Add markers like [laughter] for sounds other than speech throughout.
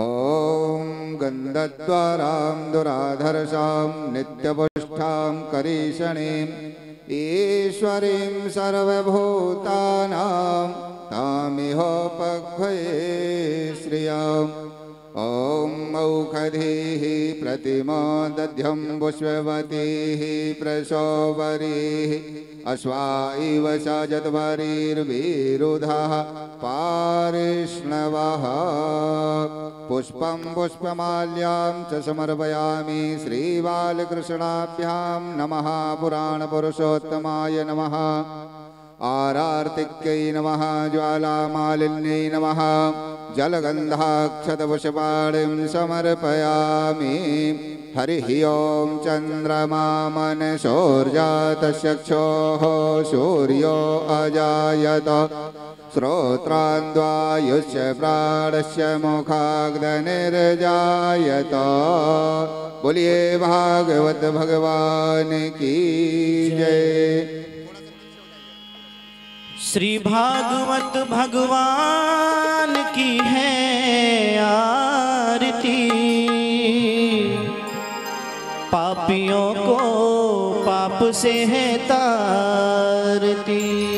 ॐ गन्धद्वारां दुराधर्षां नित्यपुष्ठां करीषणीम् ईश्वरीं सर्वभूतानां तामिहोपक्वये श्रियाम्। ॐ औषधीः प्रतिमा दध्यं पुष्पवतीः प्रसोवरीः अश्वा इव सजद्वरीर्विरुधः पारिष्णवः। पुष्पं पुष्पमाल्यां च समर्पयामि श्रीबालकृष्णाभ्यां नमः। पुराणपुरुषोत्तमाय नमः। आरार्तिक्यै नमः, ज्वालामालिन्यै नमः, जलगन्धाक्षतपुष्पाणिं समर्पयामि। हरिः ॐ चन्द्रमा मनसोर्जातचक्षोः सूर्यो अजायत। श्रोत्रान्द्वायुश्च प्राणस्य मुखाग्निर्जायत। बोलिए भागवत भगवान की जय। श्री भागवत भगवान की है आरती। पापियों को पाप से है तारती।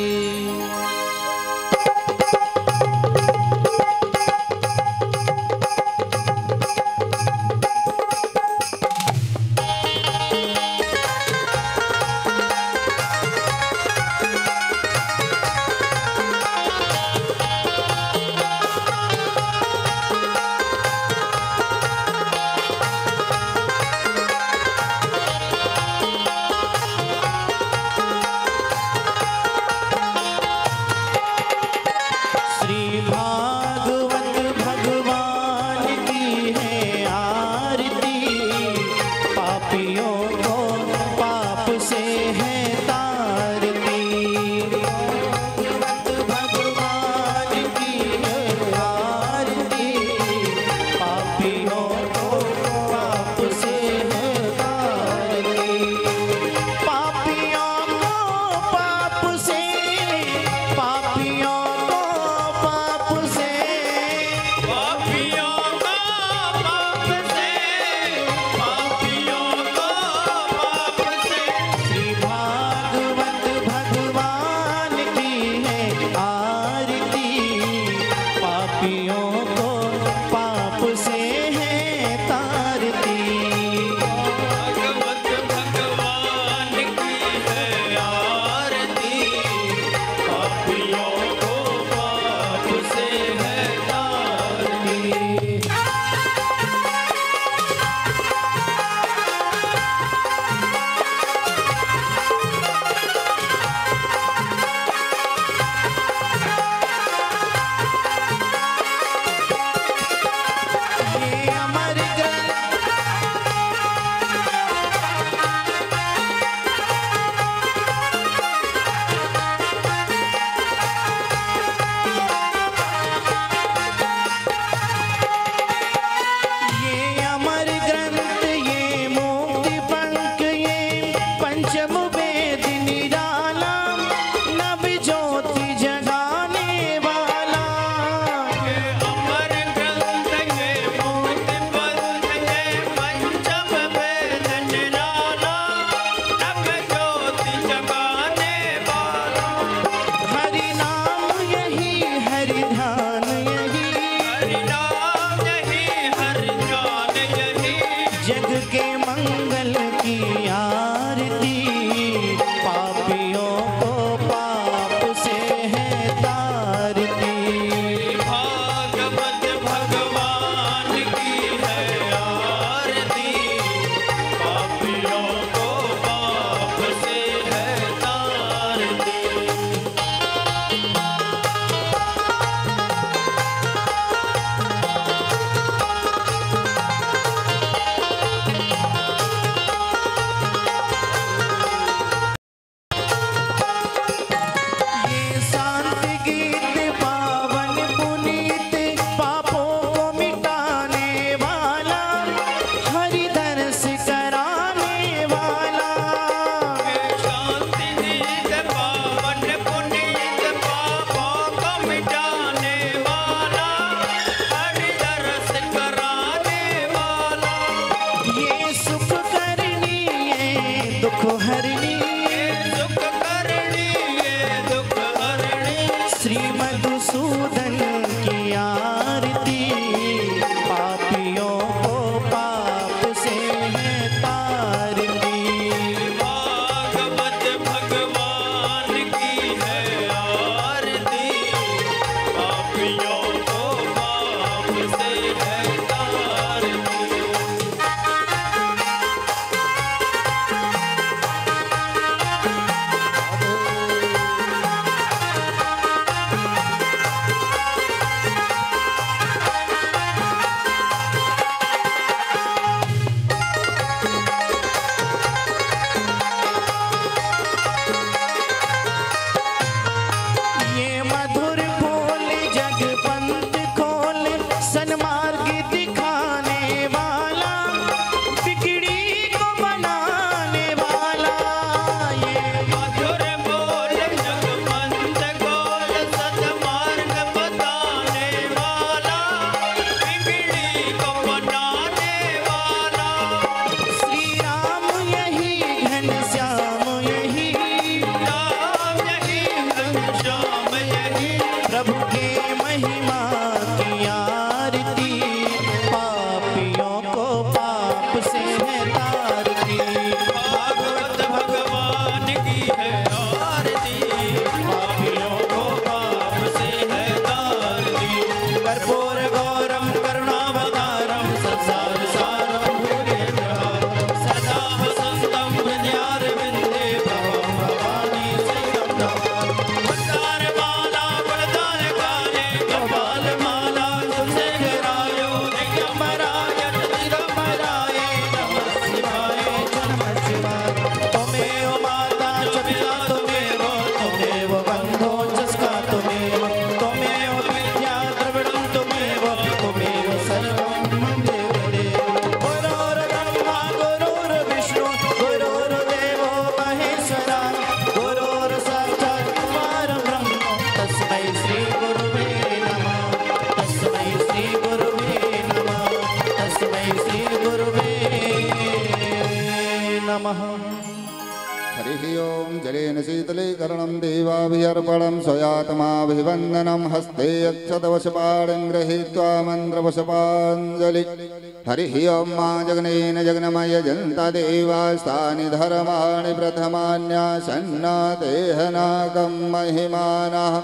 जगन्मय जगनेन जगनमय जन्तदेवास्तानि धर्माणि प्रथमान्यासन्ना देहनाकं महिमानः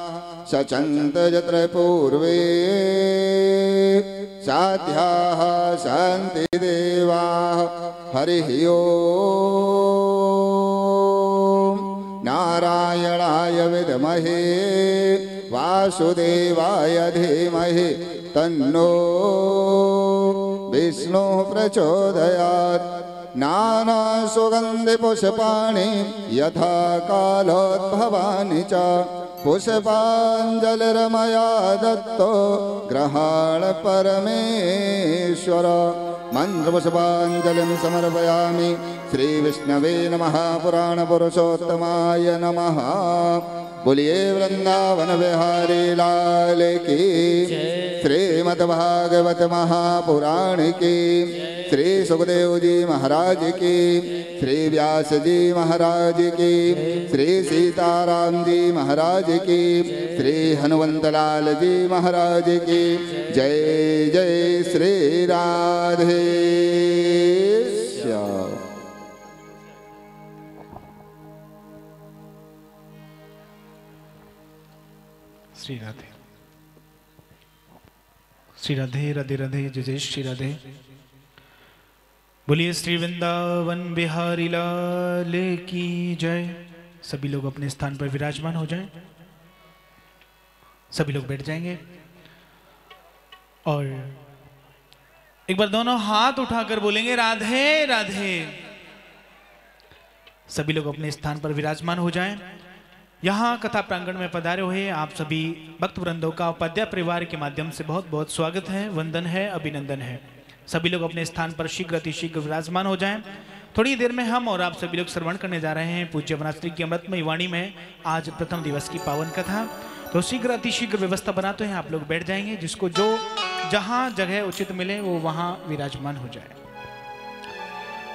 सचन्त यत्र पूर्वे साध्याः सन्ति नानासुगन्धिपुष्पाणि यथा कालोद्भवानि च पुष्पाञ्जलिर्मया दत्तो ग्रहाण परमेश्वर। मन्त्रपुष्पाञ्जलिं समर्पयामि श्रीविष्णवे नमः पुराणपुरुषोत्तमाय नमः। बोलिए वृंदावन बिहारी लाल की। श्रीमद्भागवत महापुराण की श्री सुखदेव जी महाराज की श्री व्यास जी महाराज की श्री सीताराम जी महाराज की श्री हनुमंतलाल जी महाराज की जय जय श्री राधे। श्री राधे। राधे राधे राधे, जय जय श्री राधे। बोलिए श्री वृंदावन बिहारी लाल की जय। सभी लोग अपने स्थान पर विराजमान हो जाएँ। सभी लोग बैठ जाएँगे। और एक बार दोनों हाथ उठाकर बोलेंगे, राधे राधे। सभी लोग अपने स्थान पर विराजमान हो जाएँ। यहाँ कथा प्रांगण में पधारे हुए आप सभी भक्त वृंदों का उपाध्याय परिवार के माध्यम से बहुत बहुत स्वागत है, वंदन है, अभिनंदन है। सभी लोग अपने स्थान पर शीघ्र, अतिशीघ्र विराजमान हो जाएँ। थोड़ी देर में हम और आप सभी लोग श्रवण करने जा रहे हैं पूज्य वनाश्री की अमृतमय वाणी में आज प्रथम दिवस की पावन कथा। तो शीघ्र, अतिशीघ्र व्यवस्था बनाते हैं, आप लोग बैठ जाएँगे, जिसको जो जहाँ जगह उचित मिले, वो वहाँ विराजमान हो जाए।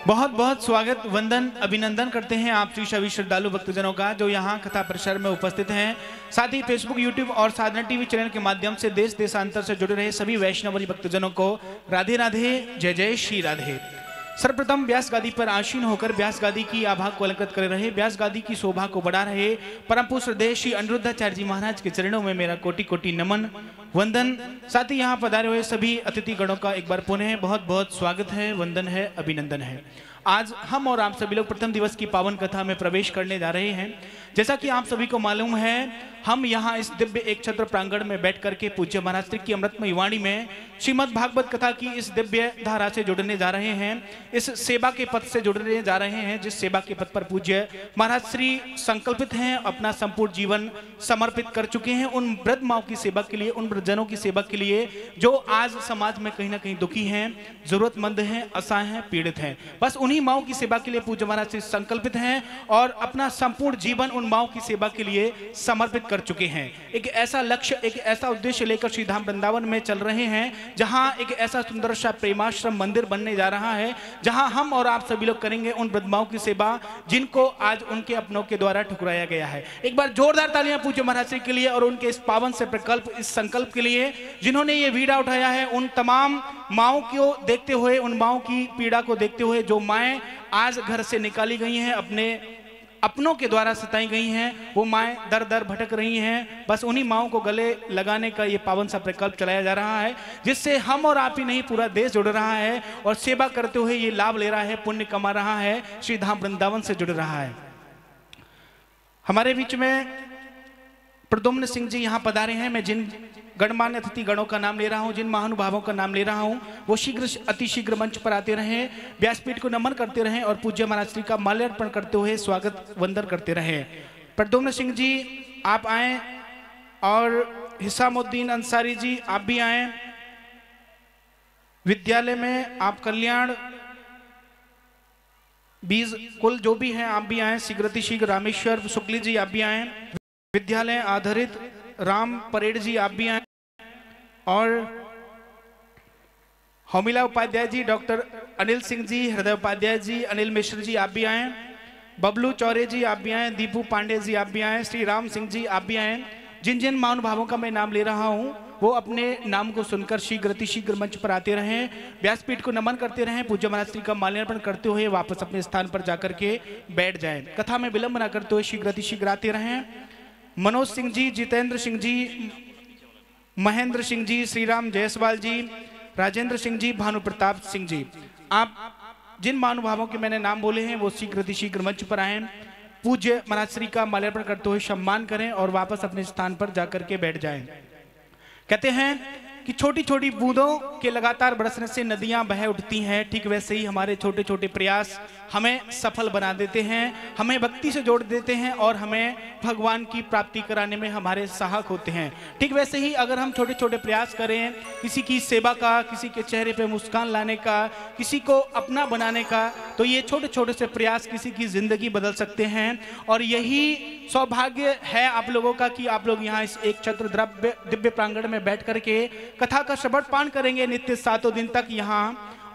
बहुत बहुत स्वागत, वंदन, अभिनंदन करते हैं आप श्री सभी श्रद्धालु भक्तजनों का, जो यहाँ कथा प्रसार में उपस्थित हैं। साथ ही फेसबुक यूट्यूब और साधना टीवी चैनल के माध्यम से देश देशांतर से जुड़े रहे सभी वैष्णवरी भक्तजनों को राधे राधे जय जय श्री राधे। सर्वप्रथम व्यास गादी पर आसीन होकर व्यास गादी की आभा को अलंकृत कर रहे, व्यास गादी की शोभा को बढ़ा रहे परम श्रद्धेय श्री अनिरुद्धाचार्य जी महाराज के चरणों में मेरा कोटि कोटि नमन, वंदन। साथ ही यहाँ पधारे हुए सभी अतिथि गणों का एक बार पुनः बहुत बहुत स्वागत है, वंदन है, अभिनंदन है। आज हम और आप सभी लोग प्रथम दिवस की पावन कथा में प्रवेश करने जा रहे हैं। जैसा कि आप सभी को मालूम है हम यहाँ इस दिव्य एक छत्र प्रांगण में बैठ करके पूज्य महाराज श्री की अमृतमय वाणी में श्रीमद् भागवत कथा की इस दिव्य धारा से जुड़ने जा रहे हैं, इस सेवा के पथ से जुड़ने जा रहे हैं, जिस सेवा के पथ पर पूज्य महाराज श्री संकल्पित हैं, अपना संपूर्ण जीवन समर्पित कर चुके हैं उन वृद्ध माओ की सेवा के लिए, उन वृद्धजनों की सेवा के लिए, जो आज समाज में कहीं ना कहीं दुखी हैं, जरूरतमंद हैं, असहाय हैं, पीड़ित हैं। बस उन्हीं माओ की सेवा के लिए पूज्य महाराज श्री संकल्पित हैं और अपना संपूर्ण जीवन उन माओ की सेवा के लिए समर्पित कर चुके हैं। एक ऐसा लक्ष्य, एक ऐसा उद्देश्य लेकर श्री धाम वृंदावन में चल रहे हैं, जहाँ एक ऐसा सुंदर सा प्रेमाश्रम मंदिर बनने जा रहा है, जहाँ हम और आप सभी लोग करेंगे उन ब्रह्माओं की सेवा, जिनको आज उनके अपनों के द्वारा ठुकराया गया है। एक बार जोरदार तालियाँ पूज्य महाराज के लिए और उनके इस पावन से प्रकल्प, इस संकल्प के लिए, जिन्होंने ये वीड़ा उठाया है, उन तमाम माओ को देखते हुए, उन माओ की पीड़ा को देखते हुए, जो माएँ आज घर से निकाली गई हैं, अपने अपनों के द्वारा सताई गई हैं, वो माएँ दर दर भटक रही हैं, बस उन्हीं माओं को गले लगाने का ये पावन सा प्रकल्प चलाया जा रहा है, जिससे हम और आप ही नहीं, पूरा देश जुड़ रहा है और सेवा करते हुए ये लाभ ले रहा है, पुण्य कमा रहा है श्री धाम वृंदावन से जुड़ रहा है। हमारे बीच में प्रदुम्न सिंह जी यहाँ पधारे हैं, मैं जिन गणमान्य अतिथि गणों का नाम ले रहा हूँ, जिन महानुभावों का नाम ले रहा हूँ, वो शीघ्र अति शीघ्र मंच पर आते रहें, व्यासपीठ को नमन करते रहें और पूज्य महाराज श्री का माल्यार्पण करते हुए स्वागत, वंदन करते रहें। प्रदुम्न सिंह जी, आप आए, और हिसामुद्दीन अंसारी जी, आप भी आए। विद्यालय में आप कल्याण, बीज, कुल जो भी हैं, आप भी आए, शीघ्र शीघ्र रामेश्वर शुक्ली जी, आप भी आए। विद्यालय आधारित राम परेड जी, आप भी आए। और होमिला उपाध्याय जी, डॉक्टर अनिल सिंह जी, हृदय उपाध्याय जी, अनिल मिश्र जी, आप भी आए बबलू चौरे जी, आप भी आए दीपू पांडे जी, आप भी आए श्री राम सिंह जी, आप भी आए जिन जिन महानुभावों का मैं नाम ले रहा हूँ, वो अपने नाम को सुनकर शीघ्र शीघ्र मंच पर आते रहें। व्यासपीठ को नमन करते रहें। पूज्य महाराज श्री का माल्यार्पण करते हुए वापस अपने स्थान पर जाकर के बैठ जाएँ। कथा में विलंब न करते हुए शीघ्र शीघ्र आते रहें। मनोज सिंह जी, जितेंद्र सिंह जी महेंद्र सिंह जी श्री राम जयसवाल जी, राजेंद्र सिंह जी, भानु प्रताप सिंह जी। आप जिन महानुभावों के मैंने नाम बोले हैं, वो शीघ्र शीघ्र मंच पर आए, पूज्य मनाश्री श्री का माल्यार्पण करते हुए सम्मान करें और वापस अपने स्थान पर जाकर के बैठ जाएँ। कहते हैं कि छोटी छोटी बूंदों के लगातार बरसने से नदियाँ बह उठती हैं, ठीक वैसे ही हमारे छोटे छोटे प्रयास हमें सफल बना देते हैं, हमें भक्ति से जोड़ देते हैं और हमें भगवान की प्राप्ति कराने में हमारे सहायक होते हैं। ठीक वैसे ही अगर हम छोटे छोटे प्रयास करें, किसी की सेवा का, किसी के चेहरे पर मुस्कान लाने का, किसी को अपना बनाने का तो ये छोटे छोटे से प्रयास किसी की ज़िंदगी बदल सकते हैं और यही सौभाग्य है आप लोगों का कि आप लोग यहाँ इस एक छत्र द्रव्य, दिव्य प्रांगण में बैठ करके कथा का शबद पान करेंगे नित्य सातों दिन तक यहाँ।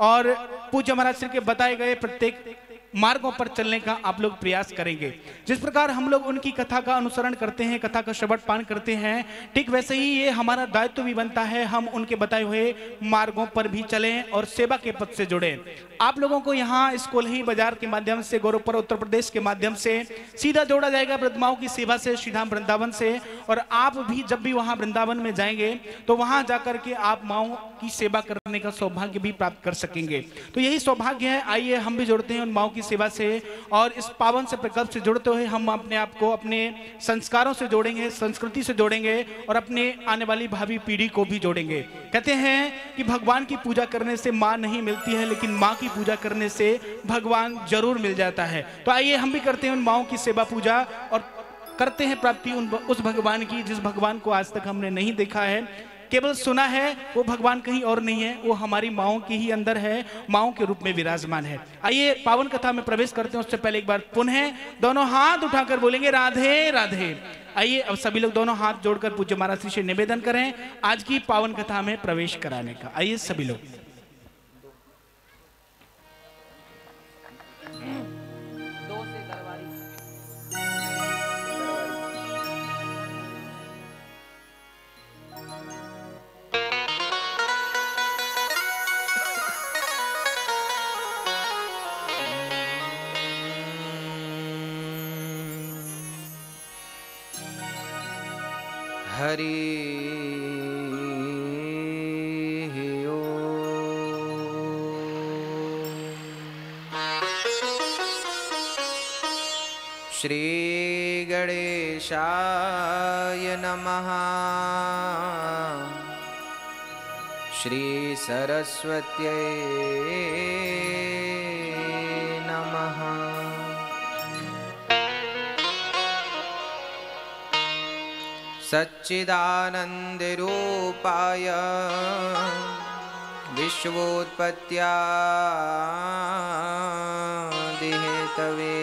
और पूज्य महाराज श्री के बताए गए प्रत्येक मार्गों पर चलने का आप लोग प्रयास करेंगे। जिस प्रकार हम लोग उनकी कथा का अनुसरण करते हैं, कथा का शबद पान करते हैं, ठीक वैसे ही ये हमारा दायित्व भी बनता है, हम उनके बताए हुए मार्गों पर भी चलें और सेवा के पद से जुड़े। आप लोगों को यहाँ इस कोल्ही बाज़ार के माध्यम से गौरवपुर उत्तर प्रदेश के माध्यम से सीधा जोड़ा जाएगा ब्रह्माओं की सेवा से, श्रीधाम वृंदावन से। और आप भी जब भी वहाँ वृंदावन में जाएँगे तो वहाँ जाकर के आप माओ की सेवा करने का सौभाग्य भी प्राप्त कर सकेंगे। तो यही सौभाग्य है, आइए हम भी जोड़ते हैं उन माओ की सेवा से और इस पावन से प्रकल्प से जुड़ते हुए हम अपने आप को अपने संस्कारों से जोड़ेंगे, संस्कृति से जोड़ेंगे और अपने आने वाली भावी पीढ़ी को भी जोड़ेंगे। कहते हैं कि भगवान की पूजा करने से माँ नहीं मिलती है, लेकिन माँ की पूजा करने से भगवान ज़रूर मिल जाता है। तो आइए हम भी करते हैं उन माओ की सेवा पूजा और करते हैं प्राप्ति उन उस भगवान की जिस भगवान को आज तक हमने नहीं देखा है। केवल सुना है, वो भगवान कहीं और नहीं है, वो हमारी माओ के ही अंदर है, माओ के रूप में विराजमान है। आइए, पावन कथा में प्रवेश करते हैं, उससे पहले एक बार पुनः दोनों हाथ उठाकर बोलेंगे, राधे राधे। आइए, अब सभी लोग दोनों हाथ जोड़कर पूज्य महाराज श्री से निवेदन करें, आज की पावन कथा में प्रवेश कराने का। आइए सभी लोग। हरि श्रीगणेशाय नमः। श्रीसरस्वत्यै सच्चिदानन्दरूपाय विश्वोत्पत्त्यादिहेतवे।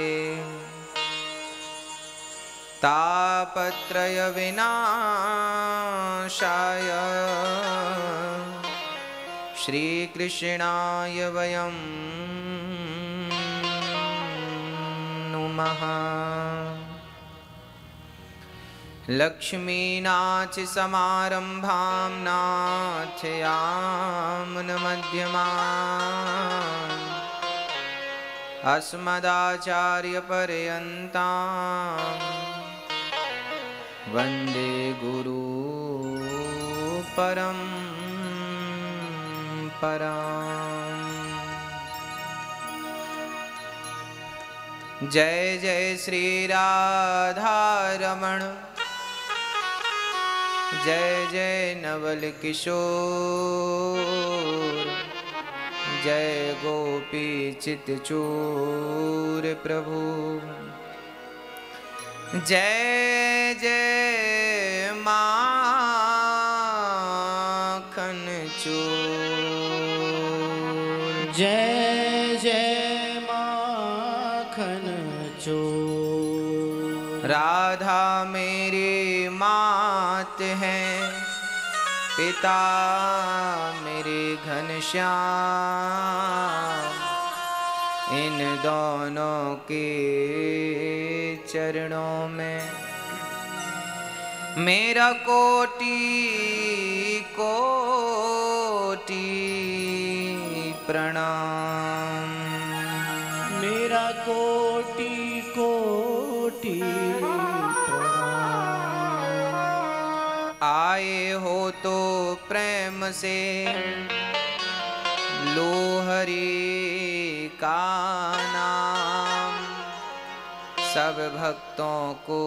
तापत्रयविनाशाय श्रीकृष्णाय वयं नुमः। लक्ष्मीनाथसमारम्भां नाथयामुनमध्यमा अस्मदाचार्यपर्यन्तां वंदे गुरु परं पराम्। जय जय श्रीराधारमण जय जय नवल किशोर जय गोपी चित चूर प्रभु। जय जय माखन पिता मेरे घनश्याम इन दोनों के चरणों में मेरा कोटि कोटि प्रणाम। से। लोहरी का नाम सब भक्तों को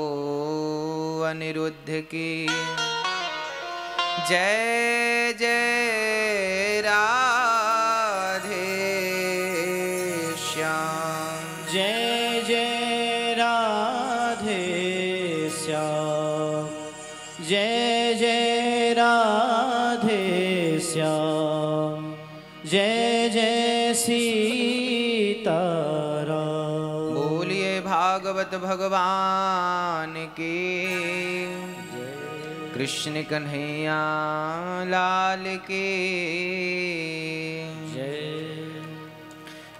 अनिरुद्ध की। जय जय राधे भागवत भगवान की। कृष्ण कन्हैया लाल की।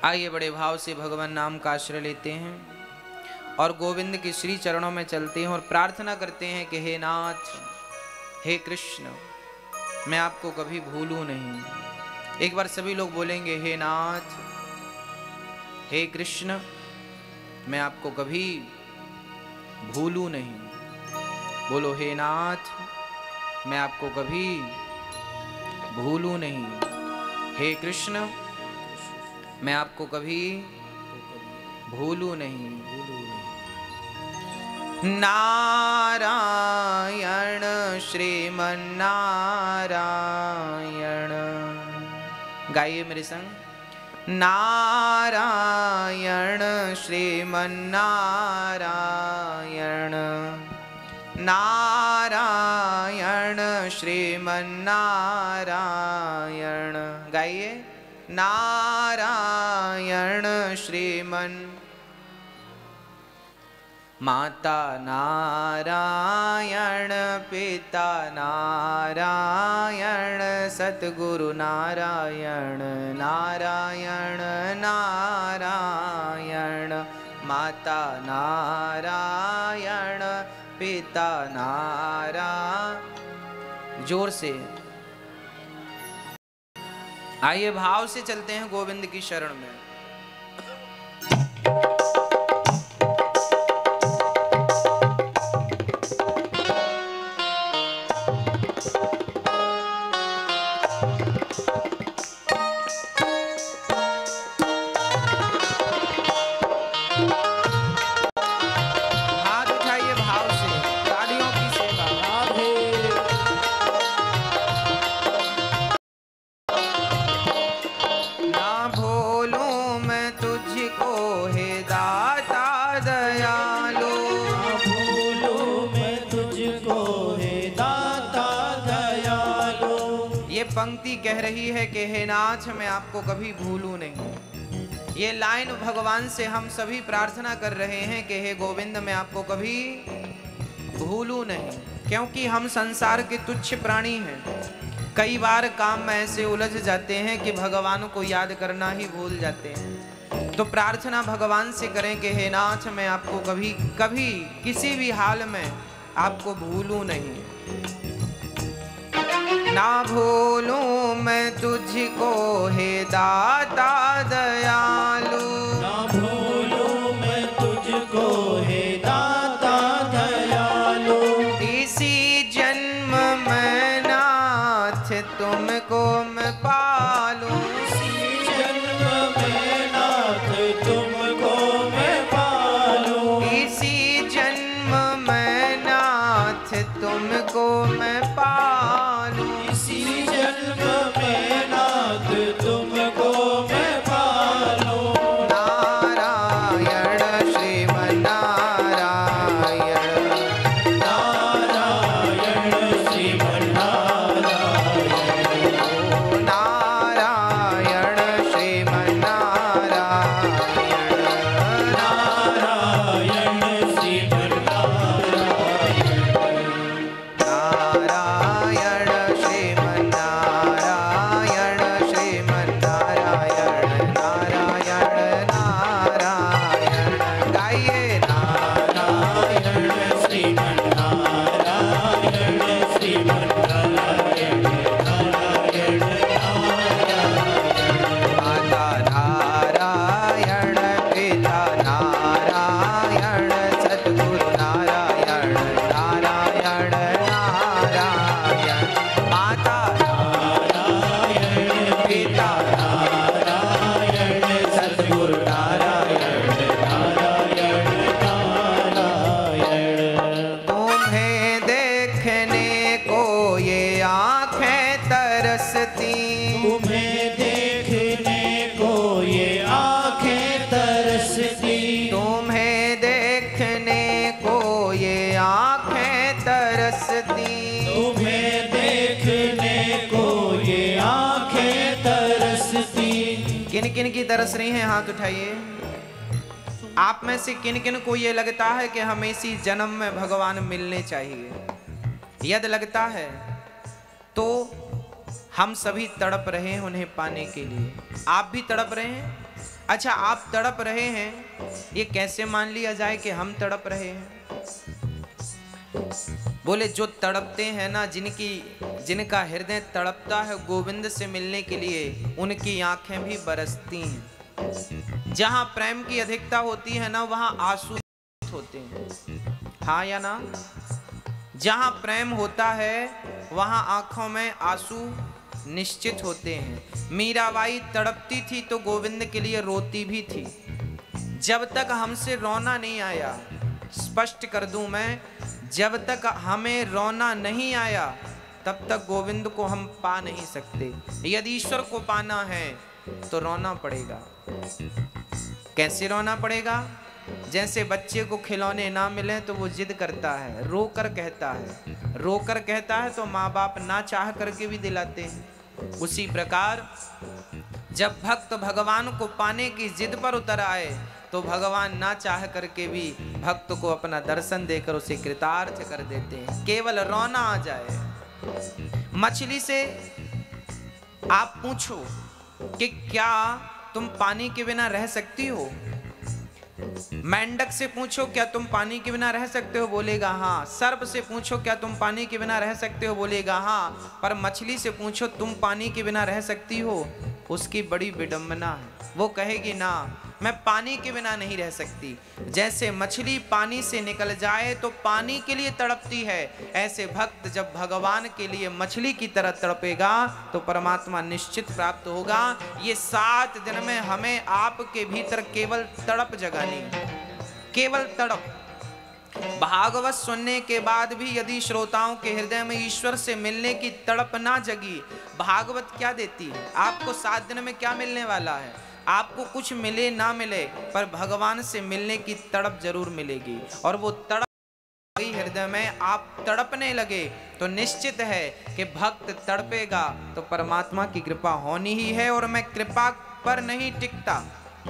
आइए बड़े भाव से भगवान नाम का आश्रय लेते हैं और गोविंद के श्री चरणों में चलते हैं और प्रार्थना करते हैं कि हे नाथ, हे कृष्ण, मैं आपको कभी भूलूं नहीं। एक बार सभी लोग बोलेंगे, हे नाथ, हे कृष्ण मैं आपको कभी भूलू नहीं। बोलो, हे नाथ, मैं आपको कभी भूलू नहीं। हे कृष्ण, मैं आपको कभी भूलू नहीं। नारायण, श्रीमन्नारायण। गाइए मेरे संग। नारायण श्रीमन्नारायण। नारायण श्रीमन्नारायण। गाइए नारायण श्रीमन् माता नारायण, पिता नारायण, सतगुरु नारायण नारायण नारायण। माता नारायण, पिता नारायण। ज़ोर से। आइए भाव से चलते हैं गोविंद की शरण में। पंक्ति कह रही है कि, हे नाथ, मैं आपको कभी भूलूं नहीं। ये लाइन भगवान से हम सभी प्रार्थना कर रहे हैं कि, हे गोविंद, मैं आपको कभी भूलूं नहीं। क्योंकि हम संसार के तुच्छ प्राणी हैं। कई बार काम में ऐसे उलझ जाते हैं कि भगवान को याद करना ही भूल जाते हैं। तो प्रार्थना भगवान से करें कि, हे नाथ, मैं आपको कभी कभी किसी भी हाल में आपको भूलूं नहीं। ना भूलूं मैं तुझको हे दाता दयालु। हाथ उठाइए। आप में से किन किन को ये लगता है कि हमें इसी जन्म में भगवान मिलने चाहिए? यदि लगता है तो हम सभी तड़प रहे हैं उन्हें पाने के लिए। आप भी तड़प रहे हैं? अच्छा आप तड़प रहे हैं, ये कैसे मान लिया जाए कि हम तड़प रहे हैं? बोले, जो तड़पते हैं ना, जिनकी, जिनका हृदय तड़पता है गोविंद से मिलने के लिए, उनकी आँखें भी बरसती हैं। जहाँ प्रेम की अधिकता होती है ना, वहाँ आँसू होते हैं। हाँ या ना? जहाँ प्रेम होता है, वहाँ आँखों में आँसू निश्चित होते हैं। मीराबाई तड़पती थी तो गोविंद के लिए रोती भी थी। जब तक हमसे रोना नहीं आया, स्पष्ट कर दूँ मैं, जब तक हमें रोना नहीं आया, तब तक गोविंद को हम पा नहीं सकते। यदि ईश्वर को पाना है तो रोना पड़ेगा। कैसे रोना पड़ेगा? जैसे बच्चे को खिलौने ना मिले तो वो जिद करता है रो कर कहता है। रो कर कहता है तो माँ बाप ना चाह करके भी दिलाते हैं। उसी प्रकार जब भक्त भगवान को पाने की जिद पर उतर आए तो भगवान ना चाह करके भी भक्त को अपना दर्शन देकर उसे कृतार्थ कर देते हैं। केवल रोना आ जाए। मछली से आप पूछो कि क्या तुम पानी के बिना रह सकती हो? मेंढक से पूछो, क्या तुम पानी के बिना रह सकते हो? बोलेगा हाँ। सर्प से पूछो, क्या तुम पानी के बिना रह सकते हो? बोलेगा हाँ। पर मछली से पूछो, तुम पानी के बिना रह सकती हो? उसकी बड़ी विडंबना है। वो कहेगी, ना। मैं पानी के बिना नहीं रह सकती। जैसे मछली पानी से निकल जाए तो पानी के लिए तड़पती है। ऐसे भक्त जब भगवान के लिए मछली की तरह तड़पेगा तो परमात्मा निश्चित प्राप्त होगा। ये सात दिन में हमें आपके भीतर केवल तड़प जगानी। केवल तड़प। भागवत सुनने के बाद भी यदि श्रोताओं के हृदय में ईश्वर से मिलने की तड़प ना जगी, भागवत क्या देती? है आपको सात दिन में क्या मिलने वाला है? आपको कुछ मिले, ना मिले, पर भगवान से मिलने की तड़प ज़रूर मिलेगी। और वो तड़प हृदय में, आप तड़पने लगे तो निश्चित है कि भक्त तड़पेगा तो परमात्मा की कृपा होनी ही है, और मैं कृपा पर नहीं टिकता।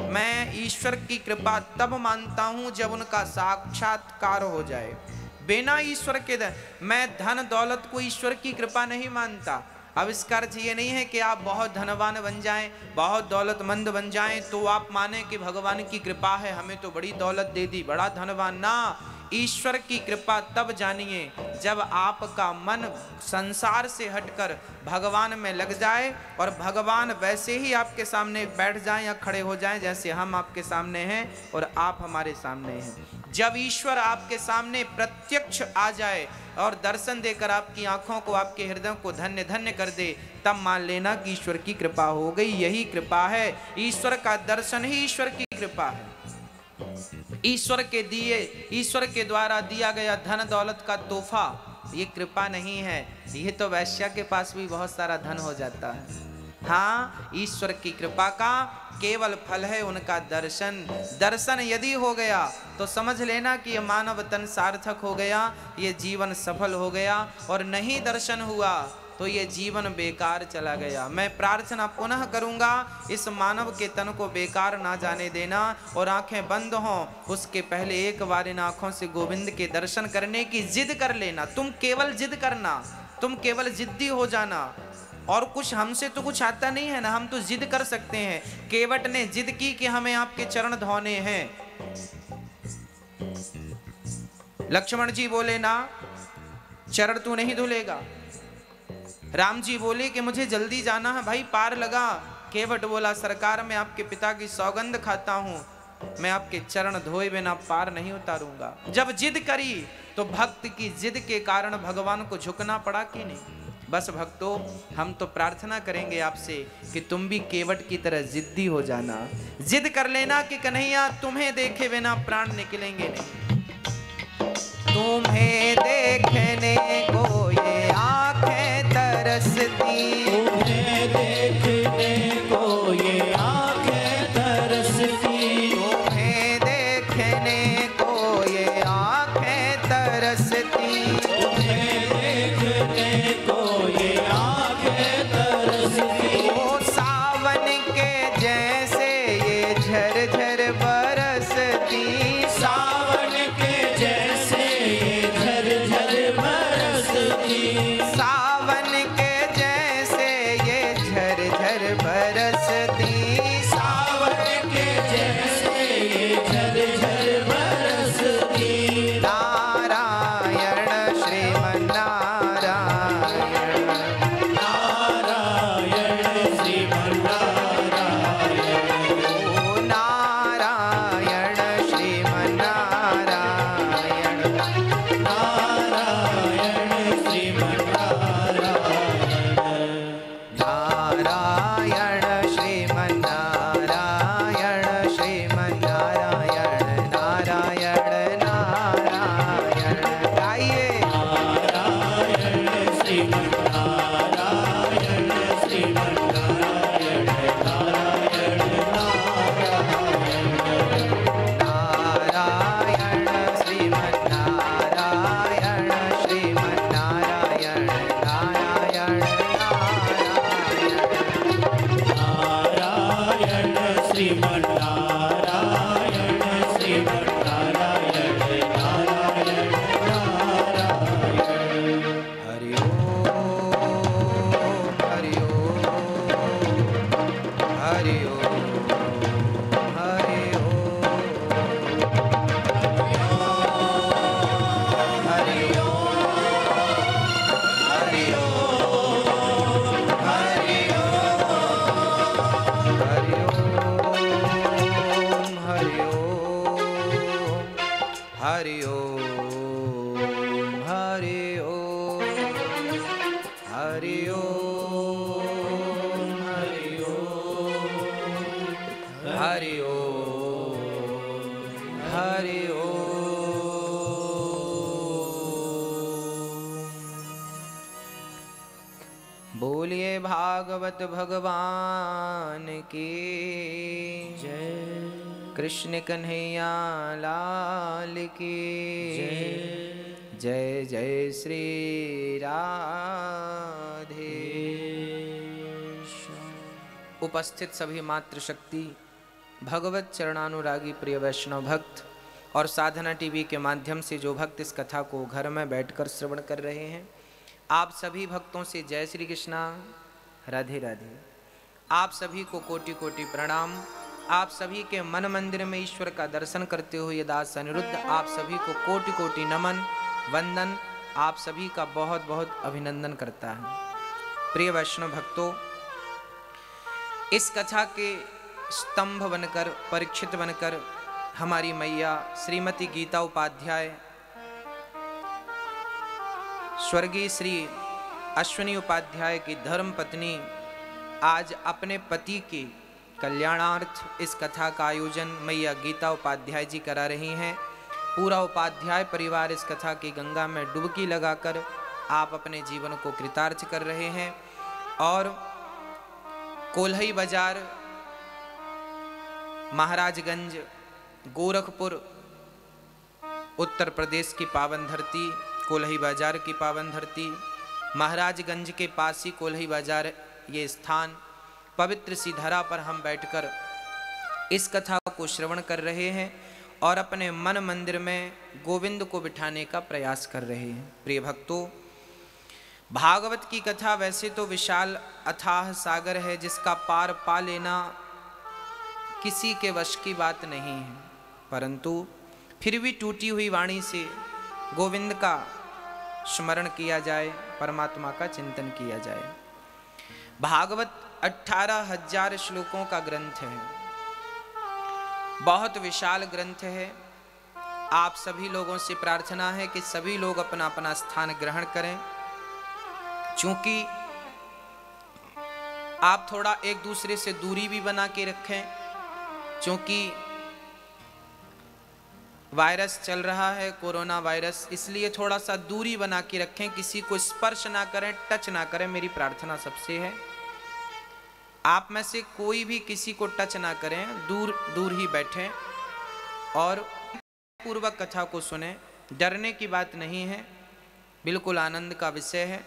मैं ईश्वर की कृपा तब मानता हूँ, जब उनका साक्षात्कार हो जाए। बिना ईश्वर के मैं धन दौलत को ईश्वर की कृपा नहीं मानता। अब इसका अर्थ ये नहीं है कि आप बहुत धनवान बन जाएँ, बहुत दौलतमंद बन जाएँ तो आप माने कि भगवान की कृपा है, हमें तो बड़ी दौलत दे दी, बड़ा धनवान। ना, ईश्वर की कृपा तब जानिए जब आपका मन संसार से हटकर भगवान में लग जाए और भगवान वैसे ही आपके सामने बैठ जाएँ या खड़े हो जाएँ जैसे हम आपके सामने हैं और आप हमारे सामने हैं। जब ईश्वर आपके सामने प्रत्यक्ष आ जाए और दर्शन देकर आपकी आँखों को, आपके हृदय को धन्य धन्य कर दे, तब मान लेना कि ईश्वर की कृपा हो गई। यही कृपा है। ईश्वर का दर्शन ही ईश्वर की कृपा है। ईश्वर के दिए, ईश्वर के द्वारा दिया गया धन दौलत का तोहफा, ये कृपा नहीं है। ये तो वैश्या के पास भी बहुत सारा धन हो जाता है। हाँ ईश्वर की कृपा का केवल फल है उनका दर्शन। दर्शन यदि हो गया तो समझ लेना कि ये मानव तन सार्थक हो गया, ये जीवन सफल हो गया, और नहीं दर्शन हुआ तो ये जीवन बेकार चला गया। मैं प्रार्थना पुनः करूँगा, इस मानव के तन को बेकार ना जाने देना, और आँखें बंद हों, उसके पहले एक बार इन आँखों से गोविंद के दर्शन करने की जिद कर लेना। तुम केवल जिद करना, तुम केवल जिद्दी हो जाना और कुछ हमसे तो कुछ आता नहीं है ना, हम तो जिद कर सकते हैं। केवट ने जिद की कि हमें आपके चरण धोने हैं। लक्ष्मण जी बोले, ना, चरण तू नहीं धुलेगा। राम जी बोले कि, मुझे जल्दी जाना है भाई, पार लगा। केवट बोला, सरकार मैं आपके पिता की सौगंध खाता हूँ। मैं आपके चरण धोए बिना पार नहीं उतारूँगा। जब जिद करी तो भक्त की जिद के कारण भगवान को झुकना पड़ा कि नहीं? बस भक्तों, हम तो प्रार्थना करेंगे आपसे कि तुम भी केवट की तरह जिद्दी हो जाना। जिद कर लेना कि कन्हैया, तुम्हें देखे बिना प्राण निकलेंगे नहीं। तुम्हें देखने को ये आँखें तरसती। तुम्हें देखने को ये आँखें भगवान की। जय। कृष्ण कन्हैया लाल की। जय। जय जय श्री राधे। उपस्थित सभी मातृशक्ति भगवत चरणानुरागी प्रिय वैष्णव भक्त और साधना टीवी के माध्यम से जो भक्त इस कथा को घर में बैठकर श्रवण कर रहे हैं आप सभी भक्तों से जय श्री कृष्णा। राधे राधे। आप सभी को कोटि कोटि प्रणाम। आप सभी के मन मंदिर में ईश्वर का दर्शन करते हुए दास अनिरुद्ध आप सभी को कोटि कोटि नमन, वंदन, आप सभी का बहुत बहुत अभिनंदन करता है। प्रिय वैष्णव भक्तों, इस कथा के स्तंभ बनकर, परीक्षित बनकर, हमारी मैया श्रीमती गीता उपाध्याय, स्वर्गीय श्री अश्विनी उपाध्याय की धर्म पत्नी आज अपने पति के कल्याणार्थ इस कथा का आयोजन मैया गीता उपाध्याय जी करा रही हैं। पूरा उपाध्याय परिवार इस कथा की गंगा में डुबकी लगाकर आप अपने जीवन को कृतार्थ कर रहे हैं और कोल्हई बाज़ार, महाराजगंज, गोरखपुर, उत्तर प्रदेश की पावन धरती, कोल्हई बाज़ार की पावन धरती, महाराजगंज के पास ही कोल्हई बाज़ार ये स्थान पवित्र सी धरा पर हम बैठकर इस कथा को श्रवण कर रहे हैं और अपने मन मंदिर में गोविंद को बिठाने का प्रयास कर रहे हैं। प्रिय भक्तों, भागवत की कथा वैसे तो विशाल अथाह सागर है जिसका पार पा लेना किसी के वश की बात नहीं है। परंतु फिर भी टूटी हुई वाणी से गोविंद का स्मरण किया जाए, परमात्मा का चिंतन किया जाए। भागवत अठारह हज़ार श्लोकों का ग्रंथ है। बहुत विशाल ग्रंथ है। आप सभी लोगों से प्रार्थना है कि सभी लोग अपना अपना स्थान ग्रहण करें। क्योंकि आप थोड़ा एक दूसरे से दूरी भी बना के रखें क्योंकि वायरस चल रहा है, कोरोना वायरस, इसलिए थोड़ा सा दूरी बना के रखें, किसी को स्पर्श ना करें, टच ना करें, मेरी प्रार्थना सबसे है। आप में से कोई भी किसी को टच ना करें, दूर दूर ही बैठें और पूर्वक कथा को सुने। डरने की बात नहीं है, बिल्कुल आनंद का विषय है।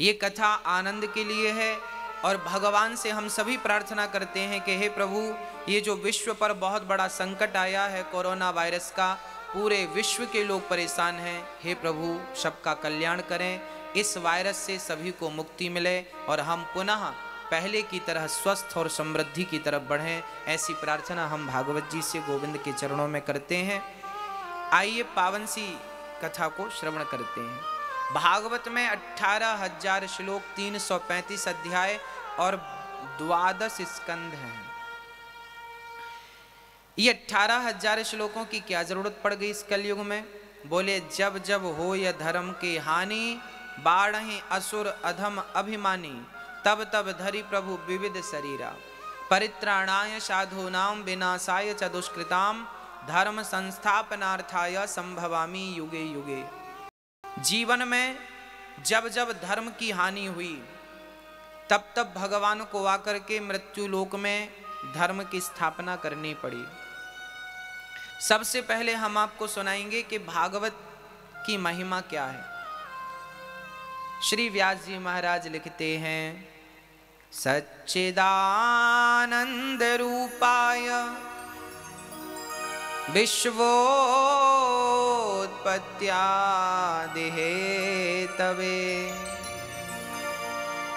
ये कथा आनंद के लिए है और भगवान से हम सभी प्रार्थना करते हैं कि हे प्रभु, ये जो विश्व पर बहुत बड़ा संकट आया है कोरोना वायरस का, पूरे विश्व के लोग परेशान हैं। हे प्रभु, सबका कल्याण करें। इस वायरस से सभी को मुक्ति मिले और हम पुनः पहले की तरह स्वस्थ और समृद्धि की तरफ़ बढ़ें। ऐसी प्रार्थना हम भागवत जी से गोविंद के चरणों में करते हैं। आइए पावन सी कथा को श्रवण करते हैं। भागवत में अठारह हज़ार श्लोक तीन सौ पैंतीस अध्याय और द्वादश स्कंद हैं। ये अठारह हज़ार श्लोकों की क्या ज़रूरत पड़ गई इस कलयुग में? बोले, जब जब हो यह धर्म की हानि बाढ़ असुर अधम अभिमानी, तब तब धरि प्रभु विविध शरीरा। परित्राणाय साधूनाम विनाशाय च दुष्कृताम धर्म संस्थापनार्थाय संभवामी युगे युगे। जीवन में जब जब धर्म की हानि हुई, तब तब भगवान को आकर के मृत्यु लोक में धर्म की स्थापना करनी पड़ी। सबसे पहले हम आपको सुनाएँगे कि भागवत की महिमा क्या है। श्री व्यास जी महाराज लिखते हैं सच्चिदानंद रूपाय विश्वोत्पत्त्यादिहेतवे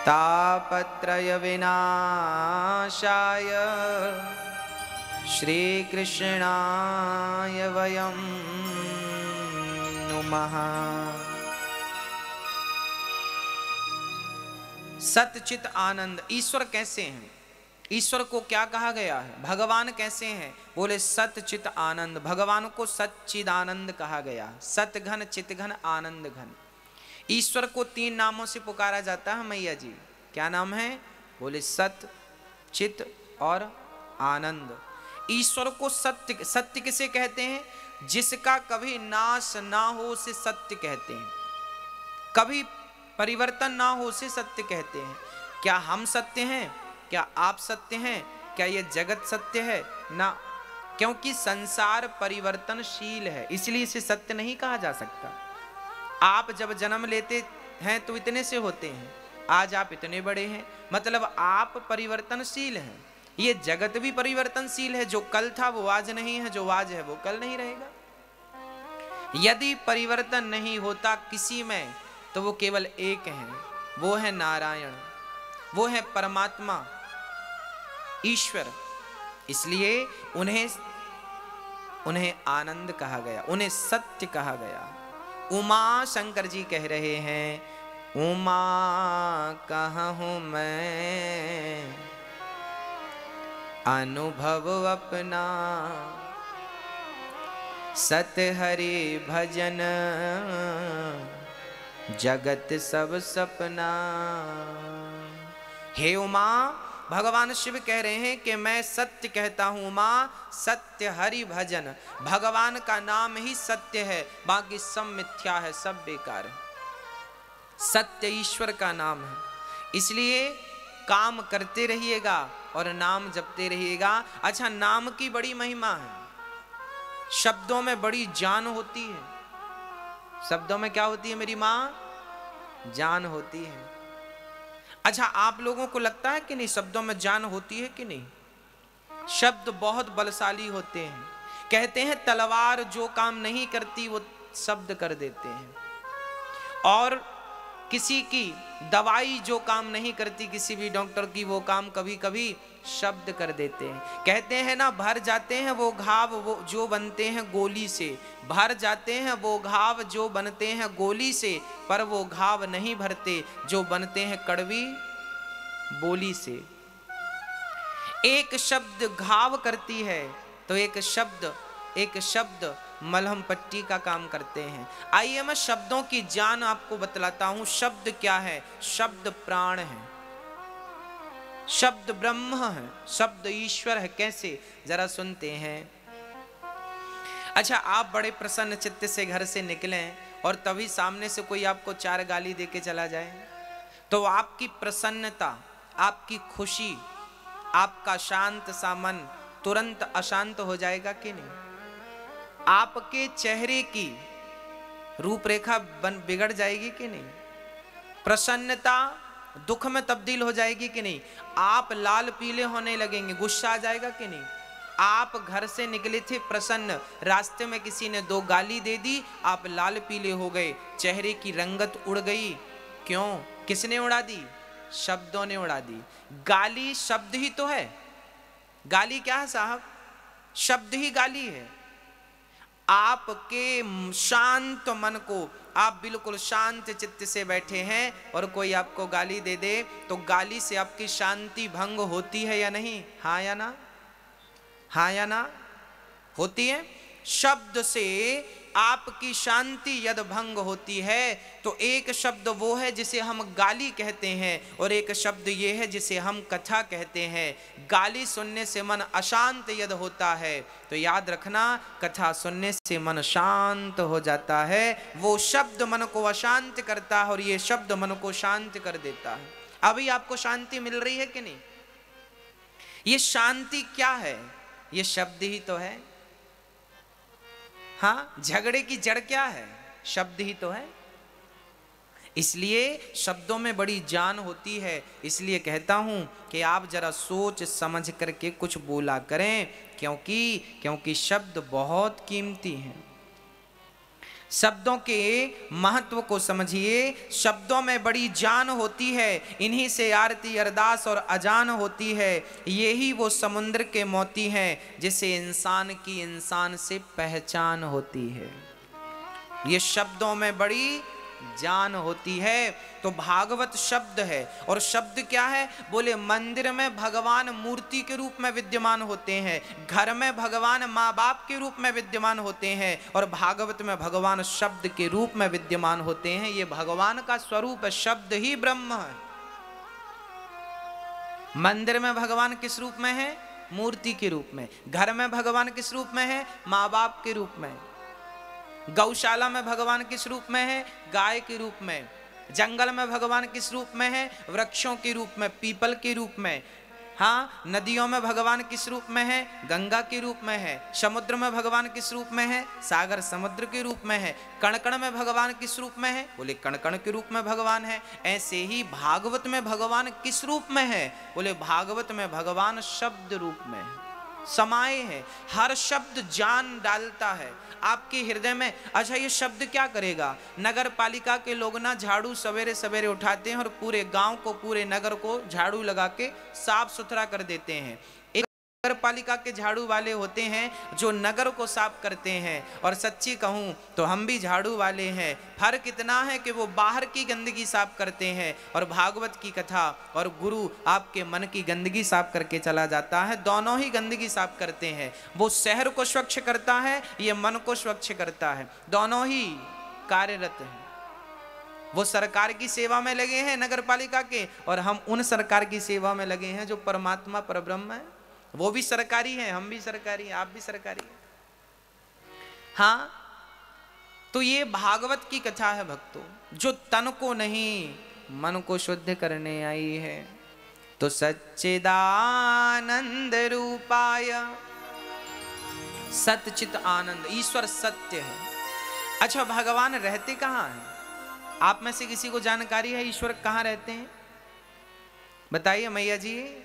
तापत्रयविनाशाय श्रीकृष्णाय वयं नुमः। सतचित आनंद। ईश्वर कैसे हैं? ईश्वर को क्या कहा गया है? भगवान कैसे हैं? बोले सतचित आनंद। भगवान को सच्चिदानंद कहा गया। सतघन, चितघन आनंद घन ईश्वर को तीन नामों से पुकारा जाता है मैया जी। क्या नाम है? बोले सत चित और आनंद। ईश्वर को सत्य सत्य किसे कहते हैं? जिसका कभी नाश ना हो उसे सत्य कहते हैं। कभी परिवर्तन ना हो उसे सत्य कहते हैं। क्या हम सत्य हैं? क्या आप सत्य हैं? क्या ये जगत सत्य है? ना। क्योंकि संसार परिवर्तनशील है, इसलिए इसे सत्य नहीं कहा जा सकता। आप जब जन्म लेते हैं तो इतने से होते हैं। आज आप इतने बड़े हैं मतलब आप परिवर्तनशील हैं। ये जगत भी परिवर्तनशील है, जो कल था वो आज नहीं है, जो आज है वो कल नहीं रहेगा। यदि परिवर्तन नहीं होता किसी में तो वो केवल एक है। वो है नारायण। वो है परमात्मा। ईश्वर। इसलिए उन्हें उन्हें आनंद कहा गया। उन्हें सत्य कहा गया। उमा शंकर जी कह रहे हैं, उमा, कहा हूँ मैं? अनुभव अपना। सत हरि भजन जगत सब सपना। हे उमा, भगवान शिव कह रहे हैं कि मैं सत्य कहता हूँ माँ सत्य हरि भजन। भगवान का नाम ही सत्य है, बाकी सब मिथ्या है, सब बेकार है। सत्य ईश्वर का नाम है। इसलिए काम करते रहिएगा और नाम जपते रहिएगा। अच्छा नाम की बड़ी महिमा है। शब्दों में बड़ी जान होती है। शब्दों में क्या होती है मेरी माँ? जान होती है। अच्छा आप लोगों को लगता है कि नहीं, शब्दों में जान होती है कि नहीं? शब्द बहुत बलशाली होते हैं। कहते हैं, तलवार जो काम नहीं करती, वो शब्द कर देते हैं। और किसी की दवाई जो काम नहीं करती, किसी भी डॉक्टर की, वो काम कभी कभी शब्द कर देते हैं। कहते हैं ना, भर जाते हैं वो घाव, वो जो बनते हैं गोली से। भर जाते हैं वो घाव, जो बनते हैं गोली से, पर वो घाव नहीं भरते, जो बनते हैं कड़वी बोली से। एक शब्द घाव करती है तो एक शब्द एक शब्द मलहम पट्टी का काम करते हैं। आइए मैं शब्दों की जान आपको बतलाता हूँ। शब्द क्या है? शब्द प्राण है। शब्द ब्रह्म है। शब्द ईश्वर है। कैसे? जरा सुनते हैं। अच्छा आप बड़े प्रसन्न चित्त से घर से निकलें और तभी सामने से कोई आपको चार गाली दे के चला जाए। तो आपकी प्रसन्नता, आपकी खुशी, आपका शांत सा मन तुरंत अशांत हो जाएगा कि नहीं? आपके चेहरे की रूपरेखा बन, बिगड़ जाएगी कि नहीं? प्रसन्नता दुख में तब्दील हो जाएगी कि नहीं? आप लाल पीले होने लगेंगे। गुस्सा आ जाएगा कि नहीं? आप घर से निकले थे प्रसन्न। रास्ते में किसी ने दो गाली दे दी, आप लाल पीले हो गए। चेहरे की रंगत उड़ गई। क्यों? किसने उड़ा दी? शब्दों ने उड़ा दी। गाली शब्द ही तो है। गाली क्या है साहब? शब्द ही गाली है। आपके शांत मन को, आप बिल्कुल शांत चित्त से बैठे हैं और कोई आपको गाली दे दे तो गाली से आपकी शांति भंग होती है या नहीं? हाँ या ना? हाँ या ना? होती है? शब्द से आपकी शांति यद भंग होती है तो एक शब्द वो है जिसे हम गाली कहते हैं, और एक शब्द ये है जिसे हम कथा कहते हैं। गाली सुनने से मन अशांत यद होता है तो याद रखना, कथा सुनने से मन शांत हो जाता है। वो शब्द मन को अशांत करता है, और ये शब्द मन को शांत कर देता है। अभी आपको शांति मिल रही है कि नहीं? ये शांति क्या है? ये शब्द ही तो है। हाँ झगड़े की जड़ क्या है? शब्द ही तो है। इसलिए शब्दों में बड़ी जान होती है। इसलिए कहता हूँ कि आप जरा सोच समझ करके कुछ बोला करें, क्योंकि क्योंकि शब्द बहुत कीमती हैं। शब्दों के महत्व को समझिए। शब्दों में बड़ी जान होती है, इन्हीं से आरती अरदास और अजान होती है। यही वो समुद्र के मोती हैं, जिसे इंसान की इंसान से पहचान होती है। ये शब्दों में बड़ी जान होती है तो भागवत शब्द है। और शब्द क्या है? बोले, मंदिर में भगवान मूर्ति के रूप में विद्यमान होते हैं, घर में भगवान माँ बाप के रूप में विद्यमान होते हैं, और भागवत में भगवान शब्द के रूप में विद्यमान होते हैं। ये भगवान का स्वरूप है, शब्द ही ब्रह्म है। मंदिर में भगवान किस रूप में है? मूर्ति के रूप में। घर में भगवान किस रूप में है? माँ बाप के रूप में। गौशाला में भगवान किस रूप में है गाय के रूप में जंगल में भगवान किस रूप में है वृक्षों के रूप में पीपल के रूप में हाँ नदियों में भगवान किस रूप में है गंगा के रूप में है समुद्र में भगवान किस रूप में है सागर समुद्र के रूप में है कण कण में भगवान किस रूप में है बोले कण कण के रूप में भगवान है ऐसे ही भागवत में भगवान किस रूप में है बोले भागवत में भगवान शब्द रूप में है समाये है हर शब्द जान डालता है आपके हृदय में अच्छा ये शब्द क्या करेगा? नगर पालिका के लोग ना झाड़ू सवेरे सवेरे उठाते हैं और पूरे गाँव को, पूरे नगर को झाड़ू लगा के साफ़ सुथरा कर देते हैं। नगर पालिका के झाड़ू वाले होते हैं जो नगर को साफ़ करते हैं। और सच्ची कहूँ तो हम भी झाड़ू वाले हैं। फ़र्क इतना है कि वो बाहर की गंदगी साफ़ करते हैं और भागवत की कथा और गुरु आपके मन की गंदगी साफ़ करके चला जाता है। दोनों ही गंदगी साफ़ करते हैं। वो शहर को स्वच्छ करता है, ये मन को स्वच्छ करता है। दोनों ही कार्यरत हैं। वो सरकार की सेवा में लगे हैं नगर पालिका के और हम उन सरकार की सेवा में लगे हैं जो परमात्मा परब्रह्म है। वो भी सरकारी है, हम भी सरकारी हैं, आप भी सरकारी हैं। हाँ तो ये भागवत की कथा है भक्तों, जो तन को नहीं, मन को शुद्ध करने आई है। तो सच्चिदानंद रूपाय, सतचित आनंद, ईश्वर सत्य है। अच्छा भगवान रहते कहाँ हैं? आप में से किसी को जानकारी है ईश्वर कहाँ रहते हैं? बताइए मैया जी।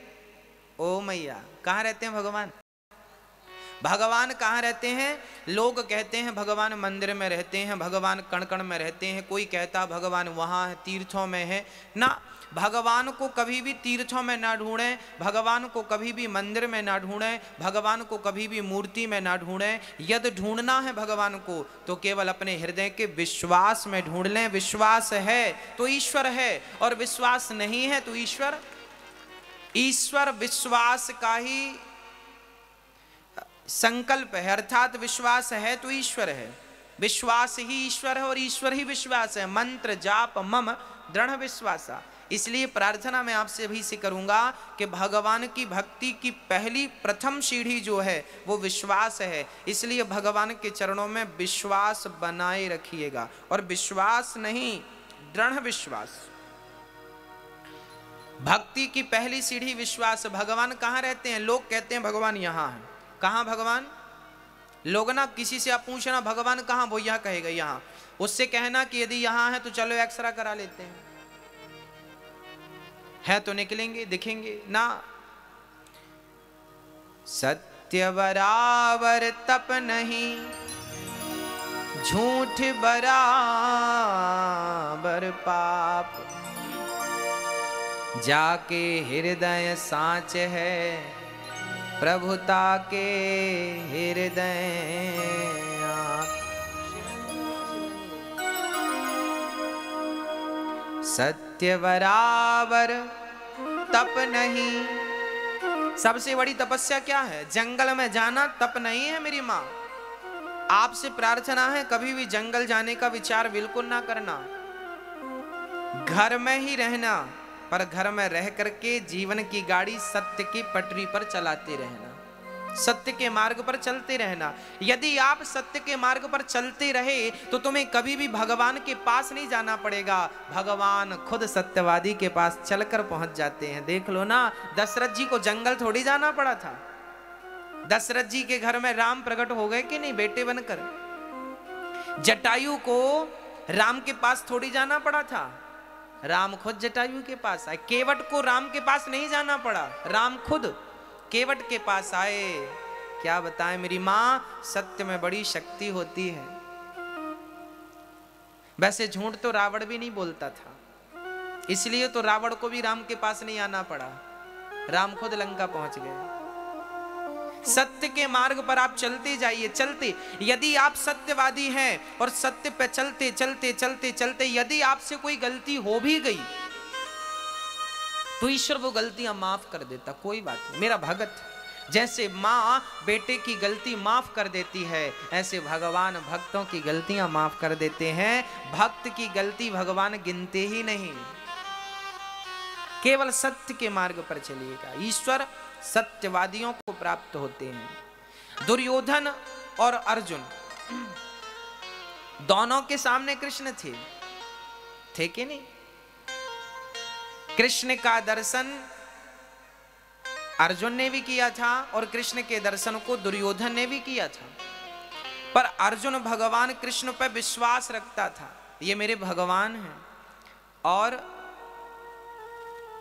ओ मैया, कहाँ रहते हैं भगवान? भगवान कहाँ रहते हैं? लोग कहते हैं भगवान मंदिर में रहते हैं, भगवान कण कण में रहते हैं, कोई कहता भगवान वहाँ है, तीर्थों में है। ना, भगवान को कभी भी तीर्थों में ना ढूंढें, भगवान को कभी भी मंदिर में ना ढूंढें, भगवान को कभी भी मूर्ति में ना ढूंढें। यदि ढूंढना है भगवान को तो केवल अपने हृदय के विश्वास में ढूंढ लें। विश्वास है तो ईश्वर है, और विश्वास नहीं है तो ईश्वर ईश्वर विश्वास का ही संकल्प है। अर्थात विश्वास है तो ईश्वर है। विश्वास ही ईश्वर है और ईश्वर ही विश्वास है। मंत्र जाप मम दृढ़ विश्वासा। इसलिए प्रार्थना मैं आपसे भी से करूँगा कि भगवान की भक्ति की पहली प्रथम सीढ़ी जो है, वो विश्वास है। इसलिए भगवान के चरणों में विश्वास बनाए रखिएगा। और विश्वास नहीं, दृढ़ विश्वास। भक्ति की पहली सीढ़ी विश्वास, भगवान कहाँ रहते हैं? लोग कहते हैं, भगवान यहाँ है। कहाँ भगवान? लोग ना किसी से आप पूछना, भगवान कहाँ? वो यह कहेगा, यहाँ। उससे कहना कि यदि यहाँ है तो चलो एक्सरा करा लेते हैं। है तो निकलेंगे, दिखेंगे। ना। सत्य बराबर तप नहीं, झूठ बराबर पाप। जाके हृदय साच है। प्रभुता के हृदय सत्य बराबर तप नहीं। सबसे बड़ी तपस्या क्या है? जंगल में जाना तप नहीं है मेरी माँ। आपसे प्रार्थना है कभी भी जंगल जाने का विचार बिल्कुल ना करना। घर में ही रहना। पर घर में रह करके जीवन की गाड़ी सत्य की पटरी पर चलाते रहना, सत्य के मार्ग पर चलते रहना। यदि आप सत्य के मार्ग पर चलते रहे तो तुम्हें कभी भी भगवान के पास नहीं जाना पड़ेगा। भगवान खुद सत्यवादी के पास चलकर पहुँच जाते हैं। देख लो ना, दशरथ जी को जंगल थोड़ी जाना पड़ा था। दशरथ जी के घर में राम प्रकट हो गए कि नहीं बेटे बनकर? जटायु को राम के पास थोड़ी जाना पड़ा था। राम खुद जटायु के पास आए। केवट को राम के पास नहीं जाना पड़ा। राम खुद केवट के पास आए। क्या बताएँ मेरी माँ, सत्य में बड़ी शक्ति होती है। वैसे झूठ तो रावण भी नहीं बोलता था। इसलिए तो रावण को भी राम के पास नहीं आना पड़ा। राम खुद लंका पहुँच गए सत्य के मार्ग पर आप चलते जाइए, चलते। यदि आप सत्यवादी हैं और सत्य पे चलते चलते चलते चलते, यदि आपसे कोई गलती हो भी गई तो ईश्वर वो गलतियाँ माफ़ कर देता, कोई बात नहीं। मेरा भगत जैसे माँ बेटे की गलती माफ़ कर देती है, ऐसे भगवान भक्तों की गलतियाँ माफ़ कर देते हैं। भक्त की गलती भगवान गिनते ही नहीं। केवल सत्य के मार्ग पर चलिएगा। ईश्वर सत्यवादियों को प्राप्त होते हैं। दुर्योधन और अर्जुन। दोनों के सामने कृष्ण थे। थे कि नहीं? कृष्ण का दर्शन अर्जुन ने भी किया था और कृष्ण के दर्शन को दुर्योधन ने भी किया था। पर अर्जुन भगवान कृष्ण पर विश्वास रखता था। ये मेरे भगवान हैं। और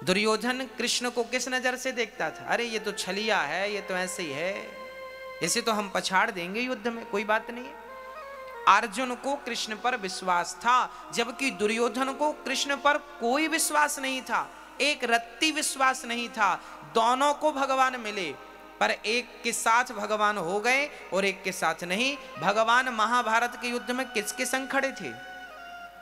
दुर्योधन कृष्ण को किस नज़र से देखता था? अरे, ये तो छलिया है, ये तो ऐसे ही है। इसे तो हम पछाड़ देंगे युद्ध में, कोई बात नहीं। है अर्जुन को कृष्ण पर विश्वास था, जबकि दुर्योधन को कृष्ण पर कोई विश्वास नहीं था। एक रत्ती विश्वास नहीं था। दोनों को भगवान मिले, पर एक के साथ भगवान हो गए और एक के साथ नहीं। भगवान महाभारत के युद्ध में किसके संग खड़े थे?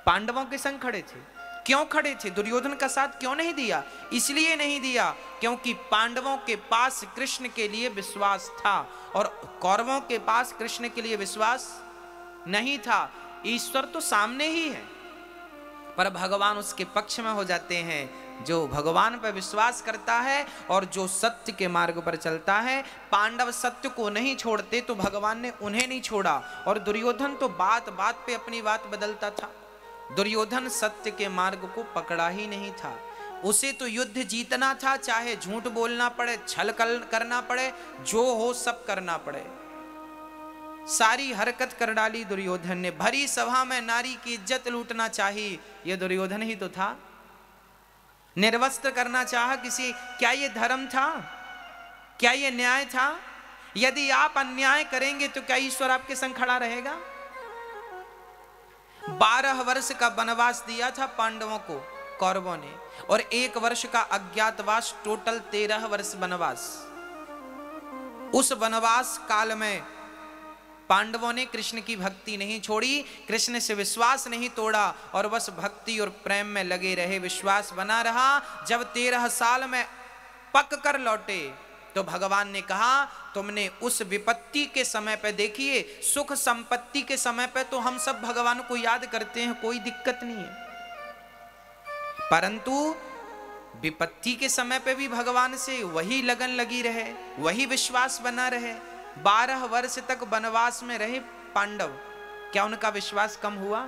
पांडवों के संग खड़े थे। क्यों खड़े थे? दुर्योधन का साथ क्यों नहीं दिया? इसलिए नहीं दिया क्योंकि पांडवों के पास कृष्ण के लिए विश्वास था और कौरवों के पास कृष्ण के लिए विश्वास नहीं था। ईश्वर तो सामने ही है। पर भगवान उसके पक्ष में हो जाते हैं, जो भगवान पर विश्वास करता है और जो सत्य के मार्ग पर चलता है। पांडव सत्य को नहीं छोड़ते तो भगवान ने उन्हें नहीं छोड़ा और दुर्योधन तो बात बात पे अपनी बात बदलता था। दुर्योधन सत्य के मार्ग को पकड़ा ही नहीं था। उसे तो युद्ध जीतना था, चाहे झूठ बोलना पड़े, छल करना पड़े, जो हो सब करना पड़े। सारी हरकत कर डाली दुर्योधन ने। भरी सभा में नारी की इज़्ज़त लूटना चाहिए यह दुर्योधन ही तो था। निर्वस्त्र करना चाह किसी, क्या ये धर्म था? क्या ये न्याय था? यदि आप अन्याय करेंगे तो क्या ईश्वर आपके संग खड़ा रहेगा? बारह वर्ष का वनवास दिया था पांडवों को, कौरवों ने, और एक वर्ष का अज्ञातवास टोटल तेरह वर्ष वनवास। उस वनवास काल में पांडवों ने कृष्ण की भक्ति नहीं छोड़ी, कृष्ण से विश्वास नहीं तोड़ा, और बस भक्ति और प्रेम में लगे रहे, विश्वास बना रहा। जब तेरह साल में पक कर लौटे तो भगवान ने कहा, तुमने उस विपत्ति के समय पे देखिए सुख संपत्ति के समय पे तो हम सब भगवान को याद करते हैं, कोई दिक्कत नहीं है। परंतु विपत्ति के समय पे भी भगवान से वही लगन लगी रहे, वही विश्वास बना रहे। बारह वर्ष तक वनवास में रहे पांडव। क्या उनका विश्वास कम हुआ?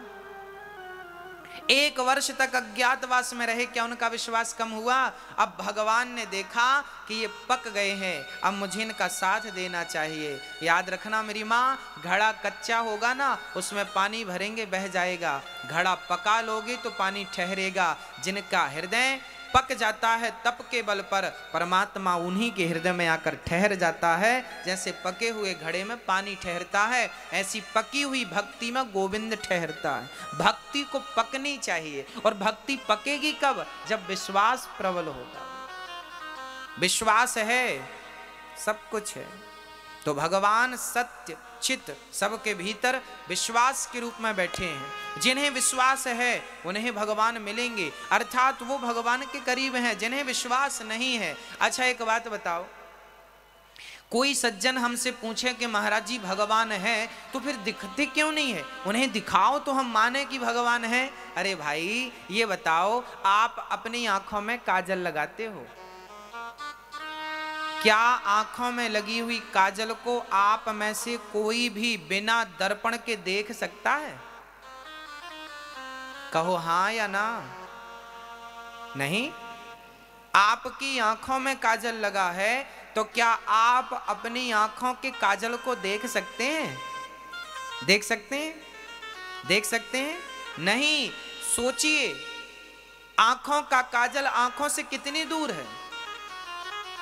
एक वर्ष तक अज्ञातवास में रहे, क्या उनका विश्वास कम हुआ? अब भगवान ने देखा कि ये पक गए हैं। अब मुझे इनका साथ देना चाहिए। याद रखना मेरी माँ, घड़ा कच्चा होगा ना, उसमें पानी भरेंगे, बह जाएगा। घड़ा पका लोगे तो पानी ठहरेगा। जिनका हृदय पक जाता है तप के बल पर। परमात्मा उन्हीं के हृदय में आकर ठहर जाता है, जैसे पके हुए घड़े में पानी ठहरता है, ऐसी पकी हुई भक्ति में गोविंद ठहरता है। भक्ति को पकनी चाहिए, और भक्ति पकेगी कब? जब विश्वास प्रबल होगा। विश्वास है, सब कुछ है। तो भगवान सत्य चित सबके भीतर विश्वास के रूप में बैठे हैं। जिन्हें विश्वास है, उन्हें भगवान मिलेंगे। अर्थात वो भगवान के करीब हैं, जिन्हें विश्वास नहीं है। अच्छा एक बात बताओ। कोई सज्जन हमसे पूछे कि महाराज जी, भगवान है तो फिर दिखते क्यों नहीं है? उन्हें दिखाओ तो हम माने कि भगवान है। अरे भाई, ये बताओ, आप अपनी आँखों में काजल लगाते हो? क्या आँखों में लगी हुई काजल को आप में से कोई भी बिना दर्पण के देख सकता है? कहो हाँ या ना? नहीं? आपकी आँखों में काजल लगा है तो क्या आप अपनी आँखों के काजल को देख सकते हैं? देख सकते हैं? देख सकते हैं? नहीं, सोचिए, आँखों का काजल आँखों से कितनी दूर है?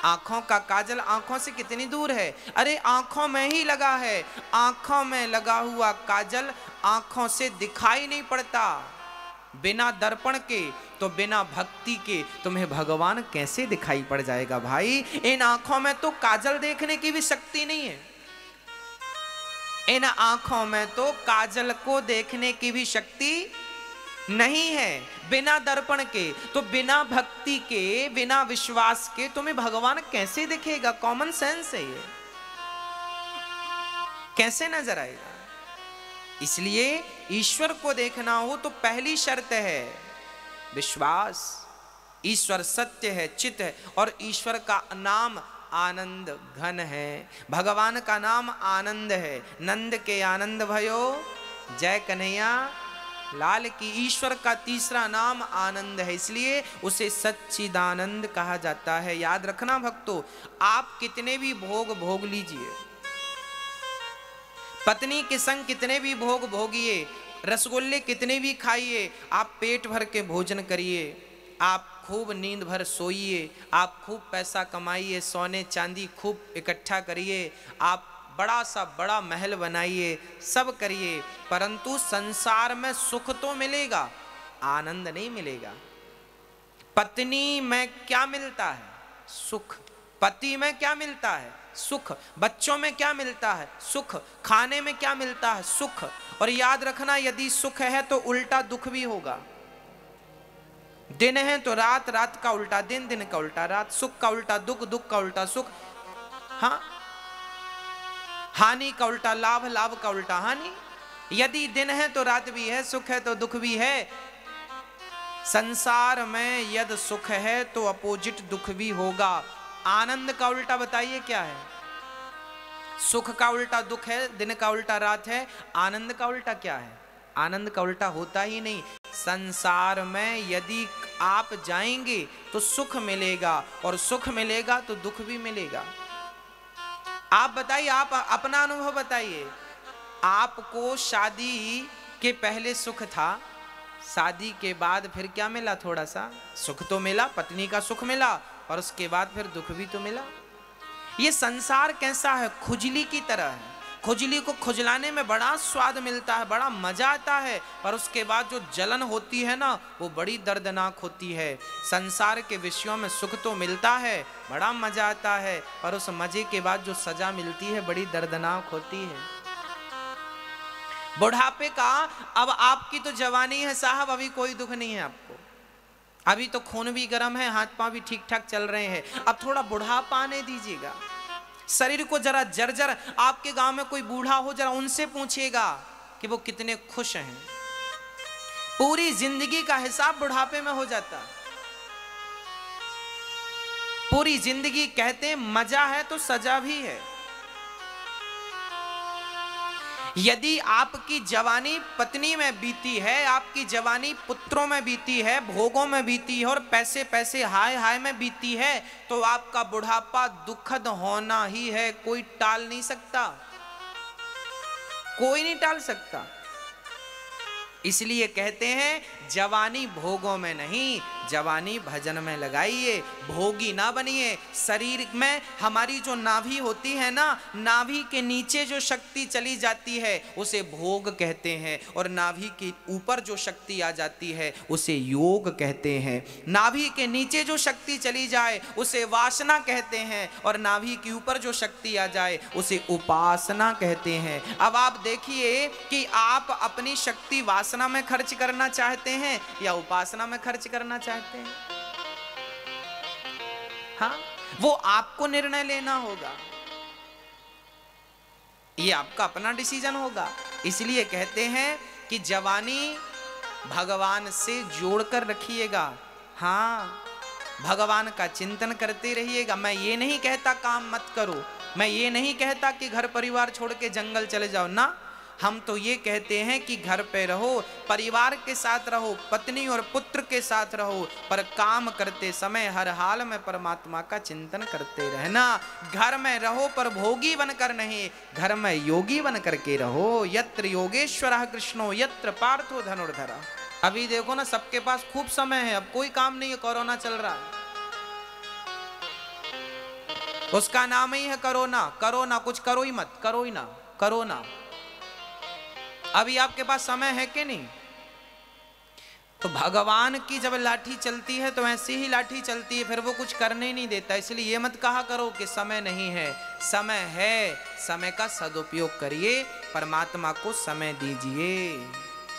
आँखों का काजल आँखों से कितनी दूर है? अरे, आँखों में ही लगा है। आँखों में लगा हुआ काजल आँखों से दिखाई नहीं पड़ता। बिना दर्पण के तो बिना भक्ति के तुम्हें भगवान कैसे दिखाई पड़ जाएगा भाई? इन आँखों में तो काजल देखने की भी शक्ति नहीं है। इन आँखों में तो काजल को देखने की भी शक्ति नहीं है। बिना दर्पण के तो बिना भक्ति के, बिना विश्वास के तुम्हें भगवान कैसे दिखेगा? कॉमन सेंस है ये। कैसे नज़र आएगा? इसलिए ईश्वर को देखना हो तो पहली शर्त है विश्वास। ईश्वर सत्य है चित है, और ईश्वर का नाम आनंद घन है। भगवान का नाम आनंद है। नंद के आनंद भयो। जय कन्हैया। लाल की ईश्वर का तीसरा नाम आनंद है, इसलिए उसे सच्चिदानंद कहा जाता है। याद रखना भक्तों, आप कितने भी भोग भोग लीजिए। पत्नी के संग कितने भी भोग भोगिए, रसगुल्ले कितने भी खाइए, आप पेट भर के भोजन करिए। आप खूब नींद भर सोइए, आप खूब पैसा कमाइए, सोने चांदी खूब इकट्ठा करिए। आप बड़ा सा बड़ा महल बनाइए, सब करिए, परंतु संसार में सुख तो मिलेगा, आनंद नहीं मिलेगा। पत्नी में क्या मिलता है? सुख। पति में क्या मिलता है? सुख। बच्चों में क्या मिलता है? सुख। खाने में क्या मिलता है? सुख। और याद रखना, यदि सुख है तो उल्टा दुख भी होगा। दिन है तो रात रात का उल्टा दिन दिन का उल्टा रात, सुख का उल्टा दुख दुख का उल्टा सुख। हाँ? हानि का उल्टा, लाभ लाभ का उल्टा हानि। यदि दिन है तो रात भी है, सुख है तो दुख भी है। संसार में यद सुख है तो अपोजिट दुख भी होगा। आनंद का उल्टा बताइए क्या है? सुख का उल्टा दुख है, दिन का उल्टा रात है, आनंद का उल्टा क्या है? आनंद का उल्टा होता ही नहीं। संसार में यदि आप जाएँगे तो सुख मिलेगा, और सुख मिलेगा तो दुख भी मिलेगा। आप बताइए, आप अपना अनुभव बताइए। आपको शादी के पहले सुख था? शादी के बाद फिर क्या मिला थोड़ा सा सुख तो मिला, पत्नी का सुख मिला, और उसके बाद फिर दुख भी तो मिला। ये संसार कैसा है? खुजली की तरह है। खुजली को खुजलाने में बड़ा स्वाद मिलता है, बड़ा मज़ा आता है, पर उसके बाद जो जलन होती है ना, वो बड़ी दर्दनाक होती है। संसार के विषयों में सुख तो मिलता है, बड़ा मज़ा आता है, पर उस मज़े के बाद जो सजा मिलती है, बड़ी दर्दनाक होती है। बुढ़ापे का, अब आपकी तो जवानी है साहब, अभी कोई दुख नहीं है आपको। अभी तो खून भी गर्म है हाथ पाँव भी ठीक ठाक चल रहे हैं। अब थोड़ा बुढ़ापा आने दीजिएगा। शरीर को जरा जर्जर, आपके गाँव में कोई बूढ़ा हो, जरा उनसे पूछिएगा कि वो कितने खुश हैं। पूरी ज़िंदगी का हिसाब बुढ़ापे में हो जाता। पूरी ज़िंदगी कहते मज़ा है तो सजा भी है। यदि आपकी जवानी पत्नी में बीती है, आपकी जवानी पुत्रों में बीती है, भोगों में बीती है और पैसे पैसे हाय हाय में बीती है तो आपका बुढ़ापा दुखद होना ही है। कोई टाल नहीं सकता। कोई नहीं टाल सकता। इसलिए कहते हैं जवानी भोगों में नहीं, जवानी भजन में लगाइए, भोगी ना बनिए। शरीर में हमारी जो नाभि होती है ना, नाभि के नीचे जो शक्ति चली जाती है, उसे भोग कहते हैं और नाभि के ऊपर जो शक्ति आ जाती है, उसे योग कहते हैं। नाभि के नीचे जो शक्ति चली जाए, उसे वासना कहते हैं और नाभि के ऊपर जो शक्ति आ जाए, उसे उपासना कहते हैं। अब आप देखिए कि आप अपनी शक्ति वासना में खर्च करना चाहते हैं या उपासना में खर्च करना चाहते हैं? हाँ वो आपको निर्णय लेना होगा। ये आपका अपना डिसीज़न होगा। इसलिए कहते हैं कि जवानी भगवान से जोड़कर रखिएगा। हाँ भगवान का चिंतन करते रहिएगा। मैं ये नहीं कहता काम मत करो। मैं ये नहीं कहता कि घर परिवार छोड़ के जंगल चले जाओ। ना हम तो ये कहते हैं कि घर पे रहो, परिवार के साथ रहो, पत्नी और पुत्र के साथ रहो, पर काम करते समय हर हाल में परमात्मा का चिंतन करते रहना। घर में रहो पर भोगी बनकर नहीं, घर में योगी बन करके रहो। यत्र योगेश्वर कृष्णो, यत्र पार्थो धनुर्धरा। अभी देखो ना, सबके पास खूब समय है, अब कोई काम नहीं है, कोरोना चल रहा है। उसका नाम ही है करोना। करो ना कुछ करो ही मत, करो ही ना, करो अभी आपके पास समय है कि नहीं? तो भगवान की जब लाठी चलती है तो ऐसी ही लाठी चलती है, फिर वो कुछ करने ही नहीं देता। इसलिए ये मत कहा करो कि समय नहीं है। समय है, समय का सदुपयोग करिए, परमात्मा को समय दीजिए।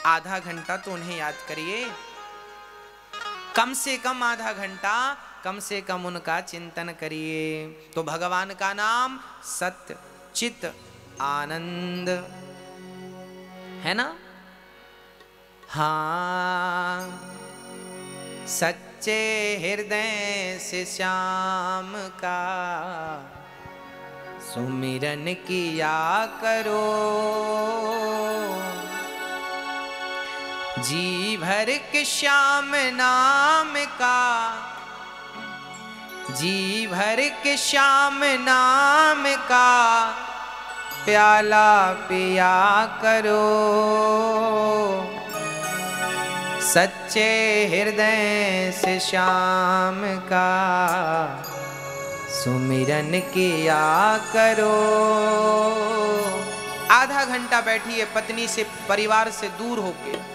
आधा घंटा तो उन्हें याद करिए। कम से कम आधा घंटा, कम से कम उनका चिंतन करिए। तो भगवान का नाम सत्य चित आनंद। है ना? हाँ सच्चे हृदय से श्याम का सुमिरन किया करो। जी भर के श्याम नाम का जी भर के श्याम नाम का प्याला पिया करो। सच्चे हृदय से श्याम का सुमिरन किया करो। आधा घंटा बैठिए, पत्नी से, परिवार से दूर होके।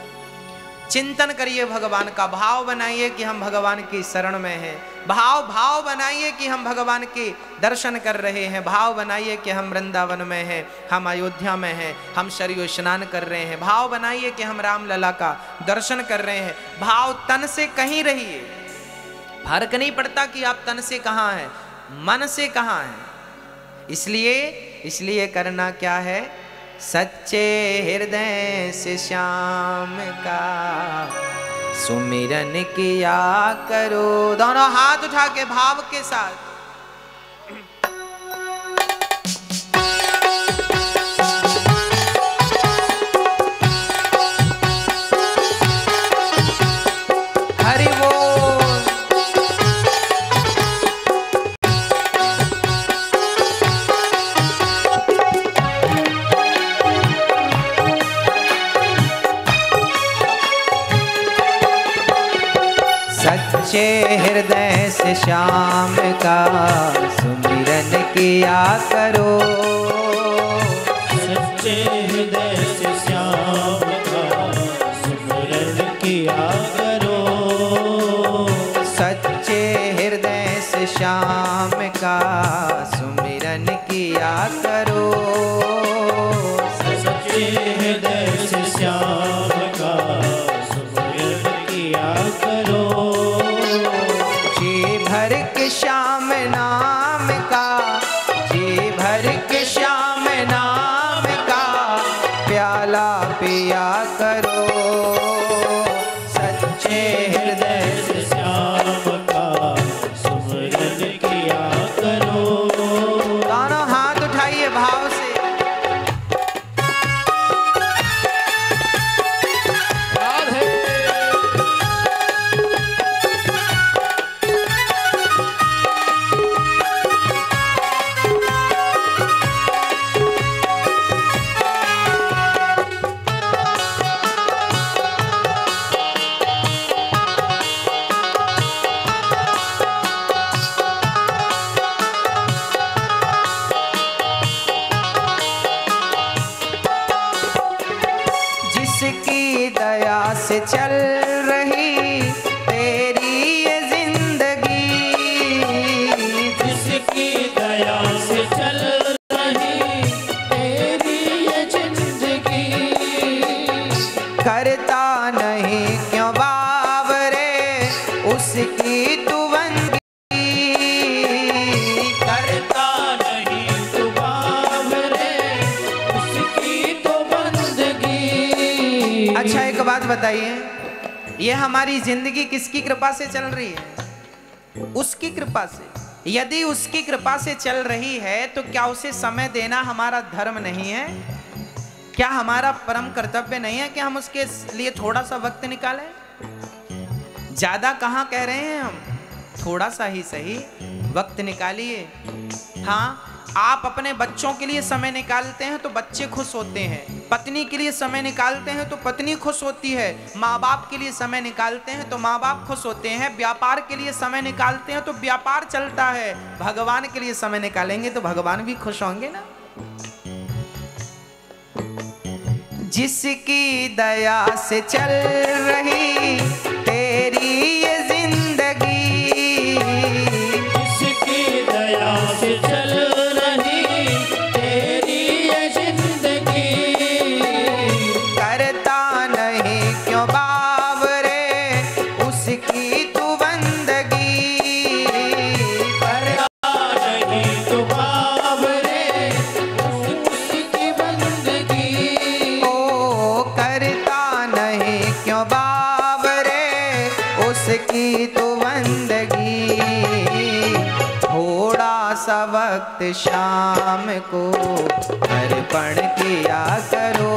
चिंतन करिए भगवान का भाव बनाइए कि हम भगवान की शरण में हैं। भाव भाव बनाइए कि हम भगवान के दर्शन कर रहे हैं। भाव बनाइए कि हम वृंदावन में हैं, हम अयोध्या में हैं, हम शरीर स्नान कर रहे हैं। भाव बनाइए कि हम राम लला का दर्शन कर रहे हैं। भाव तन से कहीं रहिए। फ़र्क नहीं पड़ता कि आप तन से कहाँ हैं, मन से कहाँ हैं। इसलिए इसलिए करना क्या है? सच्चे हृदय से श्याम का सुमिरन किया करो। दोनों हाथ उठा के भाव के साथ। सच्चे हृदय से श्याम का सुमिरन किया करो। सच्चे हृदय किसकी कृपा से चल रही है? उसकी कृपा से। यदि उसकी कृपा से चल रही है तो क्या उसे समय देना हमारा धर्म नहीं है? क्या हमारा परम कर्तव्य नहीं है कि हम उसके लिए थोड़ा सा वक्त निकालें? ज़्यादा कहाँ कह रहे हैं हम? थोड़ा सा ही सही। वक्त निकालिए। हाँ आप अपने बच्चों के लिए समय निकालते हैं तो बच्चे खुश होते हैं। पत्नी के लिए समय निकालते हैं तो पत्नी खुश होती है। माँ बाप के लिए समय निकालते हैं तो माँ बाप खुश होते हैं। व्यापार के लिए समय निकालते हैं तो व्यापार चलता है। भगवान के लिए समय निकालेंगे तो भगवान भी खुश होंगे ना। जिसकी दया से चल रही शाम को अर्पण किया करो।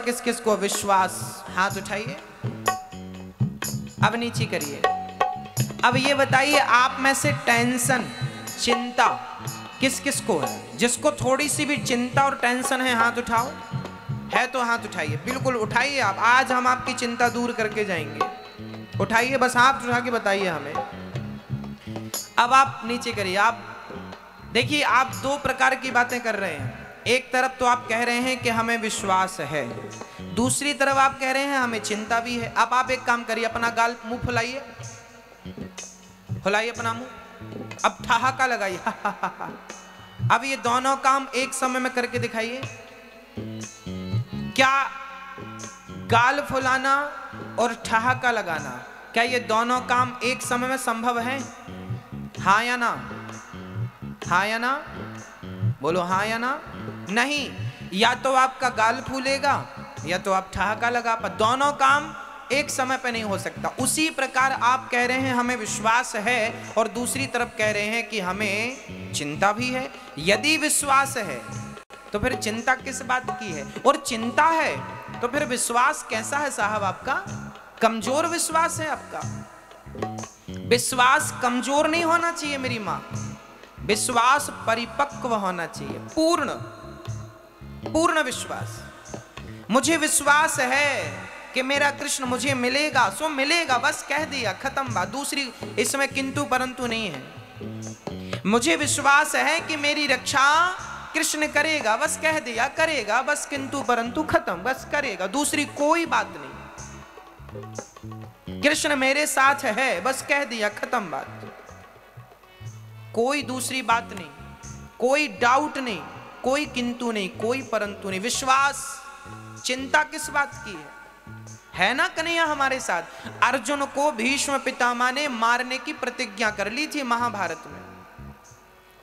किस किस को विश्वास? हाथ उठाइए। अब नीचे करिए। अब ये बताइए, आप में से टेंशन, चिंता किस किस को है? जिसको थोड़ी सी भी चिंता और टेंशन है, हाथ उठाओ। है तो हाथ उठाइए। बिल्कुल उठाइए आप। आज हम आपकी चिंता दूर करके जाएँगे। उठाइए, बस हाथ उठा के बताइए हमें। अब आप नीचे करिए। आप देखिए, आप दो प्रकार की बातें कर रहे हैं। एक तरफ़ तो आप कह रहे हैं कि हमें विश्वास है, दूसरी तरफ़ आप कह रहे हैं हमें चिंता भी है। अब आप एक काम करिए, अपना गाल मुँह फुलाइए। फुलाइए अपना मुँह। अब ठहाका लगाइए। [laughs] अब ये दोनों काम एक समय में करके दिखाइए। क्या गाल फुलाना और ठहाका लगाना, क्या ये दोनों काम एक समय में संभव है? हाँ या ना? हाँ या ना? बोलो हाँ या ना? नहीं, या तो आपका गाल फूलेगा, या तो आप ठहाका लगा पर दोनों काम एक समय पे नहीं हो सकता। उसी प्रकार आप कह रहे हैं, हमें विश्वास है, और दूसरी तरफ़ कह रहे हैं कि, हमें चिंता भी है। यदि विश्वास है तो फिर चिंता किस बात की है? और चिंता है तो फिर विश्वास कैसा है साहब आपका? कमज़ोर विश्वास है आपका। विश्वास कमज़ोर नहीं होना चाहिए मेरी माँ। विश्वास परिपक्व होना चाहिए। पूर्ण पूर्ण विश्वास। मुझे विश्वास है कि मेरा कृष्ण मुझे मिलेगा, सो मिलेगा, बस कह दिया, खत्म बात। दूसरी इसमें किंतु परंतु नहीं है। मुझे विश्वास है कि मेरी रक्षा कृष्ण करेगा, बस कह दिया, करेगा, बस किंतु परंतु खत्म, बस करेगा। दूसरी कोई बात नहीं। कृष्ण मेरे साथ है, बस कह दिया, खत्म बात। कोई दूसरी बात नहीं, कोई डाउट नहीं, कोई किंतु नहीं, कोई परंतु नहीं। विश्वास, चिंता किस बात की है? है ना कन्हैया हमारे साथ? अर्जुन को भीष्म पितामह ने मारने की प्रतिज्ञा कर ली थी महाभारत में।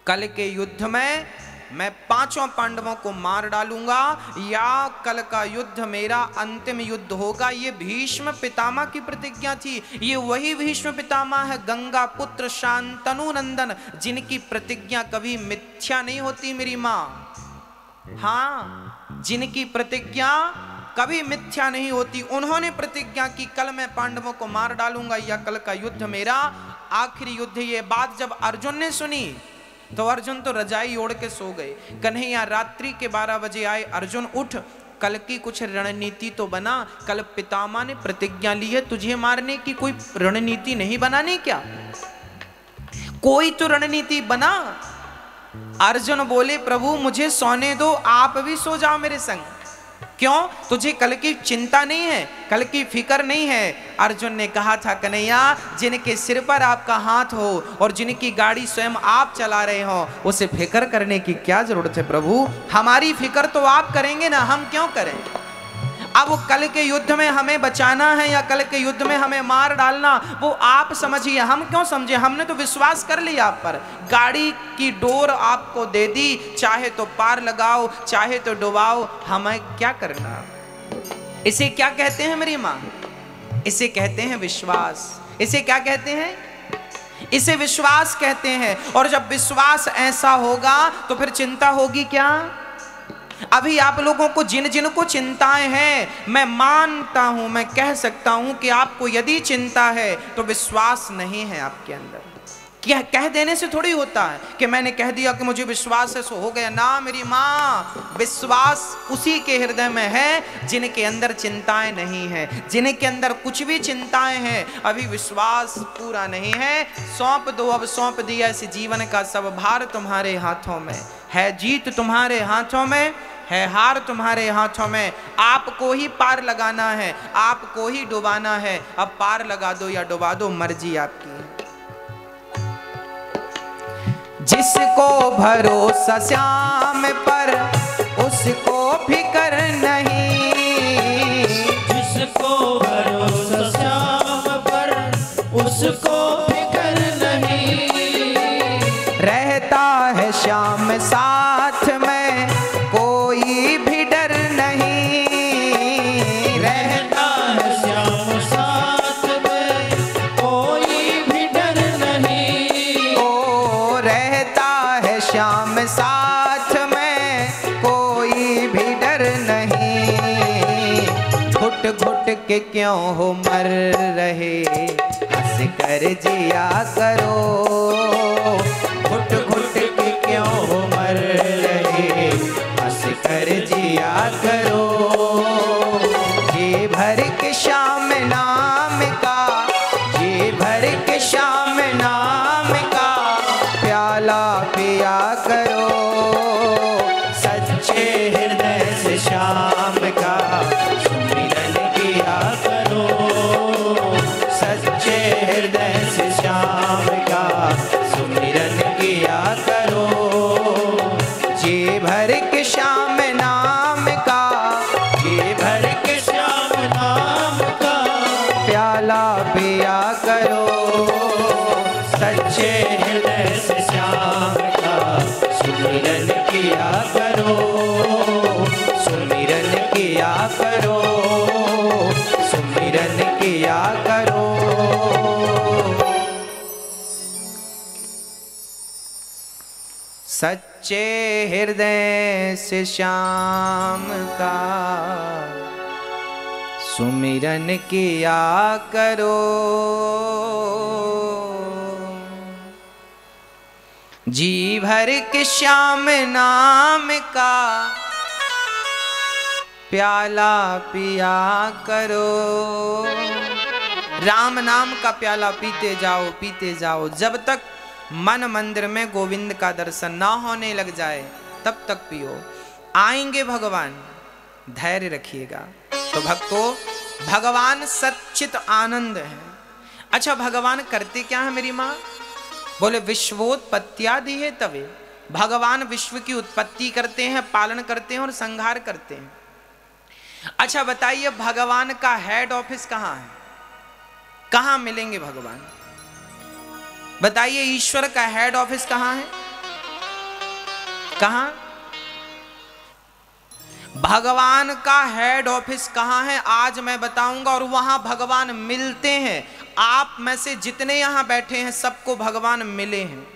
कल के युद्ध में मैं पाँचों पांडवों को मार डालूँगा। या कल का युद्ध मेरा अंतिम युद्ध होगा। ये भीष्म पितामह की प्रतिज्ञा थी। ये वही भीष्म पितामह है, गंगा पुत्र शांतनु नंदन जिनकी प्रतिज्ञा कभी मिथ्या नहीं होती मेरी माँ। हाँ जिनकी प्रतिज्ञा कभी मिथ्या नहीं होती। उन्होंने प्रतिज्ञा की, कल मैं पांडवों को मार डालूँगा। या कल का युद्ध मेरा आखिरी युद्ध। ये बात जब अर्जुन ने सुनी तो अर्जुन तो रजाई ओढ़ के सो गए। कन्हैया रात्रि के बारह बजे आए, अर्जुन उठ, कल की कुछ रणनीति तो बना, कल पितामा ने प्रतिज्ञा ली है, तुझे मारने की कोई रणनीति नहीं बनाने क्या? कोई तो रणनीति बना। अर्जुन बोले, प्रभु, मुझे सोने दो, आप भी सो जाओ मेरे संग। क्यों? तुझे कल की चिंता नहीं है? कल की फ़िक्र नहीं है? अर्जुन ने कहा था, कन्हैया, जिनके सिर पर आपका हाथ हो और जिनकी गाड़ी स्वयं आप चला रहे हो, उसे फ़िक्र करने की क्या ज़रूरत है प्रभु? हमारी फ़िक्र तो आप करेंगे ना, हम क्यों करें? अब कल के युद्ध में हमें बचाना है या कल के युद्ध में हमें मार डालना, वो आप समझिए। हम क्यों समझे? हमने तो विश्वास कर लिया आप पर। गाड़ी की डोर आपको दे दी, चाहे तो पार लगाओ, चाहे तो डुबाओ, हमें क्या करना? इसे क्या कहते हैं मेरी माँ? इसे कहते हैं विश्वास। इसे क्या कहते हैं? इसे विश्वास कहते हैं। और जब विश्वास ऐसा होगा तो फिर चिंता होगी क्या? अभी आप लोगों को जिन जिन को चिंताएँ हैं, मैं मानता हूँ, मैं कह सकता हूँ कि आपको यदि चिंता है तो विश्वास नहीं है आपके अंदर। क्या कह देने से थोड़ी होता है कि मैंने कह दिया कि मुझे विश्वास है, सो हो गया। ना, मेरी माँ, विश्वास उसी के हृदय में है, जिनके अंदर चिंताएँ नहीं है, जिनके अंदर कुछ भी चिंताएँ हैं, अभी विश्वास पूरा नहीं है। सौंप दो, अब सौंप दिया इस जीवन का सब भार तुम्हारे हाथों में। है जीत तुम्हारे हाथों में, है हार तुम्हारे हाथों में। आपको ही पार लगाना है, आपको ही डुबाना है। अब पार लगा दो या डुबा दो मर्ज़ी आपकी। है जिसको भरोसा श्याम पर उसको फिकर नहीं। जिसको भरोसा के क्यों हो मर रहे? हंस कर जिया करो। घुट घुट के क्यों हो मर रहे? हंस कर जिया करो। सच्चे हृदय से शाम का सुमिरन किया करो। जी भर के श्याम नाम का प्याला पिया करो। राम नाम का प्याला पीते जाओ पीते जाओ, जब तक मन मंदिर में गोविंद का दर्शन ना होने लग जाए, तब तक पियो। आएँगे भगवान, धैर्य रखिएगा। तो भक्तों, भगवान सच्चित आनंद है। अच्छा भगवान करते क्या है मेरी माँ? बोले, विश्वोत्पत्तियादि है तवे। भगवान विश्व की उत्पत्ति करते हैं, पालन करते हैं और संहार करते हैं। अच्छा बताइए, भगवान का हेड ऑफ़िस कहाँ है? कहाँ मिलेंगे भगवान? बताइए, ईश्वर का हेड ऑफ़िस कहाँ है? कहाँ? भगवान का हेड ऑफ़िस कहाँ है? आज मैं बताऊँगा और वहाँ भगवान मिलते हैं। आप में से जितने यहाँ बैठे हैं, सबको भगवान मिले हैं।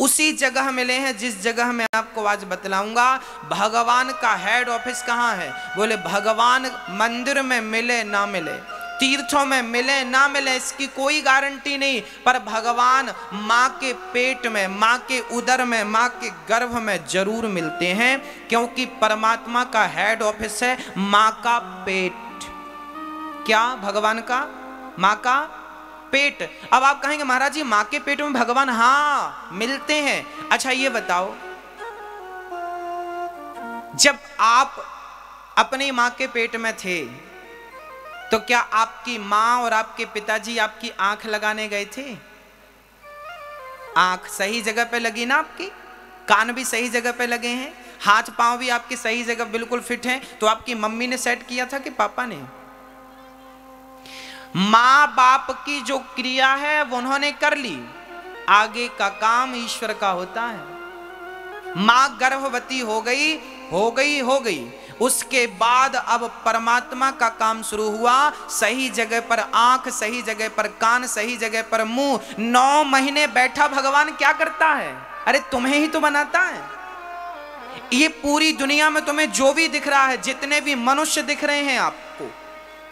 उसी जगह मिले हैं, जिस जगह मैं आपको आज बतलाऊँगा। भगवान का हेड ऑफ़िस कहाँ है? बोले, भगवान मंदिर में मिले, ना मिले। तीर्थों में मिले, ना मिले, इसकी कोई गारंटी नहीं। पर भगवान माँ के पेट में, माँ के उदर में, माँ के गर्भ में ज़रूर मिलते हैं, क्योंकि परमात्मा का हेड ऑफ़िस है, माँ का पेट। क्या? भगवान का? माँ का पेट। अब आप कहेंगे, महाराज जी, माँ के पेट में भगवान हाँ मिलते हैं। अच्छा ये बताओ, जब आप अपनी माँ के पेट में थे तो क्या आपकी माँ और आपके पिताजी आपकी आँख लगाने गए थे? आँख सही जगह पे लगी ना आपकी? कान भी सही जगह पे लगे हैं? हाथ पाँव भी आपकी सही जगह बिल्कुल फिट हैं? तो आपकी मम्मी ने सेट किया था कि पापा ने? माँ बाप की जो क्रिया है, वो उन्होंने कर ली। आगे का काम ईश्वर का होता है। माँ गर्भवती हो गई हो गई हो गई। उसके बाद अब परमात्मा का काम शुरू हुआ। सही जगह पर आँख, सही जगह पर कान, सही जगह पर मुँह। नौ महीने बैठा भगवान क्या करता है? अरे तुम्हें ही तो बनाता है। ये पूरी दुनिया में तुम्हें जो भी दिख रहा है, जितने भी मनुष्य दिख रहे हैं आपको,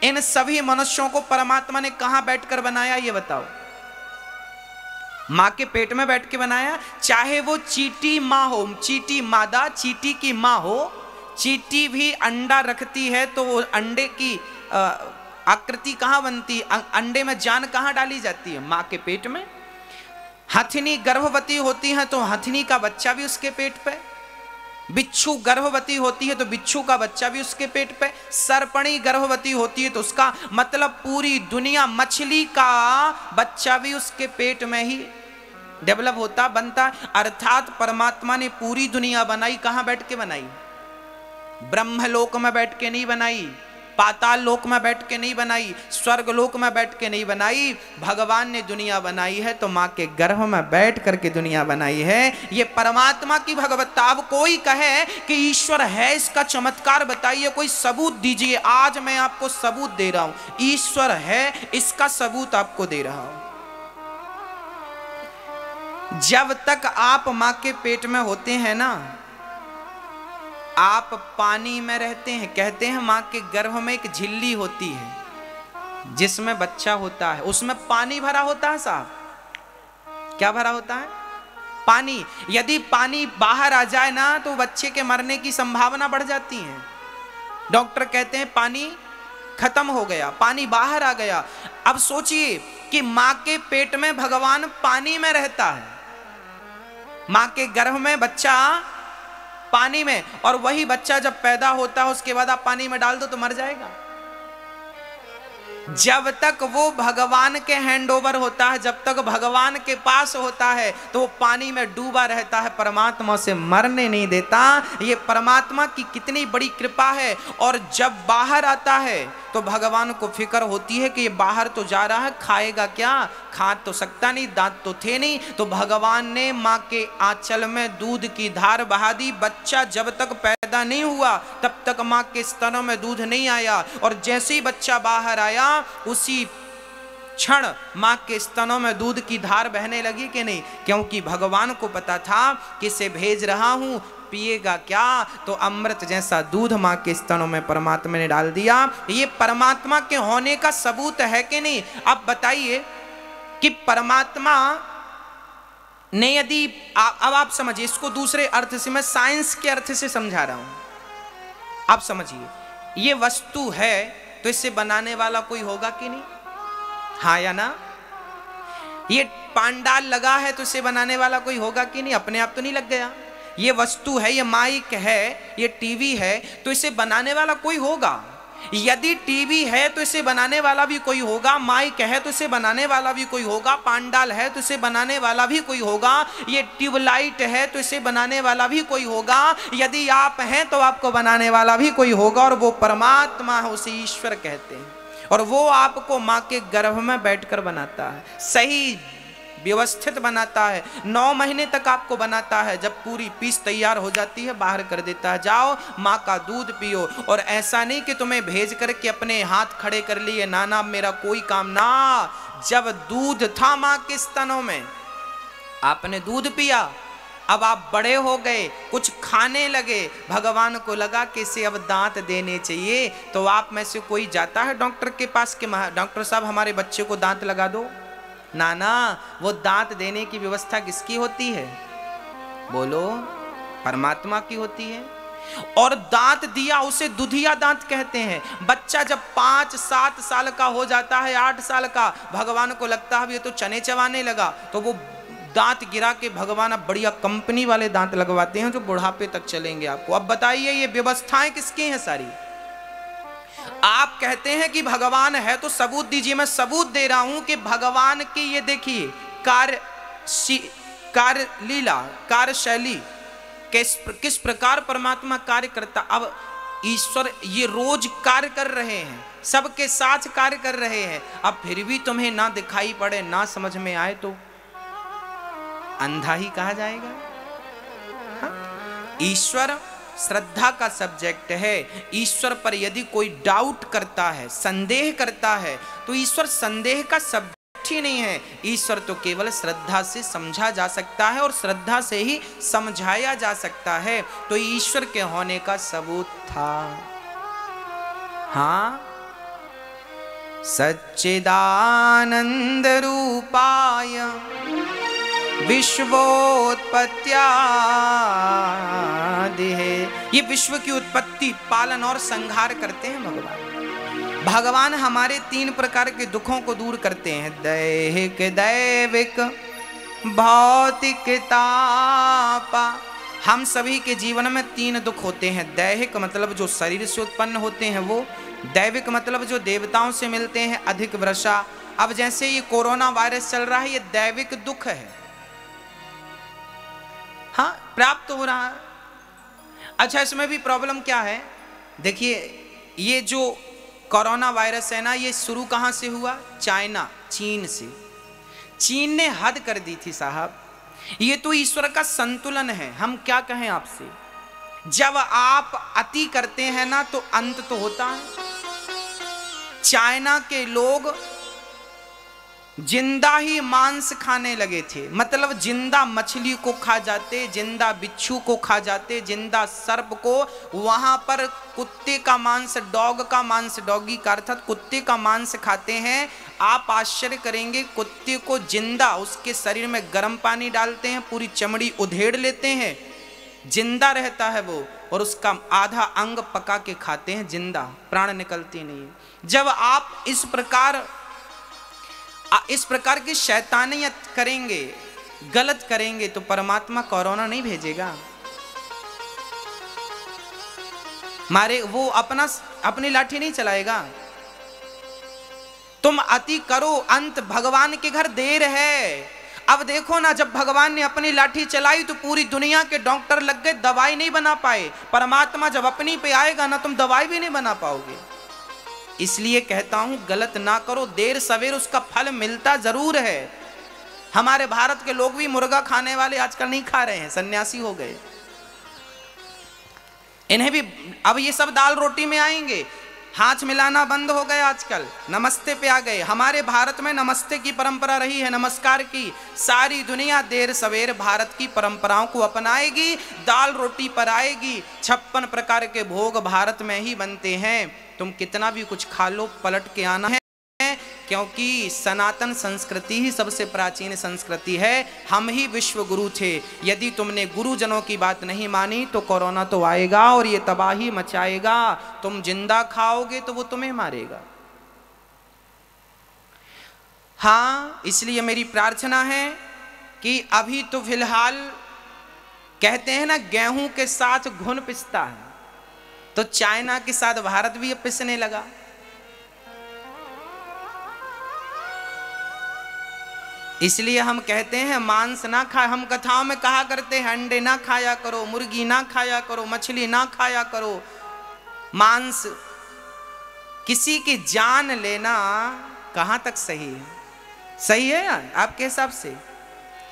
इन सभी मनुष्यों को परमात्मा ने कहाँ बैठकर बनाया, ये बताओ। माँ के पेट में बैठ के बनाया, चाहे वो चीटी माँ हो, चीटी मादा, चीटी की माँ हो चीटी भी अंडा रखती है तो वो अंडे की आकृति कहाँ बनती? अंडे में जान कहाँ डाली जाती है? माँ के पेट में? हथिनी गर्भवती होती है तो हथिनी का बच्चा भी उसके पेट पे। बिच्छू गर्भवती होती है तो बिच्छू का बच्चा भी उसके पेट पे। सरपणी गर्भवती होती है तो उसका मतलब पूरी दुनिया मछली का बच्चा भी उसके पेट में ही डेवलप होता, बनता। अर्थात परमात्मा ने पूरी दुनिया बनाई, कहाँ बैठ के बनाई? ब्रह्मलोक में बैठ के नहीं बनाई, पाताल लोक में बैठ के नहीं बनाई, स्वर्ग लोक में बैठ के नहीं बनाई, भगवान ने दुनिया बनाई है तो माँ के गर्भ में बैठ करके दुनिया बनाई है। ये परमात्मा की भगवत्ता, अब कोई कहे कि ईश्वर है इसका चमत्कार बताइए, कोई सबूत दीजिए, आज मैं आपको सबूत दे रहा हूँ। ईश्वर है इसका सबूत आपको दे रहा हूँ। जब तक आप माँ के पेट में होते हैं ना आप पानी में रहते हैं, कहते हैं माँ के गर्भ में एक झिल्ली होती है, जिसमें बच्चा होता है। उसमें पानी भरा होता है साहब? क्या भरा होता है? पानी। यदि पानी बाहर आ जाए ना तो बच्चे के मरने की संभावना बढ़ जाती है। डॉक्टर कहते हैं, पानी खत्म हो गया, पानी बाहर आ गया। अब सोचिए कि माँ के पेट में भगवान पानी में रहता है। माँ के गर्भ में बच्चा पानी में, और वही बच्चा जब पैदा होता है, उसके बाद आप पानी में डाल दो तो मर जाएगा। जब तक वो भगवान के हैंडओवर होता है, जब तक भगवान के पास होता है तो वो पानी में डूबा रहता है, परमात्मा से मरने नहीं देता। ये परमात्मा की कितनी बड़ी कृपा है, और जब बाहर आता है तो भगवान को फ़िक्र होती है कि ये बाहर तो जा रहा है, खाएगा क्या? खा तो सकता नहीं, दांत तो थे नहीं। तो भगवान ने माँ के आंचल में दूध की धार बहा दी। बच्चा जब तक पैदा नहीं हुआ, तब तक माँ के स्तनों में दूध नहीं आया। और जैसे ही बच्चा बाहर आया, उसी क्षण माँ के स्तनों में दूध की धार बहने लगी कि नहीं? क्योंकि भगवान को पता था कि इसे भेज रहा हूँ। पिएगा क्या? तो अमृत जैसा दूध माँ के स्तनों में परमात्मा ने डाल दिया। ये परमात्मा के होने का सबूत है कि नहीं? अब बताइए कि परमात्मा ने यदि अब आप समझिए, इसको दूसरे अर्थ से, मैं साइंस के अर्थ से समझा रहा हूँ। आप समझिए, ये वस्तु है तो इसे बनाने वाला कोई होगा कि नहीं? हाँ या ना? ये पांडाल लगा है तो इसे बनाने वाला कोई होगा कि नहीं? अपने आप तो नहीं लग गया। ये वस्तु है, ये माइक है, ये टीवी है तो इसे बनाने वाला कोई होगा? यदि टीवी है तो इसे बनाने वाला भी कोई होगा, माइक है तो इसे बनाने वाला भी कोई होगा, पांडाल है तो इसे बनाने वाला भी कोई होगा, ये ट्यूबलाइट है तो इसे बनाने वाला भी कोई होगा, यदि आप हैं तो आपको बनाने वाला भी कोई होगा, और वो परमात्मा है, उसे ईश्वर कहते हैं, और वो आपको माँ के गर्भ में बैठकर बनाता है। सही व्यवस्थित बनाता है। नौ महीने तक आपको बनाता है। जब पूरी पीस तैयार हो जाती है, बाहर कर देता है। जाओ, माँ का दूध पियो। और ऐसा नहीं कि तुम्हें भेज करके अपने हाथ खड़े कर लिए। नाना, मेरा कोई काम ना। जब दूध था माँ के स्तनों में, आपने दूध पिया। अब आप बड़े हो गए, कुछ खाने लगे। भगवान को लगा कि इसे अब दांत देने चाहिए। तो आप में से कोई जाता है डॉक्टर के पास कि डॉक्टर साहब, हमारे बच्चे को दांत लगा दो? नाना, वो दांत देने की व्यवस्था किसकी होती है? बोलो, परमात्मा की होती है। और दांत दिया, उसे दुधिया दांत कहते हैं। बच्चा जब पाँच, सात साल का हो जाता है, आठ साल का, भगवान को लगता है ये तो चने चबाने लगा। तो वो दांत गिरा के भगवान अब बढ़िया कंपनी वाले दांत लगवाते हैं, जो बुढ़ापे तक चलेंगे आपको। अब बताइए, ये व्यवस्थाएँ किसकी हैं सारी? आप कहते हैं कि भगवान है तो सबूत दीजिए, मैं सबूत दे रहा हूँ कि भगवान की ये देखिए कार्य कार्य लीला कार्य शैली, किस किस प्रकार परमात्मा कार्य करता, अब ईश्वर ये रोज कार्य कर रहे हैं, सबके साथ कार्य कर रहे हैं, अब फिर भी तुम्हें ना दिखाई पड़े, ना समझ में आए तो अंधा ही कहा जाएगा हाँ? ईश्वर श्रद्धा का सब्जेक्ट है। ईश्वर पर यदि कोई डाउट करता है, संदेह करता है तो ईश्वर संदेह का सब्जेक्ट ही नहीं है। ईश्वर तो केवल श्रद्धा से समझा जा सकता है और श्रद्धा से ही समझाया जा सकता है। तो ईश्वर के होने का सबूत था। हाँ? सच्चिदानंद रूपाय। विश्वोत्पत्त्यादि है। ये विश्व की उत्पत्ति, पालन और संहार करते हैं भगवान। भगवान हमारे तीन प्रकार के दुखों को दूर करते हैं। दैहिक, दैविक, भौतिक, तापा। हम सभी के जीवन में तीन दुख होते हैं। दैहिक मतलब जो शरीर से उत्पन्न होते हैं वो। दैविक मतलब जो देवताओं से मिलते हैं, अधिक वर्षा। अब जैसे ये कोरोना वायरस चल रहा है, ये दैविक दुख है। हाँ प्राप्त हो रहा है। अच्छा इसमें भी प्रॉब्लम क्या है? देखिए, ये जो कोरोना वायरस है ना, ये शुरू कहाँ से हुआ? चाइना चीन से। चीन ने हद कर दी थी, साहब। ये तो ईश्वर का संतुलन है। हम क्या कहें आपसे? जब आप अति करते हैं ना तो अंत तो होता है। चाइना के लोग ज़िंदा ही मांस खाने लगे थे। मतलब ज़िंदा मछली को खा जाते, ज़िंदा बिच्छू को खा जाते, ज़िंदा सर्प को, वहाँ पर कुत्ते का मांस, डॉग का मांस, डॉगी का अर्थात कुत्ते का मांस खाते हैं। आप आश्चर्य करेंगे, कुत्ते को ज़िंदा उसके शरीर में गर्म पानी डालते हैं, पूरी चमड़ी उधेड़ लेते हैं। ज़िंदा रहता है वो और उसका आधा अंग पका के खाते हैं, ज़िंदा, प्राण निकलती नहीं। जब आप इस प्रकार इस प्रकार की शैतानियत करेंगे, गलत करेंगे तो परमात्मा कोरोना नहीं भेजेगा। मारे, वो अपना अपनी लाठी नहीं चलाएगा। तुम अति करो, अंत भगवान के घर देर है। अब देखो ना, जब भगवान ने अपनी लाठी चलाई तो पूरी दुनिया के डॉक्टर लग गए, दवाई नहीं बना पाए। परमात्मा जब अपनी पे आएगा ना, तुम दवाई भी नहीं बना पाओगे। इसलिए कहता हूँ, गलत ना करो, देर सवेर उसका फल मिलता ज़रूर है। हमारे भारत के लोग भी मुर्गा खाने वाले आजकल नहीं खा रहे हैं, सन्यासी हो गए। इन्हें भी, अब ये सब दाल रोटी में आएँगे। हाथ मिलाना बंद हो गया आजकल। नमस्ते पे आ गए। हमारे भारत में नमस्ते की परंपरा रही है, नमस्कार की। सारी दुनिया देर सवेर भारत की परंपराओं को अपनाएगी, दाल रोटी पर आएगी। छप्पन प्रकार के भोग भारत में ही बनते हैं। तुम कितना भी कुछ खा लो, पलट के आना है। क्योंकि सनातन संस्कृति ही सबसे प्राचीन संस्कृति है। हम ही विश्व गुरु थे। यदि तुमने गुरुजनों की बात नहीं मानी तो कोरोना तो आएगा और ये तबाही मचाएगा। तुम ज़िंदा खाओगे तो वो तुम्हें मारेगा। हाँ इसलिए मेरी प्रार्थना है कि अभी तो फ़िलहाल कहते हैं ना, गेहूँ के साथ घुन पिसता है। तो चाइना के साथ भारत भी अब पिसने लगा। इसलिए हम कहते हैं, मांस ना खा हम कथाओं में कहा करते हैं, अंडे ना खाया करो, मुर्गी ना खाया करो, मछली ना खाया करो। मांस, किसी की जान लेना कहाँ तक सही है? सही है आपके हिसाब से।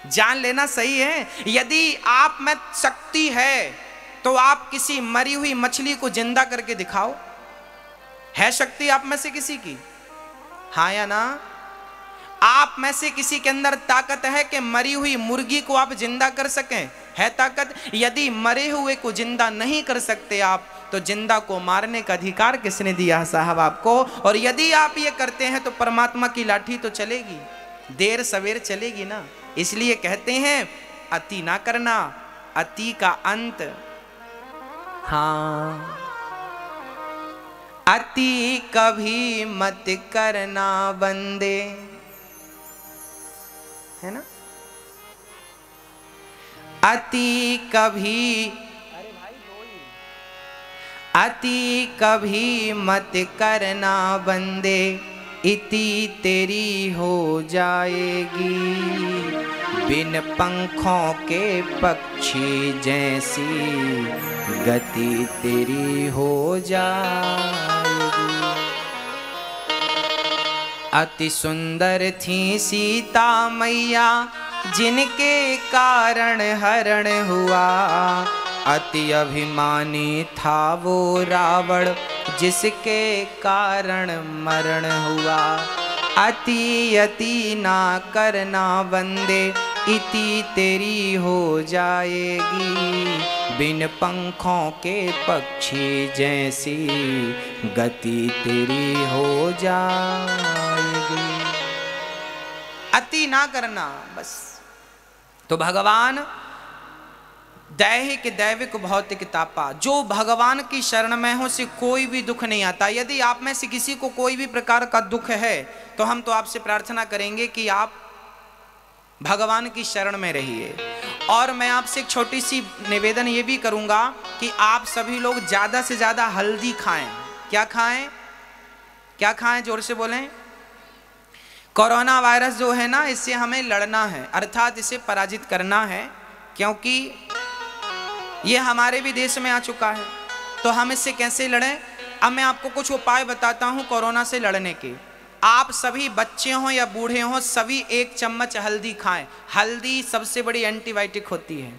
जान लेना सही है। यदि आप में शक्ति है तो आप किसी मरी हुई मछली को ज़िंदा करके दिखाओ। है शक्ति आप में से किसी की? हाँ या ना? आप में से किसी के अंदर ताकत है कि मरी हुई मुर्गी को आप ज़िंदा कर सकें? है ताकत? यदि मरे हुए को ज़िंदा नहीं कर सकते आप तो ज़िंदा को मारने का अधिकार किसने दिया साहब आपको? और यदि आप ये करते हैं तो परमात्मा की लाठी तो चलेगी। देर सवेर चलेगी ना? इसलिए कहते हैं, अति ना करना, अति का अंत। हाँ। अति कभी मत करना बंदे। है ना? अति कभी अति कभी मत करना बंदे इति तेरी हो जाएगी। बिन पंखों के पक्षी जैसी गति तेरी हो जाएगी। अति सुंदर थी सीता मैया, जिनके कारण हरण हुआ। अति अभिमानी था वो रावण, जिसके कारण मरण हुआ। अति अति ना करना बंदे इति तेरी हो जाएगी। बिन पंखों के पक्षी जैसी गति तेरी हो जाएगी। अति ना करना, बस। तो भगवान दैहिक दैविक भौतिक तापा जो भगवान की शरण में हो से कोई भी दुख नहीं आता। यदि आप में से किसी को कोई भी प्रकार का दुख है तो हम तो आपसे प्रार्थना करेंगे कि आप भगवान की शरण में रहिए। और मैं आपसे एक छोटी सी निवेदन ये भी करूँगा कि आप सभी लोग ज़्यादा से ज़्यादा हल्दी खाएँ। क्या खाएँ? क्या खाएँ? ज़ोर से बोलें। कोरोना वायरस जो है ना, इससे हमें लड़ना है। अर्थात इसे पराजित करना है, क्योंकि ये हमारे भी देश में आ चुका है। तो हम इससे कैसे लड़ें? अब मैं आपको कुछ उपाय बताता हूँ कोरोना से लड़ने के। आप सभी बच्चे हों या बूढ़े हों, सभी एक चम्मच हल्दी खाएँ। हल्दी सबसे बड़ी एंटीबायोटिक होती है।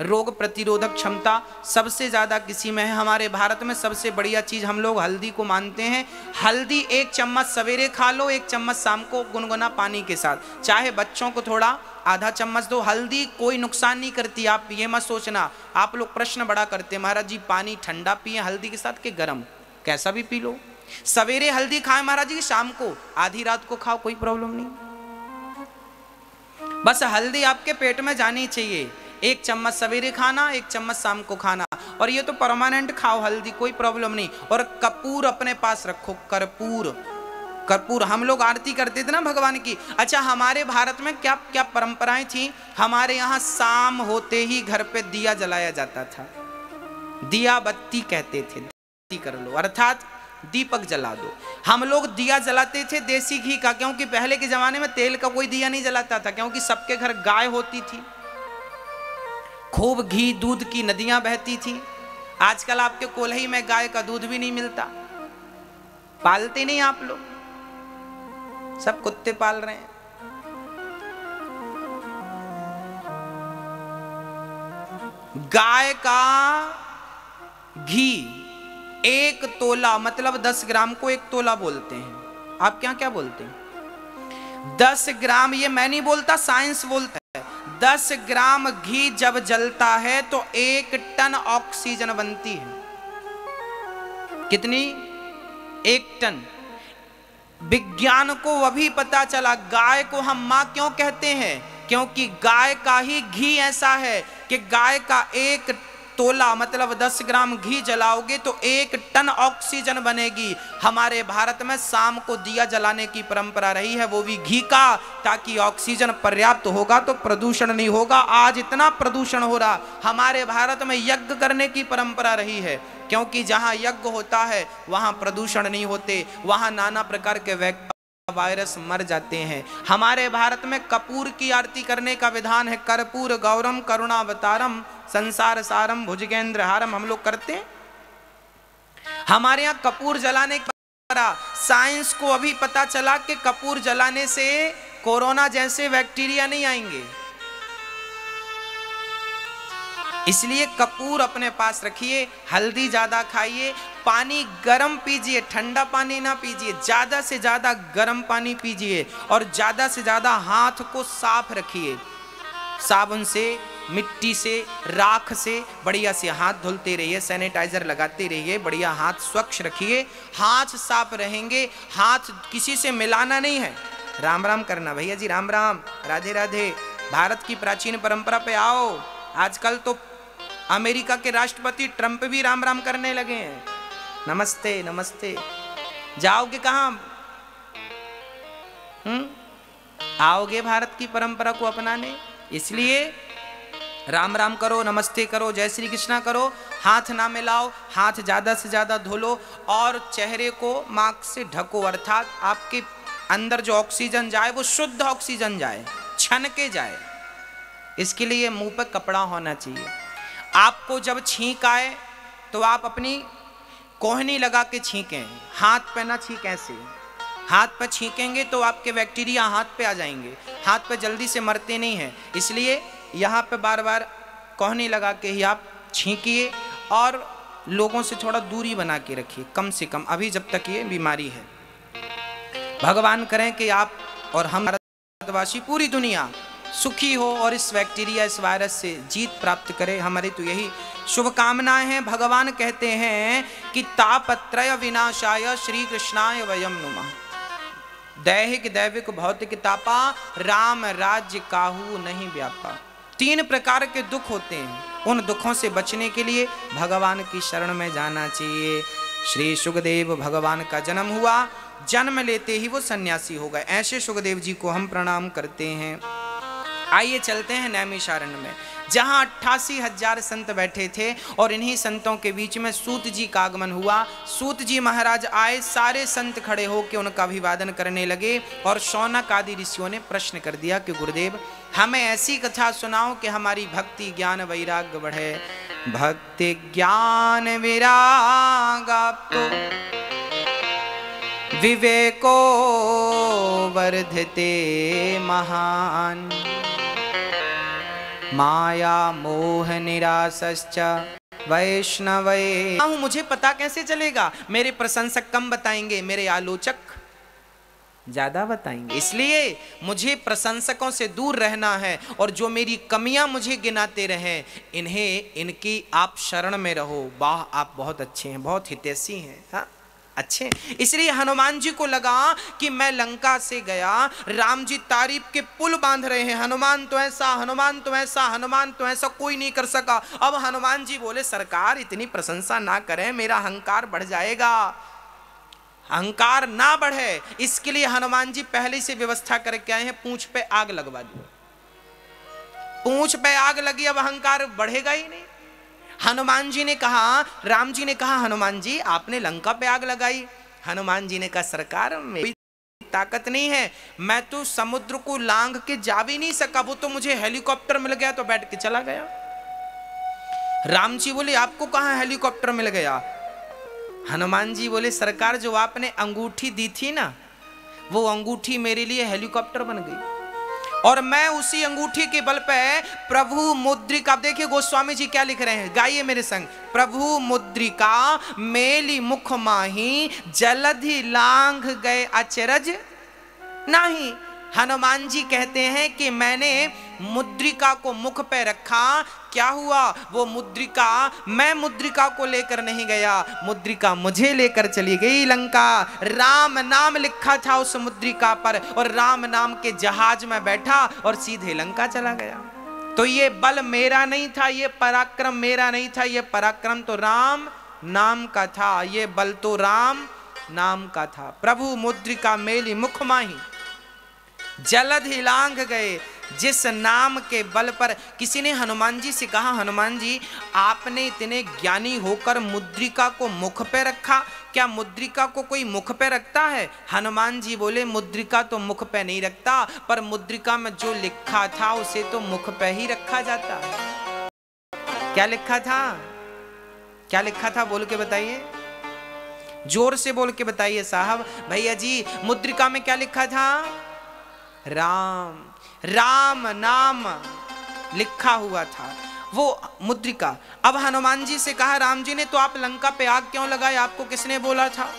रोग प्रतिरोधक क्षमता सबसे ज़्यादा किसी में है। हमारे भारत में सबसे बढ़िया चीज़ हम लोग हल्दी को मानते हैं। हल्दी एक चम्मच सवेरे खा लो, एक चम्मच शाम को गुनगुना पानी के साथ। चाहे बच्चों को थोड़ा आधा चम्मच दो, हल्दी कोई नुकसान नहीं करती, आप ये मत सोचना। आप लोग प्रश्न बड़ा करते महाराज जी, पानी ठंडा पिए, हल्दी के साथ के गर्म, कैसा भी पी लो। सवेरे हल्दी खाए महाराज जी, शाम को, आधी रात को खाओ, कोई प्रॉब्लम नहीं। बस हल्दी आपके पेट में जानी चाहिए। एक चम्मच सवेरे खाना, एक चम्मच शाम को खाना। और ये तो परमानेंट खाओ, हल्दी, कोई प्रॉब्लम नहीं। और कपूर अपने पास रखो, कर्पूर। कर्पूर, हम लोग आरती करते थे ना भगवान की। अच्छा हमारे भारत में क्या क्या परंपराएँ थी? हमारे यहाँ शाम होते ही घर पे दिया जलाया जाता था। दिया बत्ती कहते थे कर लो, अर्थात दीपक जला दो। हम लोग दिया जलाते थे देसी घी का, क्योंकि पहले के जमाने में तेल का कोई दिया नहीं जलाता था, क्योंकि सबके घर गाय होती थी। खूब घी, दूध की नदियाँ बहती थी। आजकल आपके कोल्ही में गाय का दूध भी नहीं मिलता। पालते नहीं आप लोग। सब कुत्ते पाल रहे हैं। गाय का घी, एक तोला मतलब दस ग्राम को एक तोला बोलते हैं। आप क्या क्या बोलते हैं? दस ग्राम, ये मैं नहीं बोलता, साइंस बोलता है। दस ग्राम घी जब जलता है तो एक टन ऑक्सीजन बनती है। कितनी? एक टन। विज्ञान को अभी पता चला, गाय को हम माँ क्यों कहते हैं? क्योंकि गाय का ही घी ऐसा है कि गाय का एक तोला मतलब 10 ग्राम घी जलाओगे तो एक टन ऑक्सीजन बनेगी। हमारे भारत में शाम को दिया जलाने की परंपरा रही है, वो भी घी का। ताकि ऑक्सीजन पर्याप्त होगा तो प्रदूषण नहीं होगा। आज इतना प्रदूषण हो रहा, हमारे भारत में यज्ञ करने की परंपरा रही है। क्योंकि जहाँ यज्ञ होता है, वहाँ प्रदूषण नहीं होते। वहाँ नाना प्रकार के व्यक्ति वायरस मर जाते हैं। हमारे भारत में कपूर की आरती करने का विधान है। कर्पूर गौरम, करुणावतारम संसार सारम भुजगेंद्र हारम हम लोग करते हमारे यहाँ कपूर जलाने का साइंस को अभी पता चला कि कपूर जलाने से कोरोना जैसे बैक्टीरिया नहीं आएँगे। इसलिए कपूर अपने पास रखिए, हल्दी ज़्यादा खाइए, पानी गर्म पीजिए, ठंडा पानी ना पीजिए, ज़्यादा से ज़्यादा गर्म पानी पीजिए और ज़्यादा से ज़्यादा हाथ को साफ़ रखिए। साबुन से मिट्टी से, राख से बढ़िया से हाथ धुलते रहिए सैनिटाइजर लगाते रहिए, बढ़िया हाथ स्वच्छ रखिए, हाथ साफ़ रहेंगे, हाथ किसी से मिलाना नहीं है। राम राम करना भैया जी, राम राम, राधे राधे, भारत की प्राचीन परंपरा पे आओ। आजकल तो अमेरिका के राष्ट्रपति ट्रंप भी राम राम करने लगे हैं। नमस्ते नमस्ते। जाओगे कहा? हम्म? आओगे भारत की परंपरा को अपनाने? इसलिए राम राम करो, नमस्ते करो, जय श्री कृष्णा करो, हाथ ना मिलाओ, हाथ ज़्यादा से ज़्यादा धो लो और चेहरे को मास्क से ढको, अर्थात आपके अंदर जो ऑक्सीजन जाए, वो शुद्ध ऑक्सीजन जाए छन के जाए। इसके लिए मुँह पर कपड़ा होना चाहिए। आपको जब छींक आए तो आप अपनी कोहनी लगा के छींकें। हाथ पे ना छींक ऐसे। हाथ पर छींकेंगे तो आपके बैक्टीरिया हाथ पे आ जाएँगे। हाथ पे जल्दी से मरते नहीं हैं। इसलिए यहाँ पे बार बार कोहनी लगा के ही आप छींकिए और लोगों से थोड़ा दूरी बना के रखिए, कम से कम। अभी जब तक ये बीमारी है। भगवान करें कि आप और हम भारतवासी, पूरी दुनिया सुखी हो और इस बैक्टीरिया, इस वायरस से जीत प्राप्त करे। हमारी तो यही शुभकामनाएँ हैं। भगवान कहते हैं कि तापत्रय विनाशाय श्री कृष्णाय वयम नुमा। दैहिक, दैविक, भौतिक तापा, राम, राज्य काहू नहीं व्यापा तीन प्रकार के दुख होते हैं। उन दुखों से बचने के लिए भगवान की शरण में जाना चाहिए। श्री सुखदेव भगवान का जन्म हुआ। जन्म लेते ही वो सन्यासी हो गए। ऐसे सुखदेव जी को हम प्रणाम करते हैं। आइए चलते हैं नैमिषारण्य में। जहाँ अट्ठासी हज़ार संत बैठे थे और इन्हीं संतों के बीच में सूत जी का आगमन हुआ। सूत जी महाराज आए। सारे संत खड़े होकर उनका अभिवादन करने लगे और शौनक आदि ऋषियों ने प्रश्न कर दिया कि गुरुदेव हमें ऐसी कथा सुनाओ कि हमारी भक्ति ज्ञान वैराग्य बढ़े। भक्ति ज्ञान विराग तो विवेको वर्धते महान। माया, मोह निराश्च वैष्णवे। मुझे पता कैसे चलेगा? मेरे प्रशंसक कम बताएँगे, मेरे आलोचक ज़्यादा बताएँगे। इसलिए मुझे प्रशंसकों से दूर रहना है और जो मेरी कमियाँ मुझे गिनाते रहे, इन्हें, इनकी आप शरण में रहो। वाह, आप बहुत अच्छे हैं, बहुत हितैषी हैं हाँ अच्छे इसलिए हनुमान जी को लगा कि मैं लंका से गया, राम जी तारीफ़ के पुल बाँध रहे हैं, हनुमान तो ऐसा, हनुमान तो ऐसा, हनुमान तो ऐसा, कोई नहीं कर सका। अब हनुमान जी बोले, सरकार, इतनी प्रशंसा ना करें, मेरा अहंकार बढ़ जाएगा। अहंकार ना बढ़े, इसके लिए हनुमान जी पहले से व्यवस्था करके आए हैं, पूछ पे आग लगवा दी पूछ पे आग लगी, अब अहंकार बढ़ेगा ही नहीं। हनुमान जी ने कहा, राम जी ने कहा, हनुमान जी, आपने लंका पे आग लगाई। हनुमान जी ने कहा, सरकार, मेरी ताकत नहीं है, मैं तो समुद्र को लांग के जा भी नहीं सका, वो तो मुझे हेलीकॉप्टर मिल गया तो बैठ के चला गया। राम जी बोले, आपको कहा हेलीकॉप्टर मिल गया? हनुमान जी बोले, सरकार जो आपने अंगूठी दी थी ना, वो अंगूठी मेरे लिए हेलीकॉप्टर बन गई। और मैं उसी अंगूठी के बल पे प्रभु मुद्रिका आप देखिए गोस्वामी जी क्या लिख रहे हैं, गाइए मेरे संग। प्रभु मुद्रिका, मेली मुख माही, जलधि लांग गए अचरज नहीं। हनुमान जी कहते हैं कि मैंने मुद्रिका को मुख पे रखा क्या हुआ? वो मुद्रिका, मैं मुद्रिका को लेकर नहीं गया। मुद्रिका मुझे लेकर चली गई लंका। राम नाम लिखा था उस मुद्रिका पर और राम नाम के जहाज़ में बैठा और सीधे लंका चला गया। तो ये बल मेरा नहीं था, ये पराक्रम मेरा नहीं था, ये पराक्रम तो राम नाम का था, ये बल तो राम नाम का था। प्रभु मुद्रिका मेली मुख माही। जलद ही गए। जिस नाम के बल पर किसी ने हनुमान जी से कहा, हनुमान जी, आपने इतने ज्ञानी होकर मुद्रिका को मुख पे रखा। क्या मुद्रिका को कोई मुख पे रखता है? हनुमान जी बोले, मुद्रिका तो मुख पे नहीं रखता, पर मुद्रिका में जो लिखा था, उसे तो मुख पे ही रखा जाता क्या लिखा था? क्या लिखा था? बोल के बताइए। ज़ोर से बोल के बताइए साहब। भैया जी, मुद्रिका में क्या लिखा था? राम राम नाम लिखा हुआ था। वो मुद्रिका, अब हनुमान जी से कहा, राम जी ने तो आप लंका पे आग क्यों लगाई? आपको किसने बोला था?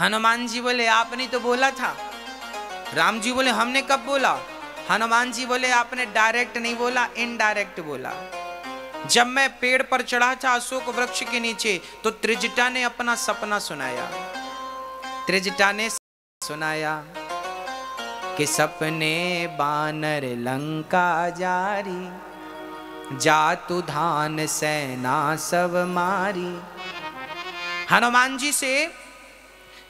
हनुमान जी बोले, आपने तो बोला था। राम जी बोले, हमने कब बोला? हनुमान जी बोले, आपने डायरेक्ट नहीं बोला इनडायरेक्ट बोला। जब मैं पेड़ पर चढ़ा था अशोक वृक्ष के नीचे तो त्रिजटा ने अपना सपना सुनाया। त्रिजटा ने सुनाया। कि सपने बानर लंका जारी जातु धान सेना सब मारी। हनुमान जी से,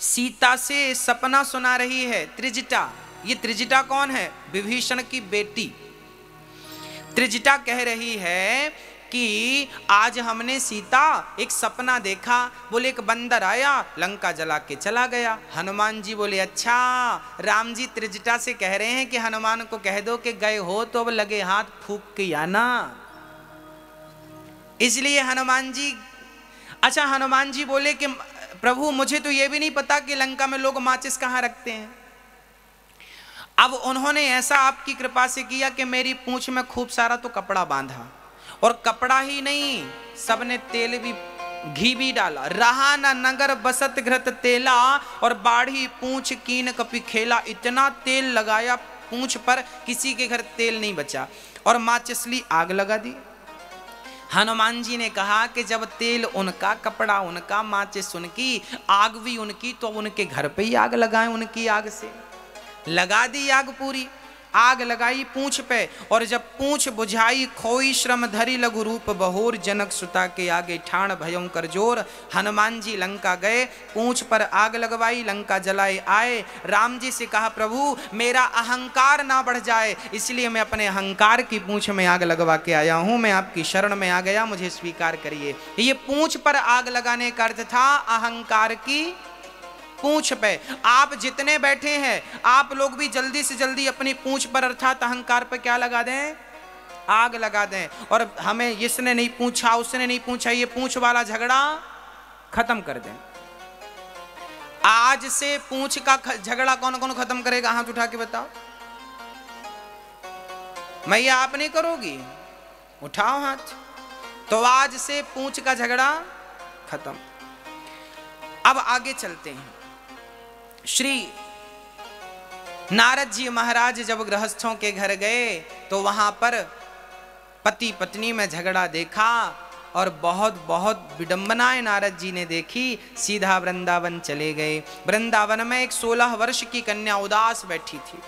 सीता से सपना सुना रही है त्रिजिटा। ये त्रिजिटा कौन है? विभीषण की बेटी। त्रिजिटा कह रही है कि आज हमने सीता एक सपना देखा। बोले, एक बंदर आया, लंका जला के चला गया। हनुमान जी बोले अच्छा राम जी त्रिजटा से कह रहे हैं कि हनुमान को कह दो कि गए हो तो अब लगे हाथ फूक के आना इसलिए हनुमान जी अच्छा हनुमान जी बोले कि, प्रभु, मुझे तो यह भी नहीं पता कि लंका में लोग माचिस कहाँ रखते हैं। अब उन्होंने ऐसा आपकी कृपा से किया कि मेरी पूंछ में खूब सारा तो कपड़ा बांधा। और कपड़ा ही नहीं, सबने तेल भी, घी भी डाला। रहा ना नगर बसत घृत तेला और बाढ़ी पूछ कीन कपी खेला। इतना तेल लगाया पूछ पर, किसी के घर तेल नहीं बचा। और माचिसली आग लगा दी। हनुमान जी ने कहा कि जब तेल उनका कपड़ा, उनका माचिस उनकी आग भी उनकी तो उनके घर पे ही आग लगाए उनकी आग से। लगा दी आग पूरी। आग लगाई पूछ पे, और जब पूछ बुझाई, खोई श्रम धरी लघु रूप बहोर, जनक सुता के आगे ठाण भयं कर ज़ोर। हनुमान जी लंका गए, पूछ पर आग लगवाई, लंका जलाए, आए। राम जी से कहा, प्रभु, मेरा अहंकार ना बढ़ जाए, इसलिए मैं अपने अहंकार की पूछ में आग लगवा के आया हूँ। मैं आपकी शरण में आ गया, मुझे स्वीकार करिए। ये पूछ पर आग लगाने का अर्थ था अहंकार की पूछ पे। आप जितने बैठे हैं, आप लोग भी जल्दी से जल्दी अपनी पूछ पर, अर्थात अहंकार पर क्या लगा दें? आग लगा दें। और हमें इसने नहीं पूछा, उसने नहीं पूछा, ये पूछ वाला झगड़ा खत्म कर दें। आज से पूछ का झगड़ा कौन कौन खत्म करेगा? हाथ उठा के बताओ। मैया आप नहीं करोगी? उठाओ हाथ। तो आज से पूछ का झगड़ा खत्म। अब आगे चलते हैं। श्री नारद जी महाराज जब गृहस्थों के घर गए तो वहाँ पर पति पत्नी में झगड़ा देखा और बहुत बहुत विडंबनाएँ नारद जी ने देखी। सीधा वृंदावन चले गए। वृंदावन में एक सोलह वर्ष की कन्या उदास बैठी थी।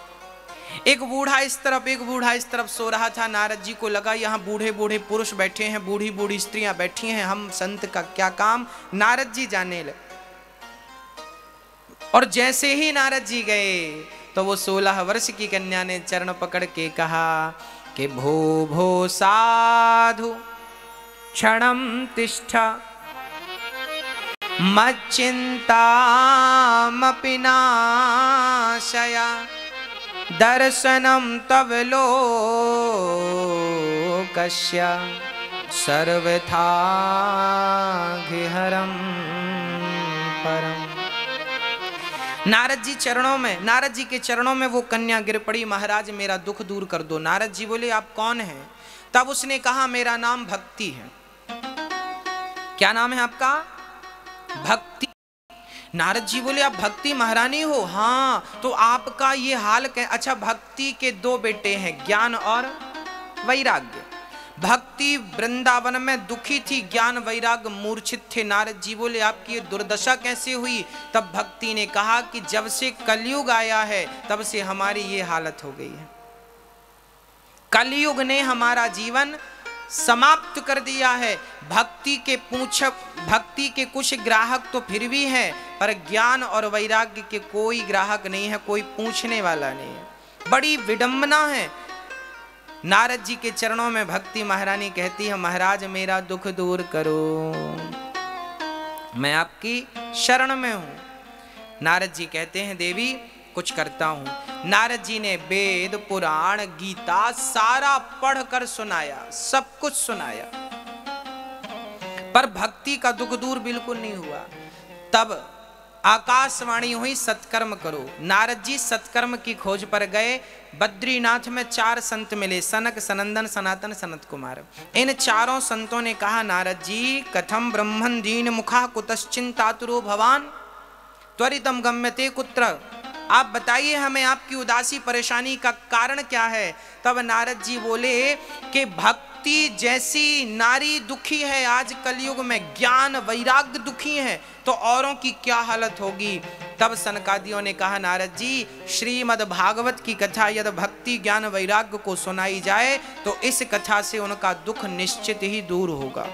एक बूढ़ा इस तरफ़, एक बूढ़ा इस तरफ़ सो रहा था। नारद जी को लगा, यहाँ बूढ़े बूढ़े पुरुष बैठे हैं बूढ़ी बूढ़ी स्त्रियाँ बैठी हैं, हम संत का क्या काम? नारद जी जाने लगे। और जैसे ही नारद जी गए तो वो सोलह वर्ष की कन्या ने चरण पकड़ के कहा कि भो भो साधु, क्षण तिष्ठ। मच्चिंतामपि दर्शनम तव लोकस्य सर्वथा घिहरम। नारद जी चरणों में, नारद जी के चरणों में वो कन्या गिर पड़ी, महाराज मेरा दुख दूर कर दो। नारद जी बोले, आप कौन हैं? तब उसने कहा, मेरा नाम भक्ति है। क्या नाम है आपका? भक्ति। नारद जी बोले, आप भक्ति महारानी हो? हाँ तो आपका ये हाल कह अच्छा भक्ति के दो बेटे हैं, ज्ञान और वैराग्य। भक्ति वृंदावन में दुखी थी, ज्ञान वैराग मूर्छित थे। नारद जी बोले, आपकी दुर्दशा कैसे हुई? तब भक्ति ने कहा कि जब से कलयुग आया है, तब से हमारी ये हालत हो गई है। कलयुग ने हमारा जीवन समाप्त कर दिया है। भक्ति के पूछ भक्ति के कुछ ग्राहक तो फिर भी हैं, पर ज्ञान और वैराग्य के कोई ग्राहक नहीं है, कोई पूछने वाला नहीं है। बड़ी विडंबना है। नारद जी के चरणों में भक्ति महारानी कहती है, महाराज, मेरा दुख दूर करो। मैं आपकी शरण में हूँ। नारद जी कहते हैं, देवी, कुछ करता हूँ। नारद जी ने वेद, पुराण, गीता सारा पढ़कर सुनाया, सब कुछ सुनाया। पर भक्ति का दुख दूर बिल्कुल नहीं हुआ। तब आकाशवाणी हुई सत्कर्म करो। नारद जी सत्कर्म की खोज पर गए। बद्रीनाथ में चार संत मिले, सनक, सनंदन, सनातन, सनत कुमार। इन चारों संतों ने कहा, नारद जी, कथम ब्रह्मन दीन मुखा कुतश्चिंतातुरो भवान। त्वरितम गम्यते कुत्र। आप बताइए हमें आपकी उदासी परेशानी का कारण क्या है? तब नारद जी बोले कि भक्ति जैसी नारी दुखी है, आज कलयुग में ज्ञान वैराग्य दुखी है तो औरों की क्या हालत होगी? तब सनकादियों ने कहा, नारद जी, श्रीमद भागवत की कथा यदि भक्ति ज्ञान वैराग्य को सुनाई जाए तो इस कथा से उनका दुख निश्चित ही दूर होगा।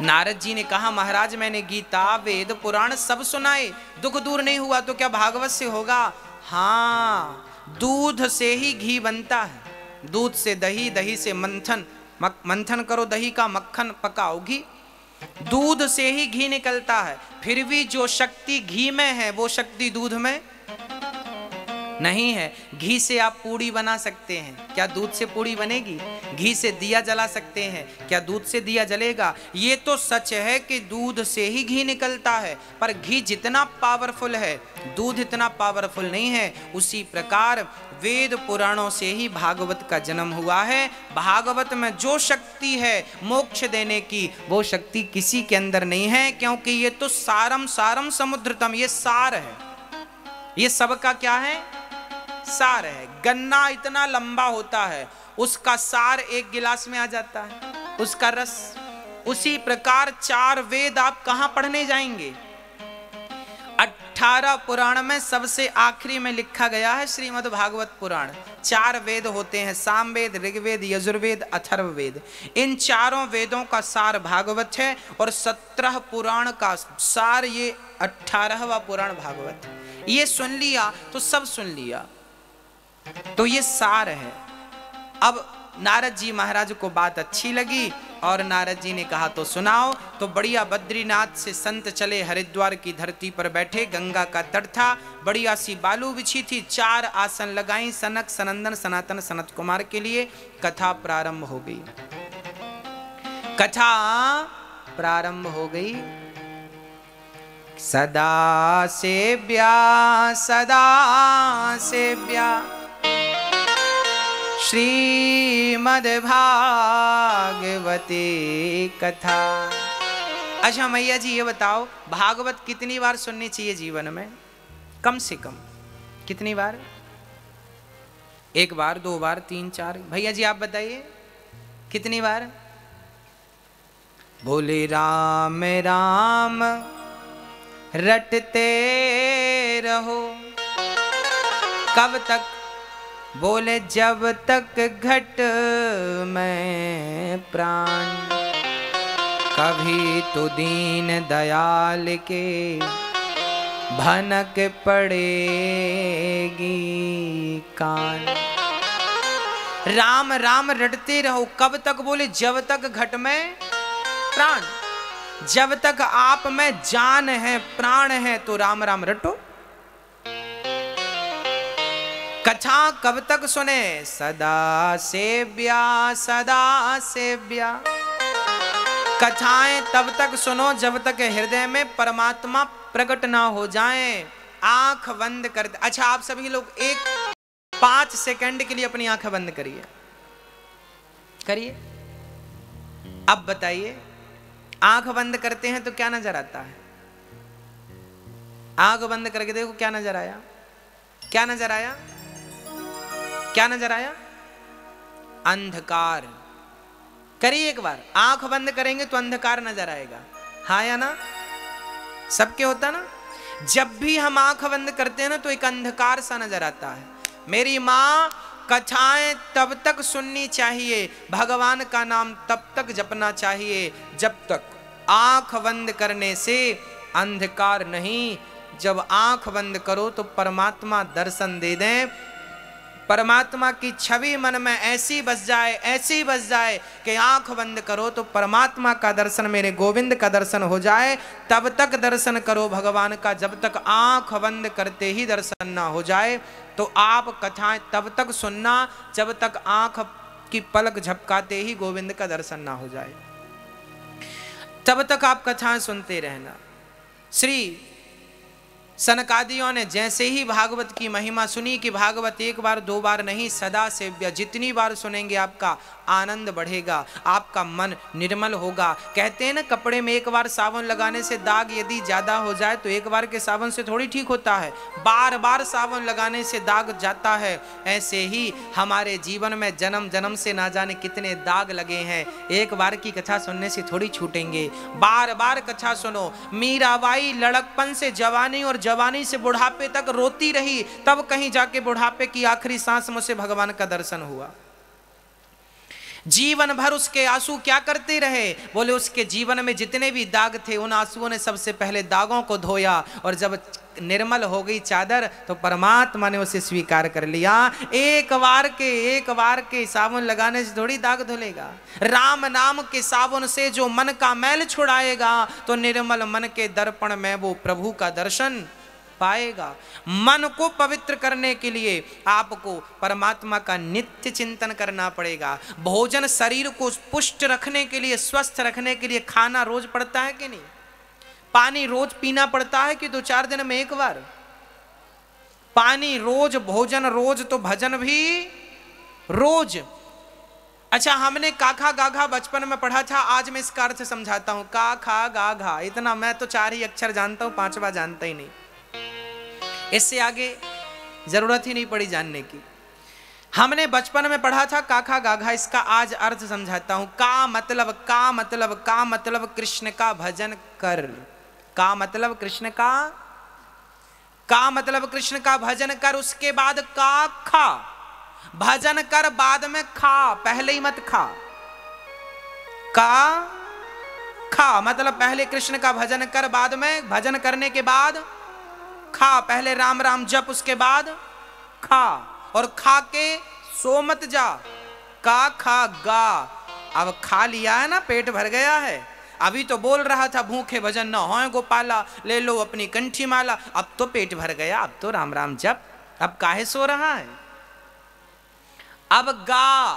नारद जी ने कहा, महाराज, मैंने गीता, वेद, पुराण सब सुनाए, दुख दूर नहीं हुआ तो क्या भागवत से होगा? हाँ दूध से ही घी बनता है। दूध से दही दही से मंथन। मंथन करो, दही का मक्खन पकाओ, घी। दूध से ही घी निकलता है, फिर भी जो शक्ति घी में है, वो शक्ति दूध में नहीं है। घी से आप पूड़ी बना सकते हैं। क्या दूध से पूड़ी बनेगी? घी से दिया जला सकते हैं। क्या दूध से दिया जलेगा? ये तो सच है कि दूध से ही घी निकलता है, पर घी जितना पावरफुल है, दूध इतना पावरफुल नहीं है। उसी प्रकार वेद पुराणों से ही भागवत का जन्म हुआ है। भागवत में जो शक्ति है मोक्ष देने की, वो शक्ति किसी के अंदर नहीं है, क्योंकि ये तो सारम सारम समुद्रतम, ये सार है। ये सबका क्या है? सार है, गन्ना इतना लंबा होता है, उसका सार एक गिलास में आ जाता है, उसका रस। उसी प्रकार चार वेद आप कहाँ पढ़ने जाएँगे? अठारह पुराण में सबसे आखिरी में लिखा गया है श्रीमद् भागवत पुराण। चार वेद होते हैं, सामवेद, ऋग्वेद, यजुर्वेद अथर्व वेद इन चारों वेदों का सार भागवत है और सत्रह पुराण का सार ये अठारहवा पुराण भागवत। ये सुन लिया तो सब सुन लिया। तो ये सार है। अब नारद जी महाराज को बात अच्छी लगी और नारद जी ने कहा तो सुनाओ। तो बढ़िया बद्रीनाथ से संत चले हरिद्वार की धरती पर बैठे, गंगा का तट था, बढ़िया सी बालू बिछी थी, चार आसन लगाई, सनक, सनंदन, सनातन, सनत कुमार के लिए कथा प्रारंभ हो गई। कथा प्रारंभ हो गई। सदा से ब्या सदा सेव्या श्रीमद्भागवती कथा। अच्छा मैया जी, ये बताओ, भागवत कितनी बार सुननी चाहिए जीवन में? कम से कम। कितनी बार? एक बार, दो बार, तीन, चार। भैया जी, आप बताइए, कितनी बार? बोले, राम राम, रटते रहो। कब तक बोले, जब तक घट में प्राण। कभी तो दीन दयाल के भनक पड़ेगी कान। राम राम, रटते रहो। कब तक बोले, जब तक घट में प्राण। जब तक आप में जान है, प्राण है तो राम राम रटो। कथा कब तक सुने? सदा सेव्या सदा सेव्या कथाएँ तब तक सुनो जब तक हृदय में परमात्मा प्रकट ना हो जाए। आँख बंद कर अच्छा आप सभी लोग एक पाँच सेकंड के लिए अपनी आँखें बंद करिए। करिए। अब बताइए, आँख बंद करते हैं तो क्या नज़र आता है? आँख बंद करके देखो क्या नज़र आया। क्या नज़र आया? क्या नज़र आया? अंधकार। करिए एक बार, आँख बंद करेंगे तो अंधकार नज़र आएगा। हाँ या ना? सबके होता ना? जब भी हम आँख बंद करते हैं ना तो एक अंधकार सा नज़र आता है। मेरी माँ कथाएँ तब तक सुननी चाहिए, भगवान का नाम तब तक जपना चाहिए, जब तक आँख बंद करने से अंधकार नहीं। जब आँख बंद करो तो परमात्मा दर्शन दे दें। परमात्मा की छवि मन में ऐसी बस जाए, ऐसी बस जाए कि आँख बंद करो तो परमात्मा का दर्शन, मेरे गोविंद का दर्शन हो जाए। तब तक दर्शन करो भगवान का, जब तक आँख बंद करते ही दर्शन ना हो जाए। तो आप कथाएँ तब तक सुनना, जब तक आँख की पलक झपकाते ही गोविंद का दर्शन ना हो जाए। तब तक आप कथाएँ सुनते रहना। श्री सनकादियों ने जैसे ही भागवत की महिमा सुनी कि भागवत एक बार, दो बार नहीं सदा सेव्य जितनी बार सुनेंगे आपका आनंद बढ़ेगा, आपका मन निर्मल होगा। कहते हैं ना, कपड़े में एक बार साबुन लगाने से दाग यदि ज़्यादा हो जाए तो एक बार के साबुन से थोड़ी ठीक होता है। बार बार साबुन लगाने से दाग जाता है। ऐसे ही हमारे जीवन में जन्म जन्म से ना जाने कितने दाग लगे हैं। एक बार की कथा सुनने से थोड़ी छूटेंगे। बार बार कथा सुनो। मीराबाई लड़कपन से जवानी और जवानी से बुढ़ापे तक रोती रही, तब कहीं जाके बुढ़ापे की आखिरी सांस मुझसे भगवान का दर्शन हुआ। जीवन भर उसके आँसू क्या करते रहे? बोले, उसके जीवन में जितने भी दाग थे, उन आंसुओं ने सबसे पहले दागों को धोया, और जब निर्मल हो गई चादर तो परमात्मा ने उसे स्वीकार कर लिया। एक बार के, एक बार के साबुन लगाने से थोड़ी दाग धुलेगा। राम नाम के साबुन से जो मन का मैल छुड़ाएगा तो निर्मल मन के दर्पण में वो प्रभु का दर्शन पाएगा। मन को पवित्र करने के लिए आपको परमात्मा का नित्य चिंतन करना पड़ेगा। भोजन शरीर को पुष्ट रखने के लिए, स्वस्थ रखने के लिए खाना रोज पड़ता है कि नहीं? पानी रोज पीना पड़ता है कि दो चार दिन में एक बार? पानी रोज, भोजन रोज तो भजन भी रोज। अच्छा हमने काखा गाघा बचपन में पढ़ा था, आज मैं इसका अर्थ समझाता हूँ। का खा इतना मैं तो चार ही अक्षर जानता हूँ, पांचवा जानता ही नहीं। इससे आगे ज़रूरत ही नहीं पड़ी जानने की। हमने बचपन में पढ़ा था काखा गाघा, इसका आज अर्थ समझाता हूँ। का मतलब का मतलब का मतलब कृष्ण का भजन कर। का मतलब कृष्ण का का मतलब कृष्ण का भजन कर, उसके बाद का खा। भजन कर बाद में खा, पहले ही मत खा। का, खा मतलब पहले कृष्ण का भजन कर, बाद में भजन करने के बाद खा, पहले राम राम जप, उसके बाद खा। और खा के सो मत जा। का खा, गा। अब खा लिया है ना, पेट भर गया है। अभी तो बोल रहा था, भूखे भजन न हो गोपाला, ले लो अपनी कंठी माला। अब तो पेट भर गया, अब तो राम राम जप। अब काहे सो रहा है? अब गा,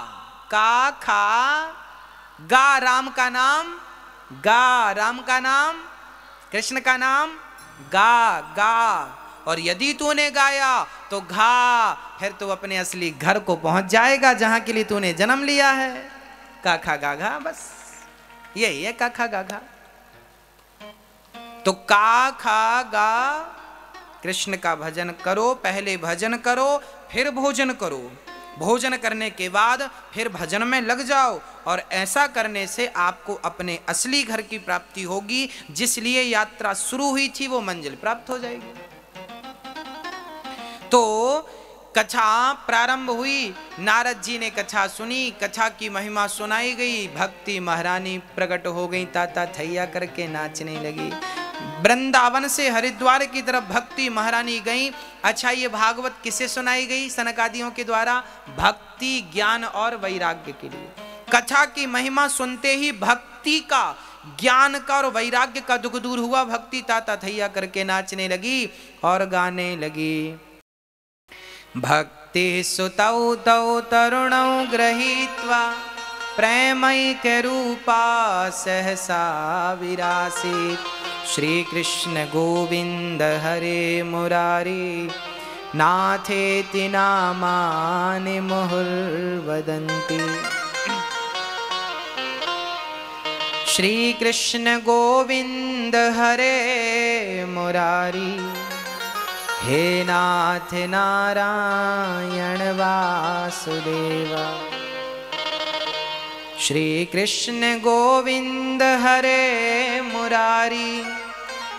का खा, गा राम का नाम, गा राम का नाम, कृष्ण का नाम गा गा। और यदि तूने गाया तो घा। फिर तू अपने असली घर को पहुँच जाएगा, जहाँ के लिए तूने जन्म लिया है। काखा गाघा बस। यही है काखा गाघा तो का, खा, गा, कृष्ण का भजन करो, पहले भजन करो, फिर भोजन करो। भोजन करने के बाद फिर भजन में लग जाओ और ऐसा करने से आपको अपने असली घर की प्राप्ति होगी जिसलिए यात्रा शुरू हुई थी वो मंजिल प्राप्त हो जाएगी। तो कथा प्रारंभ हुई, नारद जी ने कथा सुनी, कथा की महिमा सुनाई गई, भक्ति महारानी प्रकट हो गई, ताता थैया करके नाचने लगी। वृंदावन से हरिद्वार की तरफ़ भक्ति महारानी गई। अच्छा ये भागवत किसे सुनाई गई? सनकादियों के द्वारा भक्ति, ज्ञान और वैराग्य के लिए। कथा की महिमा सुनते ही भक्ति का, ज्ञान का और वैराग्य का दुख दूर हुआ। भक्ति ताता थैया करके नाचने लगी और गाने लगी। भक्ति सुतौ तौ तरुणौ प्रेमैकरूपा सहसा श्रीकृष्ण गोविन्द हरे मुरारी। नाथेति नामानि मुहुर्वदन्ति। श्रीकृष्ण गोविन्द हरे मुरारी। हे नाथ नारायण वासुदेवा। श्री कृष्ण गोविंद हरे मुरारी,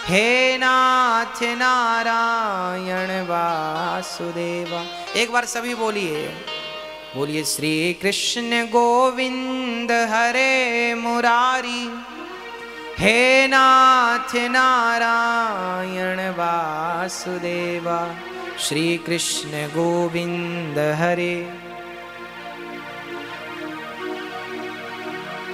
हे नाथ नारायण वासुदेवा। एक बार सभी बोलिए बोलिए श्री कृष्ण गोविंद हरे मुरारी, हे नाथ नारायण वासुदेवा। श्री कृष्ण गोविंद हरे।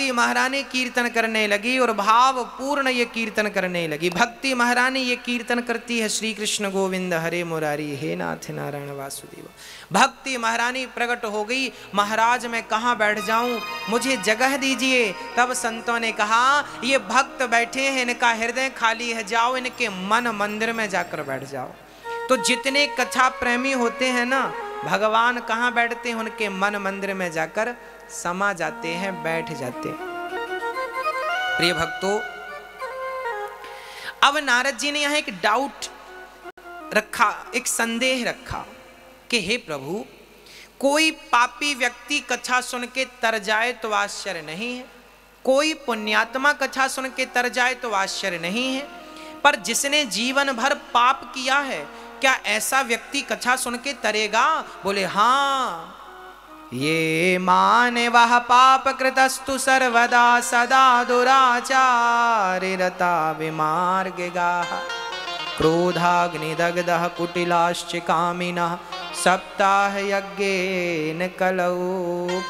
भक्ति महारानी कीर्तन करने लगी और भाव पूर्ण ये कीर्तन करने लगी। भक्ति महारानी ये कीर्तन करती है श्री कृष्ण गोविंद हरे मुरारी, हे नाथ नारायण वासुदेव। भक्ति महारानी प्रकट हो गई, महाराज मैं कहाँ बैठ जाऊँ? मुझे जगह दीजिए। तब संतों ने कहा, ये भक्त बैठे हैं, इनका हृदय खाली है, जाओ इनके मन मंदिर में जाकर बैठ जाओ। तो जितने कथा प्रेमी होते हैं ना, भगवान कहाँ बैठते हैं, उनके मन मंदिर में जाकर समा जाते हैं, बैठ जाते प्रिय भक्तों, अब नारद जी ने यहाँ एक डाउट रखा, एक संदेह रखा कि हे प्रभु, कोई पापी व्यक्ति कथा सुन के तर जाए तो आश्चर्य नहीं है। कोई पुण्यात्मा कथा सुन के तर जाए तो आश्चर्य नहीं है। पर जिसने जीवन भर पाप किया है, क्या ऐसा व्यक्ति कथा सुन के तरेगा? बोले हाँ। ये माने वह पाप कृतस्तु सर्वदा सदा दुराचारिरता विमार्ग गाः क्रोधाग्निदग्धः कुटिलाश्च कामिनः सप्ताह यज्ञेन कलौ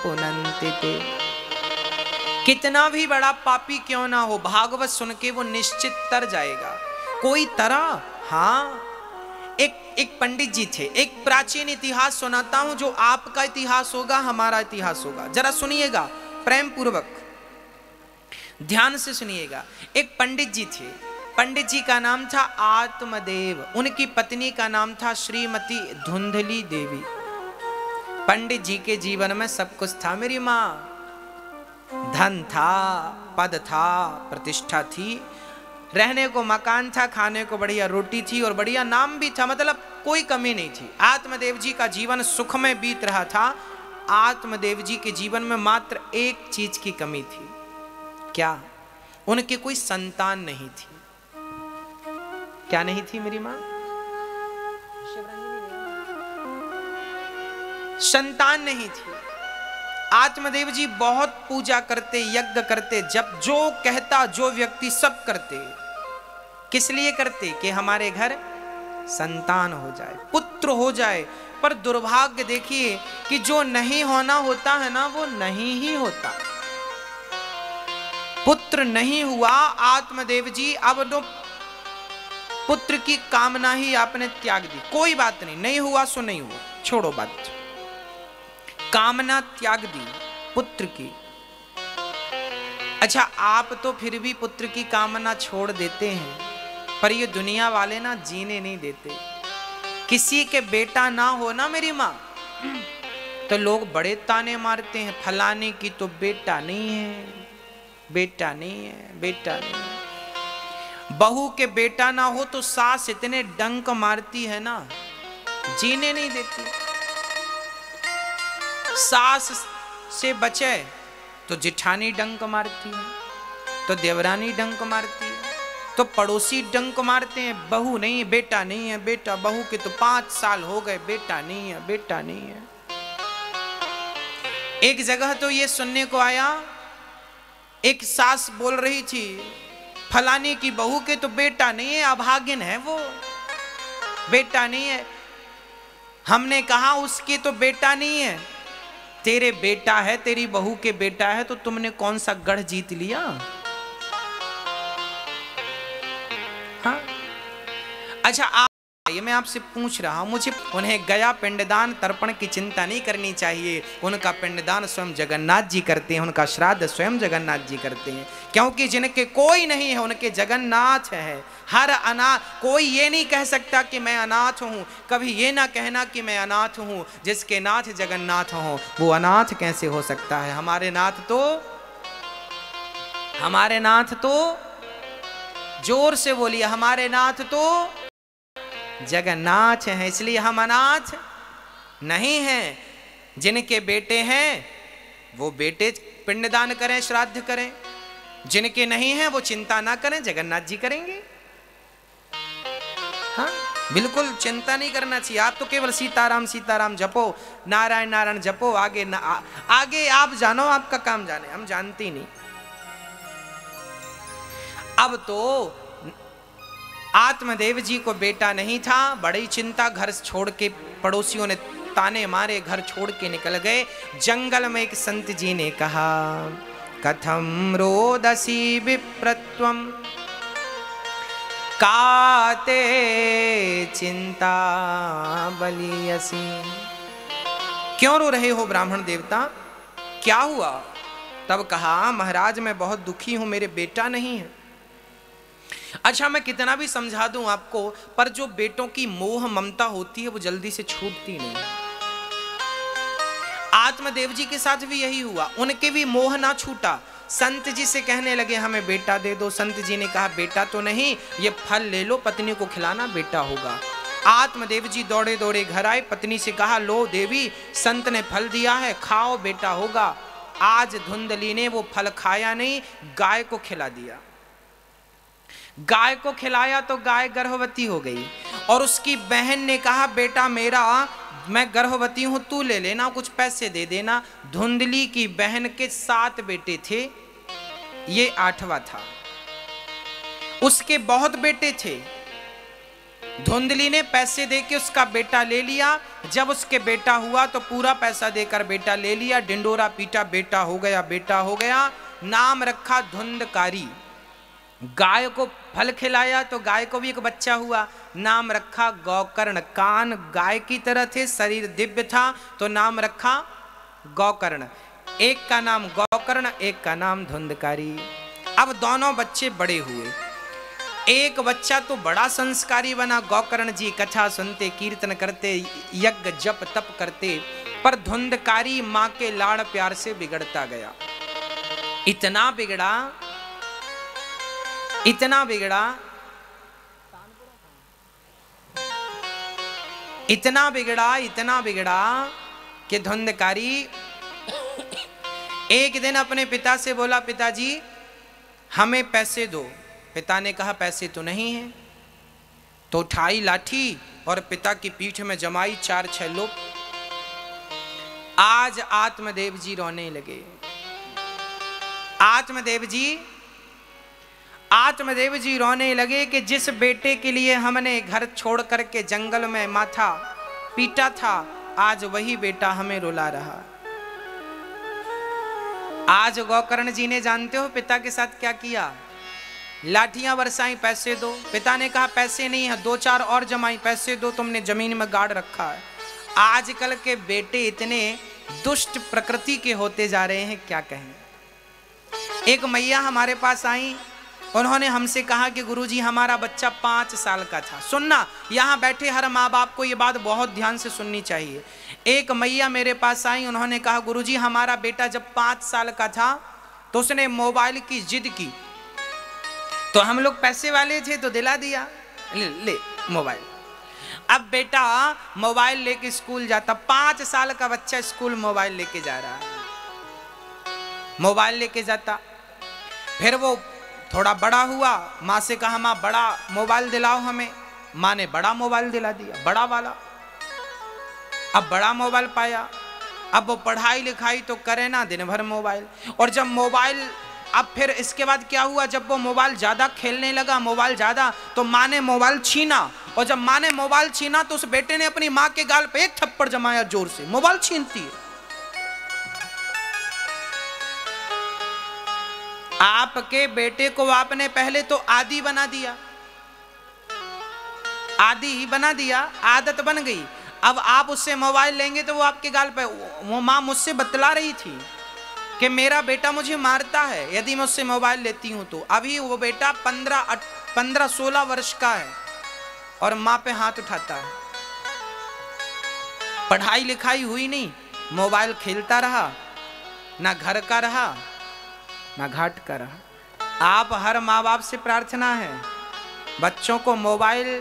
पुनन्ति ते। कितना भी बड़ा पापी क्यों ना हो, भागवत सुन के वो निश्चित तर जाएगा। कोई तरह? हाँ एक पंडित जी थे, एक प्राचीन इतिहास सुनाता हूँ जो आपका इतिहास होगा, हमारा इतिहास होगा। जरा सुनिएगा प्रेम पूर्वक ध्यान से सुनिएगा। एक पंडित जी थे। पंडित जी का नाम था आत्मदेव। उनकी पत्नी का नाम था श्रीमती धुंधली देवी। पंडित जी के जीवन में सब कुछ था। मेरी माँ। धन था, पद था, प्रतिष्ठा थी। रहने को मकान था, खाने को बढ़िया रोटी थी और बढ़िया नाम भी था मतलब कोई कमी नहीं थी। आत्मदेव जी का जीवन सुख में बीत रहा था। आत्मदेव जी के जीवन में मात्र एक चीज़ की कमी थी। क्या? उनके कोई संतान नहीं थी। क्या नहीं थी मेरी माँ? संतान नहीं थी। आत्मदेव जी बहुत पूजा करते, यज्ञ करते, जब जो कहता, जो व्यक्ति सब करते। किस लिए करते? कि हमारे घर संतान हो जाए, पुत्र हो जाए। पर दुर्भाग्य देखिए कि जो नहीं होना होता है ना, वो नहीं ही होता। पुत्र नहीं हुआ, आत्मदेव जी, अब तो पुत्र की कामना ही आपने त्याग दी। कोई बात नहीं नहीं हुआ सो नहीं हुआ। छोड़ो बात। कामना त्याग दी पुत्र की। अच्छा आप तो फिर भी पुत्र की कामना छोड़ देते हैं। पर ये दुनिया वाले ना जीने नहीं देते। किसी के बेटा ना हो ना मेरी माँ तो लोग बड़े ताने मारते हैं, फलाने की तो बेटा नहीं है, बेटा नहीं है, बेटा नहीं है। बहू के बेटा ना हो तो सास इतने डंक मारती है ना, जीने नहीं देती। सास से बचे तो जिठानी डंक मारती है तो देवरानी डंक मारती है। तो पड़ोसी डंक मारते हैं, बहू नहीं है, बेटा नहीं है, बेटा बहू के तो पाँच साल हो गए, बेटा नहीं है, बेटा नहीं है। एक जगह तो ये सुनने को आया, एक सास बोल रही थी, फलाने की बहू के तो बेटा नहीं है अभागिन है वो। बेटा नहीं है। हमने कहा, उसके तो बेटा नहीं है। तेरे बेटा है, तेरी बहू के बेटा है तो तुमने कौन सा गढ़ जीत लिया? अच्छा आप ये मैं आपसे पूछ रहा हूँ, मुझे उन्हें गया पिंडदान तर्पण की चिंता नहीं करनी चाहिए। उनका पिंडदान स्वयं जगन्नाथ जी करते हैं, उनका श्राद्ध स्वयं जगन्नाथ जी करते हैं। क्योंकि जिनके कोई नहीं है, उनके जगन्नाथ है। हर अनाथ कोई ये नहीं कह सकता कि मैं अनाथ हूँ। कभी ये ना कहना कि मैं अनाथ हूँ, जिसके नाथ जगन्नाथ हो, वो अनाथ कैसे हो सकता है? हमारे नाथ तो हमारे नाथ तो ज़ोर से बोलिए, हमारे नाथ तो जगन्नाथ हैं इसलिए हम अनाथ नहीं हैं। जिनके बेटे हैं वो बेटे पिंडदान करें श्राद्ध करें। जिनके नहीं हैं वो चिंता ना करें जगन्नाथ जी करेंगे। हाँ बिल्कुल चिंता नहीं करना चाहिए। आप तो केवल सीताराम सीताराम जपो नारायण नारायण जपो आगे ना आ, आगे आप जानो आपका काम जाने। हम जानते नहीं। अब तो आत्मदेव जी को बेटा नहीं था। बड़ी चिंता घर छोड़ के पड़ोसियों ने ताने मारे, घर छोड़ के निकल गए। जंगल में एक संत जी ने कहा कथम रोदसी विप्रत्वम काते चिंता बलियसी। क्यों रो रहे हो ब्राह्मण देवता? क्या हुआ? तब कहा, महाराज, मैं बहुत दुखी हूँ, मेरे बेटा नहीं है। अच्छा मैं कितना भी समझा दूँ आपको, पर जो बेटों की मोह ममता होती है, वो जल्दी से छूटती नहीं। आत्मदेव जी के साथ भी यही हुआ। उनके भी मोह ना छूटा। संत जी से कहने लगे, हमें बेटा दे दो। संत जी ने कहा, बेटा तो नहीं, ये फल ले लो पत्नी को खिलाना बेटा होगा। आत्मदेव जी दौड़े दौड़े घर आए। पत्नी से कहा, लो देवी, संत ने फल दिया है, खाओ, बेटा होगा। आज धुंधली ने वो फल खाया नहीं, गाय को खिला दिया। गाय को खिलाया तो गाय गर्भवती हो गई। और उसकी बहन ने कहा, बेटा मेरा, मैं गर्भवती हूँ, तू ले लेना, कुछ पैसे दे देना। धुंधली की बहन के सात बेटे थे। ये आठवां था। उसके बहुत बेटे थे। धुंधली ने पैसे देके उसका बेटा ले लिया। जब उसके बेटा हुआ तो पूरा पैसा देकर बेटा ले लिया। डिंडोरा पीटा बेटा हो गया, बेटा हो गया। नाम रखा धुंधकारी। गाय को फल खिलाया तो गाय को भी एक बच्चा हुआ। नाम रखा गौकर्ण। कान गाय की तरह थे, शरीर दिव्य था तो नाम रखा गौकर्ण। एक का नाम गौकर्ण, एक का नाम धुंधकारी। अब दोनों बच्चे बड़े हुए। एक बच्चा तो बड़ा संस्कारी बना। गौकर्ण जी कथा सुनते, कीर्तन करते, यज्ञ जप तप करते, पर धुंधकारी माँ के लाड़ प्यार से बिगड़ता गया। इतना बिगड़ा इतना बिगड़ा। इतना बिगड़ा इतना बिगड़ा कि धुंधकारी। एक दिन अपने पिता से बोला, पिताजी, हमें पैसे दो। पिता ने कहा, पैसे तो नहीं है। तो उठाई लाठी और पिता की पीठ में जमाई चार छह लोग। आज आत्मदेव जी रोने लगे। आत्मदेव जी आत्मदेव जी रोने लगे कि जिस बेटे के लिए हमने घर छोड़ करके जंगल में माथा पीटा था, आज वही बेटा हमें रुला रहा। आज गौकर्ण जी ने जानते हो पिता के साथ क्या किया? लाठियाँ बरसाई, पैसे दो। पिता ने कहा, पैसे नहीं है, दो चार और जमाई, पैसे दो, तुमने ज़मीन में गाड़ रखा है। आजकल के बेटे इतने दुष्ट प्रकृति के होते जा रहे हैं, क्या कहें? एक मैया हमारे पास आई उन्होंने हमसे कहा कि गुरुजी हमारा बच्चा पाँच साल का था। सुनना यहाँ बैठे हर माँ बाप को ये बात बहुत ध्यान से सुननी चाहिए। एक मैया मेरे पास आई उन्होंने कहा गुरुजी हमारा बेटा जब पाँच साल का था तो उसने मोबाइल की जिद की। तो हम लोग पैसे वाले थे तो दिला दिया। ले, ले मोबाइल। अब बेटा मोबाइल लेके स्कूल जाता। पाँच साल का बच्चा स्कूल मोबाइल लेके जा रहा है। मोबाइल लेके जाता। फिर वो थोड़ा बड़ा हुआ, माँ से कहा, माँ, बड़ा मोबाइल दिलाओ हमें। माँ ने बड़ा मोबाइल दिला दिया, बड़ा वाला। अब बड़ा मोबाइल पाया। अब वो पढ़ाई लिखाई तो करे ना दिन भर मोबाइल। और जब मोबाइल, अब फिर इसके बाद क्या हुआ, जब वो मोबाइल ज़्यादा खेलने लगा, मोबाइल ज़्यादा तो माँ ने मोबाइल छीना। और जब माँ ने मोबाइल छीना तो उस बेटे ने अपनी माँ के गाल पे एक थप्पड़ जमाया ज़ोर से। मोबाइल छीनती है। आपके बेटे को आपने पहले तो आदि बना दिया। आदि बना दिया, आदत बन गई। अब आप उससे मोबाइल लेंगे तो वो आपके गाल पे, वो माँ मुझसे बतला रही थी कि मेरा बेटा मुझे मारता है, यदि मैं उससे मोबाइल लेती हूँ तो। अभी वो बेटा पंद्रह पंद्रह सोलह वर्ष का है और माँ पे हाथ उठाता है। पढ़ाई लिखाई हुई नहीं, मोबाइल खेलता रहा, ना घर का रहा घाट का रहा आप हर माँ बाप से प्रार्थना है, बच्चों को मोबाइल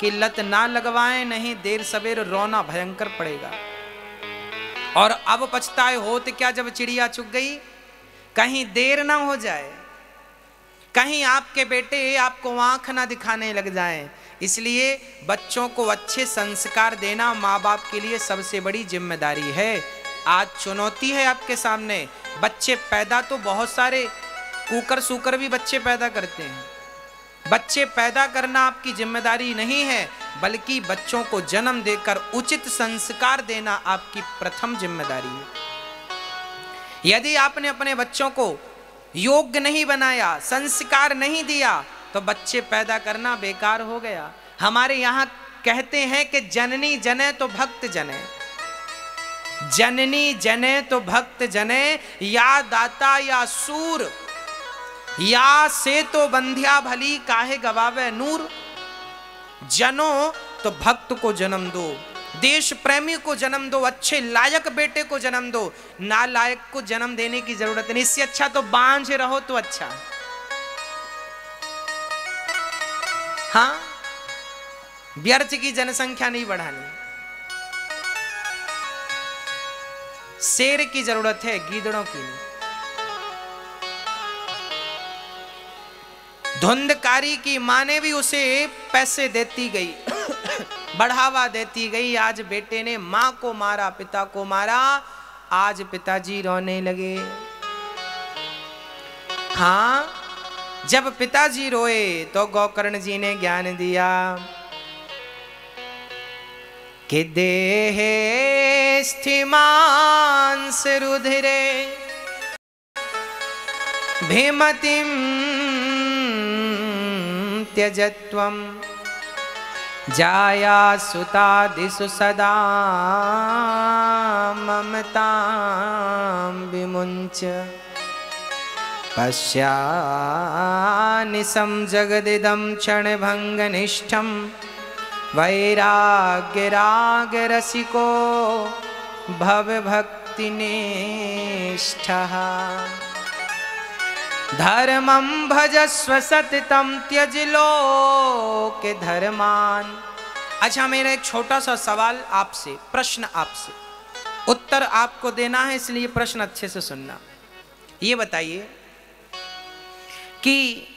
की लत ना लगवाएँ, नहीं देर सवेर रोना भयंकर पड़ेगा। और अब पछताए हो तो क्या जब चिड़िया चुग गई? कहीं देर ना हो जाए, कहीं आपके बेटे आपको आँख ना दिखाने लग जाए। इसलिए बच्चों को अच्छे संस्कार देना माँ बाप के लिए सबसे बड़ी ज़िम्मेदारी है। आज चुनौती है आपके सामने। बच्चे पैदा तो बहुत सारे कुकर सुकर भी बच्चे पैदा करते हैं। बच्चे पैदा करना आपकी ज़िम्मेदारी नहीं है, बल्कि बच्चों को जन्म देकर उचित संस्कार देना आपकी प्रथम ज़िम्मेदारी है। यदि आपने अपने बच्चों को योग्य नहीं बनाया, संस्कार नहीं दिया तो बच्चे पैदा करना बेकार हो गया। हमारे यहाँ कहते हैं कि जननी जने तो भक्त जने। जननी जने तो भक्त जने, या दाता या सूर, या से तो बंध्या भली काहे गवावे नूर। जनो तो भक्त को जन्म दो, देश प्रेमी को जन्म दो, अच्छे लायक बेटे को जन्म दो। ना लायक को जन्म देने की ज़रूरत नहीं, इससे अच्छा तो बांझ रहो तो अच्छा। हाँ व्यर्थ की जनसंख्या नहीं बढ़ानी। शेर की ज़रूरत है गीदड़ों की धुंधकारी की माँ ने भी उसे पैसे देती गई, [coughs] बढ़ावा देती गई। आज बेटे ने माँ को मारा, पिता को मारा, आज पिताजी रोने लगे। हाँ जब पिताजी रोए तो गोकर्ण जी ने ज्ञान दिया। कि देहे स्थिमांस रुधिरे भीमतिम त्यजत्वं। जाया सुतादिषु सदा ममतां विमुञ्च। पश्यानिशं जगदिदं क्षणभङ्गनिष्ठं वैराग्यरागरसिको भवभक्तिनिष्ठः धर्मम भजस्व सततम त्यज लोक धर्मान। अच्छा मेरा एक छोटा सा सवाल आपसे, प्रश्न आपसे। उत्तर आपको देना है, इसलिए प्रश्न अच्छे से सुनना। ये बताइए कि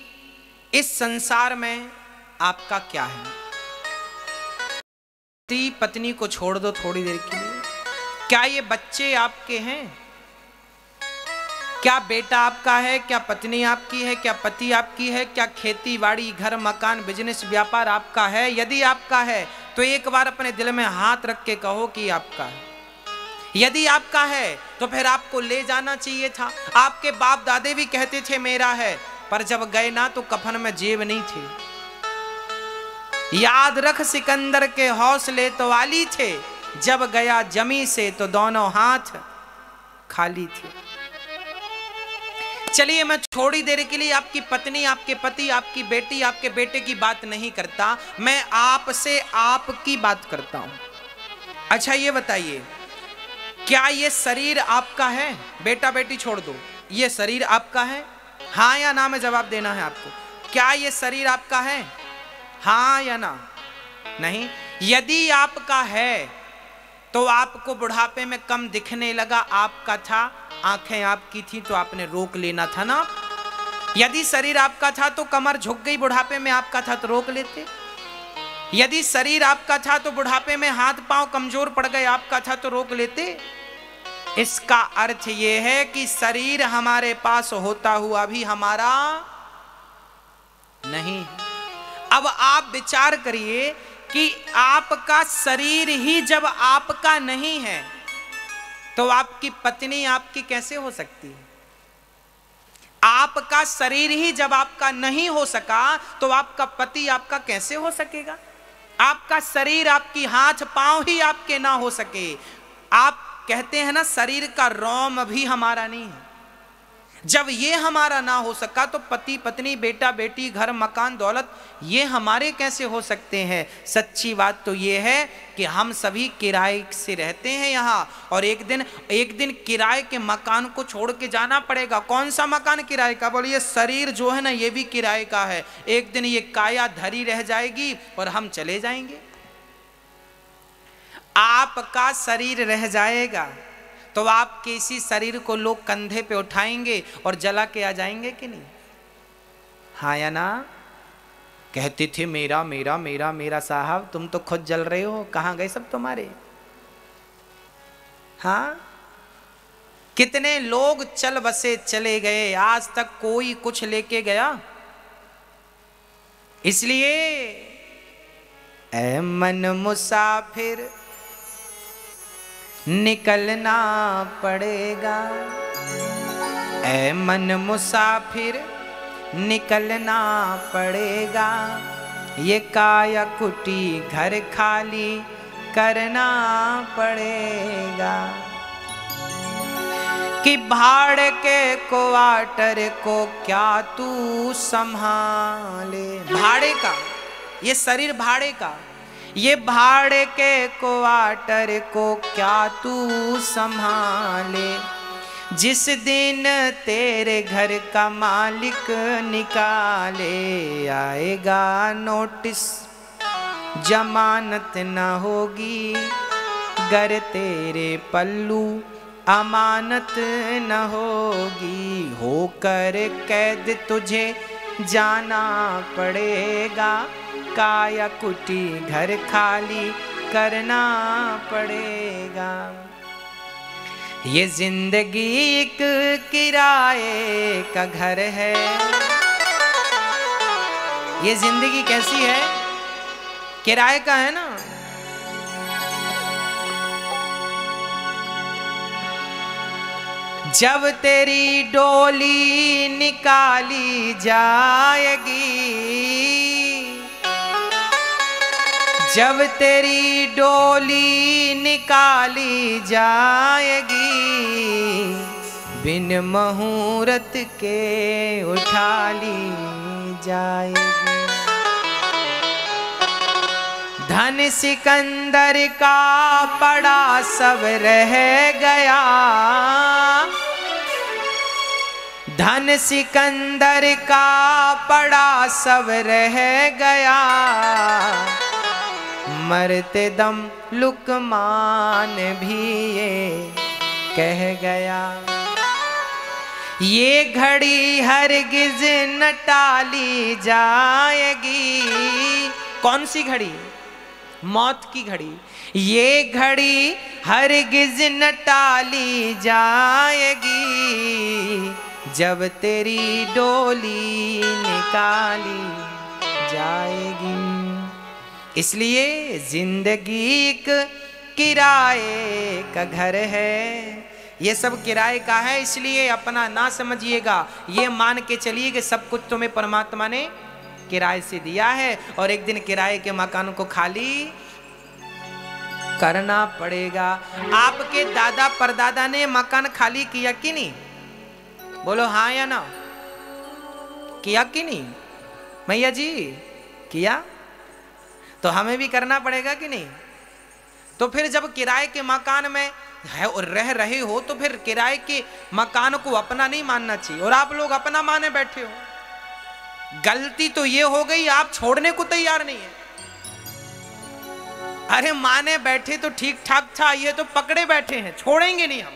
इस संसार में आपका क्या है? पति, पत्नी को छोड़ दो थोड़ी देर के लिए। क्या ये बच्चे आपके हैं? क्या बेटा आपका है? क्या पत्नी आपकी है? क्या पति आपकी है? क्या खेती बाड़ी, घर, मकान बिज़नेस व्यापार आपका है? यदि आपका है तो एक बार अपने दिल में हाथ रख के कहो कि आपका है। यदि आपका है तो फिर आपको ले जाना चाहिए था। आपके बाप दादे भी कहते थे, मेरा है। पर जब गए ना तो कफन में जेब नहीं थे। याद रख सिकंदर के हौसले तो वाली थे। जब गया जमी से तो दोनों हाथ खाली थे। चलिए मैं थोड़ी देर के लिए आपकी पत्नी, आपके पति, आपकी बेटी, आपके बेटे की बात नहीं करता। मैं आपसे आपकी बात करता हूँ। अच्छा ये बताइए, क्या ये शरीर आपका है? बेटा, बेटी छोड़ दो। ये शरीर आपका है? हाँ या ना, में जवाब देना है आपको। क्या ये शरीर आपका है? हाँ या ना? नहीं। यदि आपका है तो आपको बुढ़ापे में कम दिखने लगा, आपका था, आँखें आपकी थी तो आपने रोक लेना था ना यदि शरीर आपका था तो कमर झुक गई, बुढ़ापे में आपका था तो रोक लेते। यदि शरीर आपका था तो बुढ़ापे में हाथ पाँव कमज़ोर पड़ गए, आपका था तो रोक लेते। इसका अर्थ यह है कि शरीर हमारे पास होता हुआ भी हमारा नहीं अब आप विचार करिए कि आपका शरीर ही जब आपका नहीं है तो आपकी पत्नी आपकी कैसे हो सकती है? आपका शरीर ही जब आपका नहीं हो सका तो आपका पति आपका कैसे हो सकेगा? आपका शरीर आपकी हाथ पाँव ही आपके ना हो सके। आप कहते हैं ना, शरीर का रोम भी हमारा नहीं है। जब ये हमारा ना हो सका तो पति, पत्नी, बेटा, बेटी, घर, मकान, दौलत, ये हमारे कैसे हो सकते हैं? सच्ची बात तो ये है कि हम सभी किराए से रहते हैं यहाँ और एक दिन एक दिन किराए के मकान को छोड़ के जाना पड़ेगा। कौन सा मकान किराए का? बोलिए, शरीर जो है ना, ये भी किराए का है। एक दिन ये काया धरी रह जाएगी और हम चले जाएँगे। आपका शरीर रह जाएगा। तो आपके इसी शरीर को लोग कंधे पे उठाएँगे और जला के आ जाएँगे कि नहीं? हाँ या ना? कहते थे, मेरा मेरा मेरा मेरा साहब, तुम तो खुद जल रहे हो, कहाँ गए सब तुम्हारे? हाँ? कितने लोग चल बसे चले गए, आज तक कोई कुछ लेके गया? इसलिए ए मन मुसाफिर निकलना पड़ेगा। ए मन मुसाफिर, निकलना पड़ेगा। ये काया कुटी घर खाली करना पड़ेगा। कि भाड़ के क्वार्टर को क्या तू संभाले? भाड़े का, ये शरीर भाड़े का। ये भाड़ के क्वार्टर को क्या तू संभाले? जिस दिन तेरे घर का मालिक निकाले, आएगा नोटिस। जमानत न होगी गर तेरे पल्लू अमानत न होगी। होकर कैद तुझे जाना पड़ेगा। काया कुटी घर खाली करना पड़ेगा। ये ज़िंदगी एक किराए का घर है। ये ज़िंदगी कैसी है? किराए का है ना? जब तेरी डोली निकाली जाएगी जब तेरी डोली निकाली जाएगी, बिन मुहूर्त के उठा ली जाएगी। धन सिकंदर का पड़ा सब रह गया। धन सिकंदर का पड़ा सब रह गया। मरते दम लुकमान भी ये कह गया। ये घड़ी हरगिज न टाली जाएगी। कौन सी घड़ी? मौत की घड़ी। ये घड़ी हरगिज न टाली जाएगी। जब तेरी डोली निकाली जाएगी। इसलिए ज़िंदगी एक किराए का घर है। ये सब किराए का है, इसलिए अपना ना समझिएगा। ये मान के चलिए कि सब कुछ तुम्हें परमात्मा ने किराए से दिया है और एक दिन किराए के मकान को खाली करना पड़ेगा। आपके दादा परदादा ने मकान खाली किया कि नहीं? बोलो हाँ या ना? किया कि नहीं? मैया जी, किया? तो हमें भी करना पड़ेगा कि नहीं? तो फिर जब किराए के मकान में है और रह रहे हो तो फिर किराए के मकान को अपना नहीं मानना चाहिए। और आप लोग अपना माने बैठे हो। गलती तो ये हो गई, आप छोड़ने को तैयार नहीं है। अरे माने बैठे तो ठीक ठाक था, ये तो पकड़े बैठे हैं, छोड़ेंगे नहीं हम।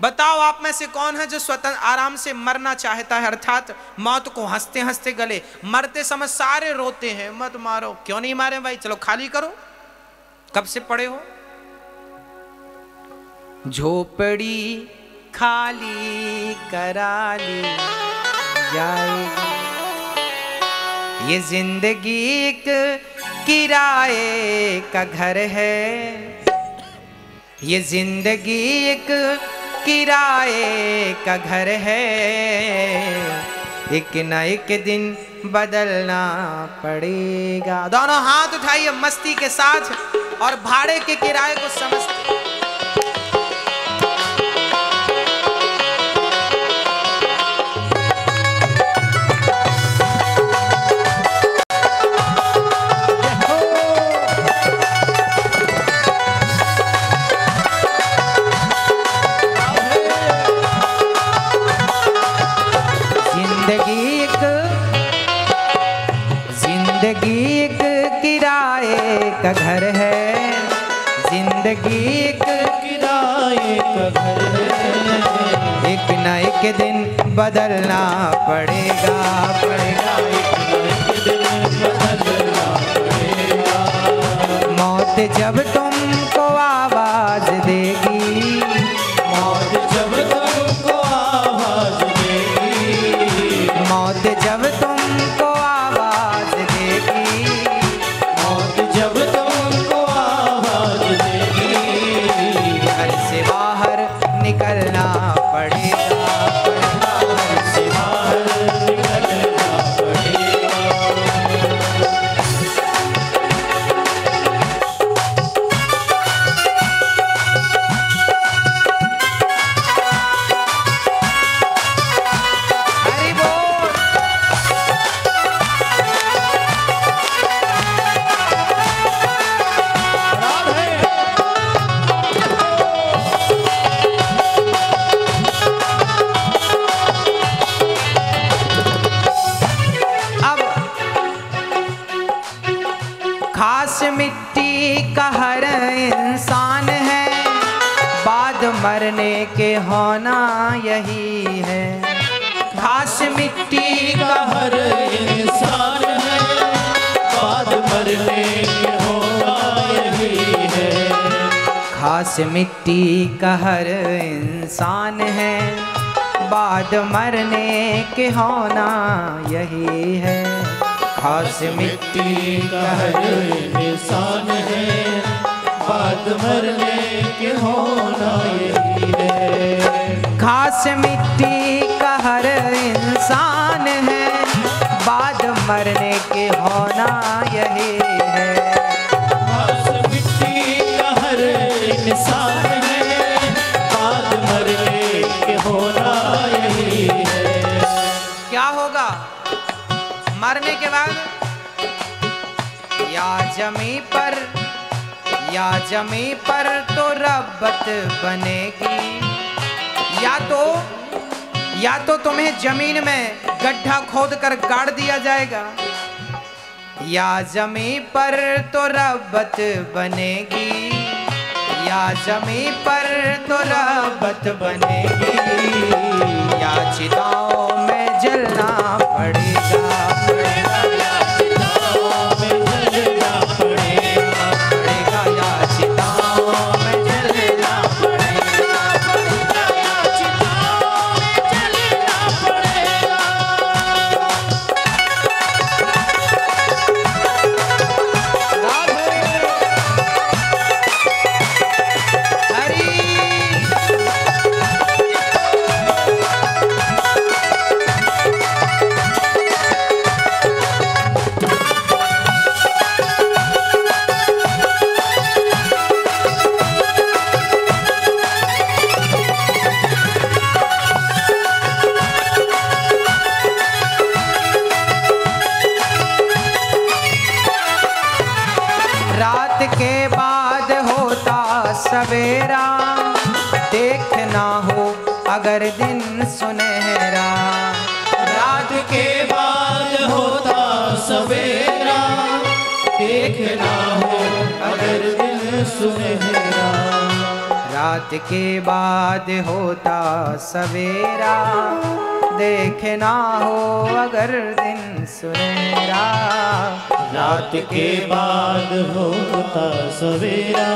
बताओ आप में से कौन है जो स्वतंत्र आराम से मरना चाहता है? अर्थात मौत को हँसते हँसते गले, मरते समय सारे रोते हैं। मत मारो। क्यों नहीं मारे भाई? चलो खाली करो। कब से पड़े हो? झोपड़ी खाली करा ली जाएगी ये ज़िंदगी एक किराए का घर है। ये ज़िंदगी एक किराए का घर है। एक ना एक दिन बदलना पड़ेगा। दोनों हाथ उठाइए मस्ती के साथ और भाड़े के किराए को समझते। ज़िंदगी एक किराए घर एक न एक दिन बदलना पड़ेगा पड़ेगा। एक दिन बदलना पड़ेगा। मौत जब तुमको मिट्टी का हर इंसान है। बाद मरने के होना यही है। खास मिट्टी का हर इंसान है। बाद मरने के होना यही है। खास मिट्टी का हर इंसान है। बाद मरने के होना यही है। खास मिट्टी का हर इंसान मरने के बाद, या जमी पर, या जमी पर तो रब्बत बनेगी। या तो या तो तुम्हें ज़मीन में गड्ढा खोद कर गाड़ दिया जाएगा, या जमी पर तो रब्बत बनेगी। या जमी पर तो रबत बनेगी, या चिताओं में जलना पड़ेगा। सुनहरा। रात के बाद होता सवेरा। देखना हो अगर दिन सुनहरा। रात के बाद होता सवेरा।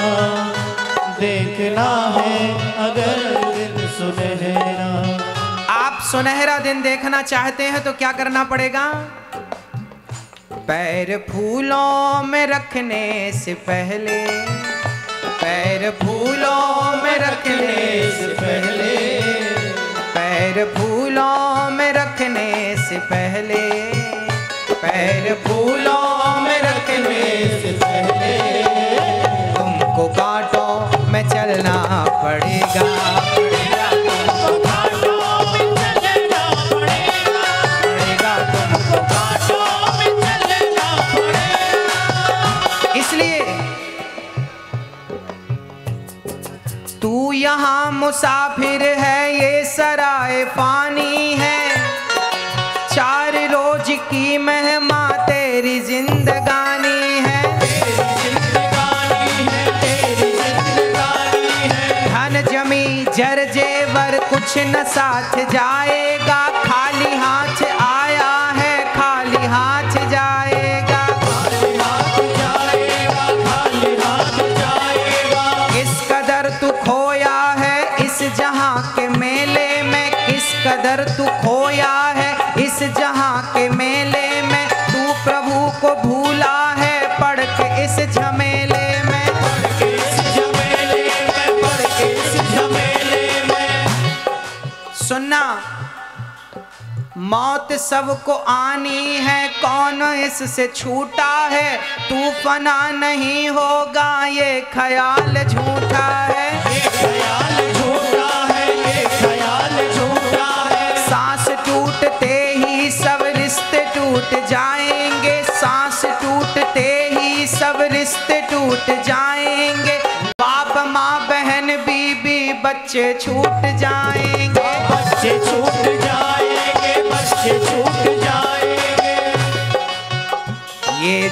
देखना है अगर दिन सुनहरा। आप सुनहरा दिन देखना चाहते हैं तो क्या करना पड़ेगा? पैर फूलों में रखने से पहले पैर फूलों में रखने से पहले, पैर फूलों में रखने से पहले, पैर फूलों में रखने से पहले तुमको काटो में चलना पड़ेगा पड़ेगा। यहाँ मुसाफिर है ये सराय पानी है। चार रोज की मेहमा तेरी जिंदगानी है। धन जमी जर जेवर कुछ न साथ जाएगा। मौत सबको आनी है। कौन इससे छूटा है? तू फना नहीं होगा ये ख्याल झूठा है। ये ख्याल झूठा है ये ख्याल झूठा है। सांस टूटते ही सब रिश्ते टूट जाएँगे। सांस टूटते ही सब रिश्ते टूट जाएँगे। बाप माँ बहन बीबी बच्चे छूट जाएँगे।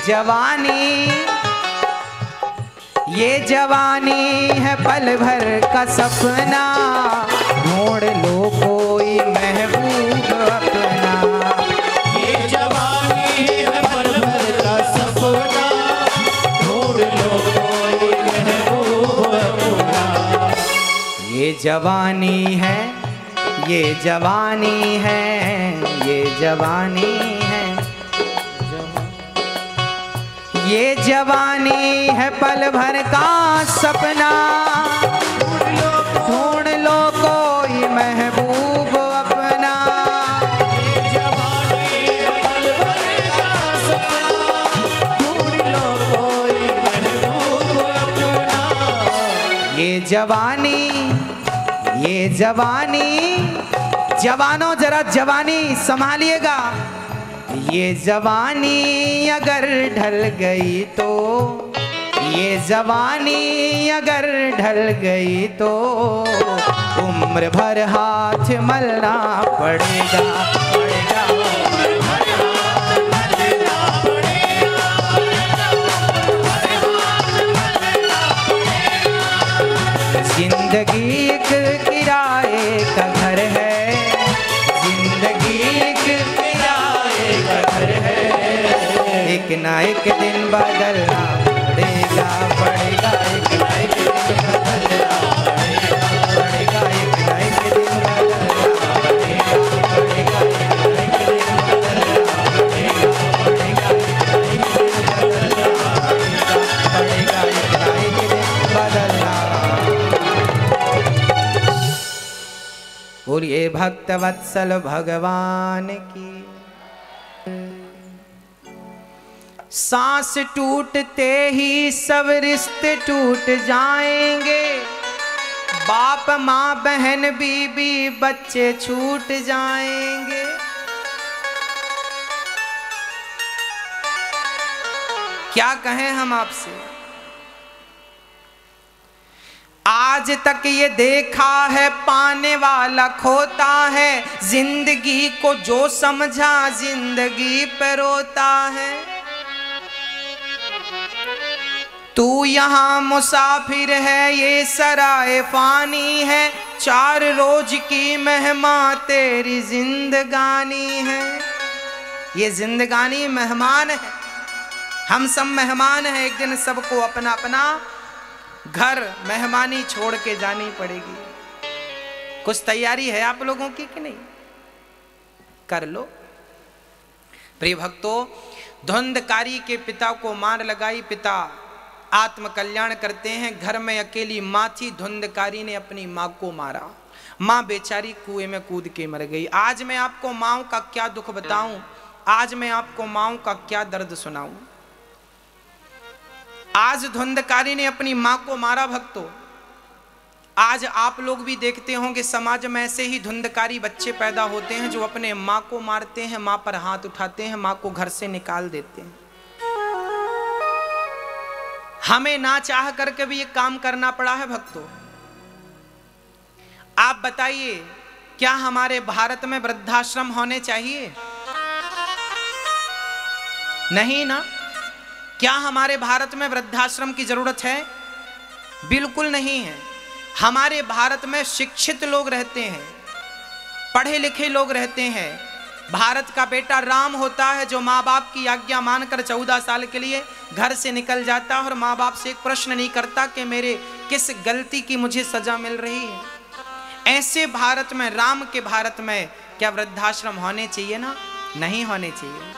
जवानी ये जवानी है पल भर का सपना। ढूंढ लो कोई महबूब अपना। ये जवानी है पल भर का सपना। ढूंढ लो कोई महबूब अपना। ये जवानी है ये जवानी है ये जवानी ये जवानी है पल भर का सपना। लो महबूब अपना। ये जवानी ये जवानी। जवानों, जरा जवानी संभालिएगा। ये जवानी अगर ढल गई तो ये जवानी अगर ढल गई तो उम्र भर हाथ मलना पड़ेगा पड़ेगा ना एक दिन बदलना पड़ेगा पड़ेगा एक एक दिन भक्त वत्सल भगवान की सांस टूटते ही सब रिश्ते टूट जाएँगे। बाप, माँ, बहन, बीबी, बच्चे छूट जाएँगे। क्या कहें हम आपसे? आज तक ये देखा है, पाने वाला खोता है। ज़िंदगी को जो समझा, ज़िंदगी पे रोता है। तू यहाँ मुसाफिर है, ये सराय फानी है। चार रोज की मेहमा तेरी जिंदगानी है। ये जिंदगानी मेहमान है। हम सब मेहमान हैं, एक दिन सबको अपना अपना घर मेहमानी छोड़ के जानी पड़ेगी। कुछ तैयारी है आप लोगों की कि नहीं? कर लो। प्रिय भक्तों, धुंधकारी के पिता को मार लगाई पिता। आत्म कल्याण करते हैं। घर में अकेली माँ थी धुंधकारी ने अपनी माँ को मारा। माँ बेचारी कुएँ में कूद के मर गई। आज मैं आपको माओ का क्या दुख बताऊँ? आज मैं आपको माओ का क्या दर्द सुनाऊं? आज धुंधकारी ने अपनी माँ को मारा भक्तों। आज आप लोग भी देखते होंगे, समाज में ऐसे ही धुंधकारी बच्चे पैदा होते हैं जो अपने माँ को मारते हैं, माँ पर हाथ उठाते हैं, माँ को घर से निकाल देते हैं। हमें ना चाह करके भी ये काम करना पड़ा है भक्तों। आप बताइए, क्या हमारे भारत में वृद्धाश्रम होने चाहिए? नहीं ना? क्या हमारे भारत में वृद्धाश्रम की ज़रूरत है? बिल्कुल नहीं है। हमारे भारत में शिक्षित लोग रहते हैं, पढ़े लिखे लोग रहते हैं भारत का बेटा राम होता है जो माँ बाप की आज्ञा मानकर चौदह साल के लिए घर से निकल जाता है और माँ बाप से एक प्रश्न नहीं करता कि मेरे किस गलती की मुझे सजा मिल रही है। ऐसे भारत में, राम के भारत में क्या वृद्धाश्रम होने चाहिए ना? नहीं होने चाहिए।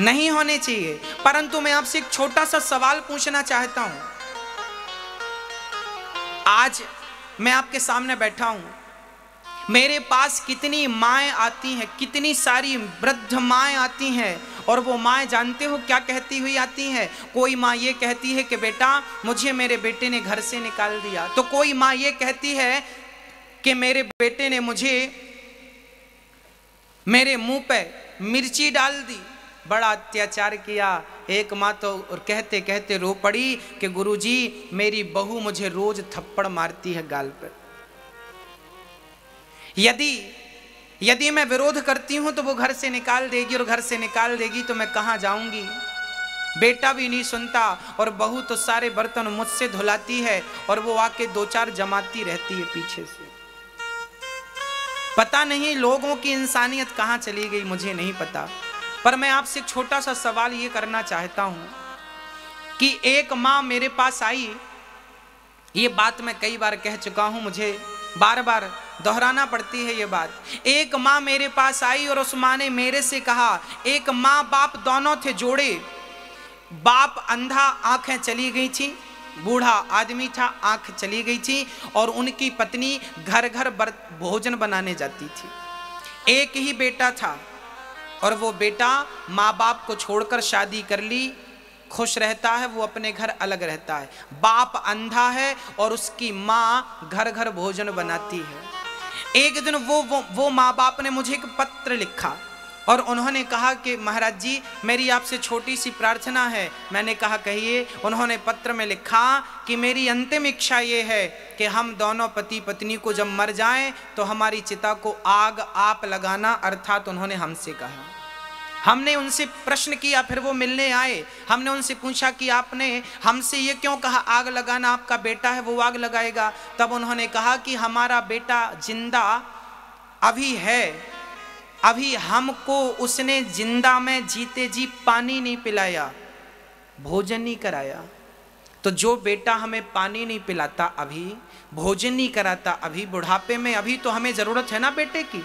नहीं होने चाहिए। परंतु मैं आपसे एक छोटा सा सवाल पूछना चाहता हूँ। आज मैं आपके सामने बैठा हूँ। मेरे पास कितनी माएँ आती हैं, कितनी सारी वृद्ध माएँ आती हैं, और वो माएँ जानते हो क्या कहती हुई आती हैं? कोई माँ ये कहती है कि बेटा, मुझे मेरे बेटे ने घर से निकाल दिया। तो कोई माँ ये कहती है कि मेरे बेटे ने मुझे मेरे मुँह पे मिर्ची डाल दी। बड़ा अत्याचार किया। एक माँ तो कहते कहते रो पड़ी कि गुरुजी, मेरी बहू मुझे रोज थप्पड़ मारती है गाल पर यदि यदि मैं विरोध करती हूँ तो वो घर से निकाल देगी और घर से निकाल देगी तो मैं कहाँ जाऊँगी? बेटा भी नहीं सुनता और बहू तो सारे बर्तन मुझसे धुलाती है और वो आके दो चार जमाती रहती है पीछे से। पता नहीं लोगों की इंसानियत कहाँ चली गई, मुझे नहीं पता। पर मैं आपसे छोटा सा सवाल ये करना चाहता हूँ कि एक माँ मेरे पास आई, ये बात मैं कई बार कह चुका हूँ, मुझे बार बार दोहराना पड़ती है ये बात। एक माँ मेरे पास आई और उस माँ ने मेरे से कहा, एक माँ बाप दोनों थे जोड़े। बाप अंधा, आँखें चली गई थी। बूढ़ा आदमी था, आँख चली गई थी और उनकी पत्नी घर घर भोजन बनाने जाती थी। एक ही बेटा था और वो बेटा माँ बाप को छोड़कर शादी कर ली। खुश रहता है, वो अपने घर अलग रहता है। बाप अंधा है और उसकी माँ घर घर भोजन बनाती है। एक दिन वो वो, वो माँ बाप ने मुझे एक पत्र लिखा और उन्होंने कहा कि महाराज जी मेरी आपसे छोटी सी प्रार्थना है। मैंने कहा कहिए। उन्होंने पत्र में लिखा कि मेरी अंतिम इच्छा ये है कि हम दोनों पति पत्नी को जब मर जाएँ तो हमारी चिता को आग आप लगाना अर्थात उन्होंने हमसे कहा। हमने उनसे प्रश्न किया, फिर वो मिलने आए। हमने उनसे पूछा कि आपने, हमसे ये क्यों कहा, आग लगाना आपका बेटा है, वो आग लगाएगा। तब उन्होंने कहा कि हमारा बेटा ज़िंदा अभी है। अभी हमको उसने ज़िंदा में जीते जी पानी नहीं पिलाया, भोजन नहीं कराया। तो जो बेटा हमें पानी नहीं पिलाता अभी, भोजन नहीं कराता अभी, बुढ़ापे में अभी तो हमें ज़रूरत है ना बेटे की?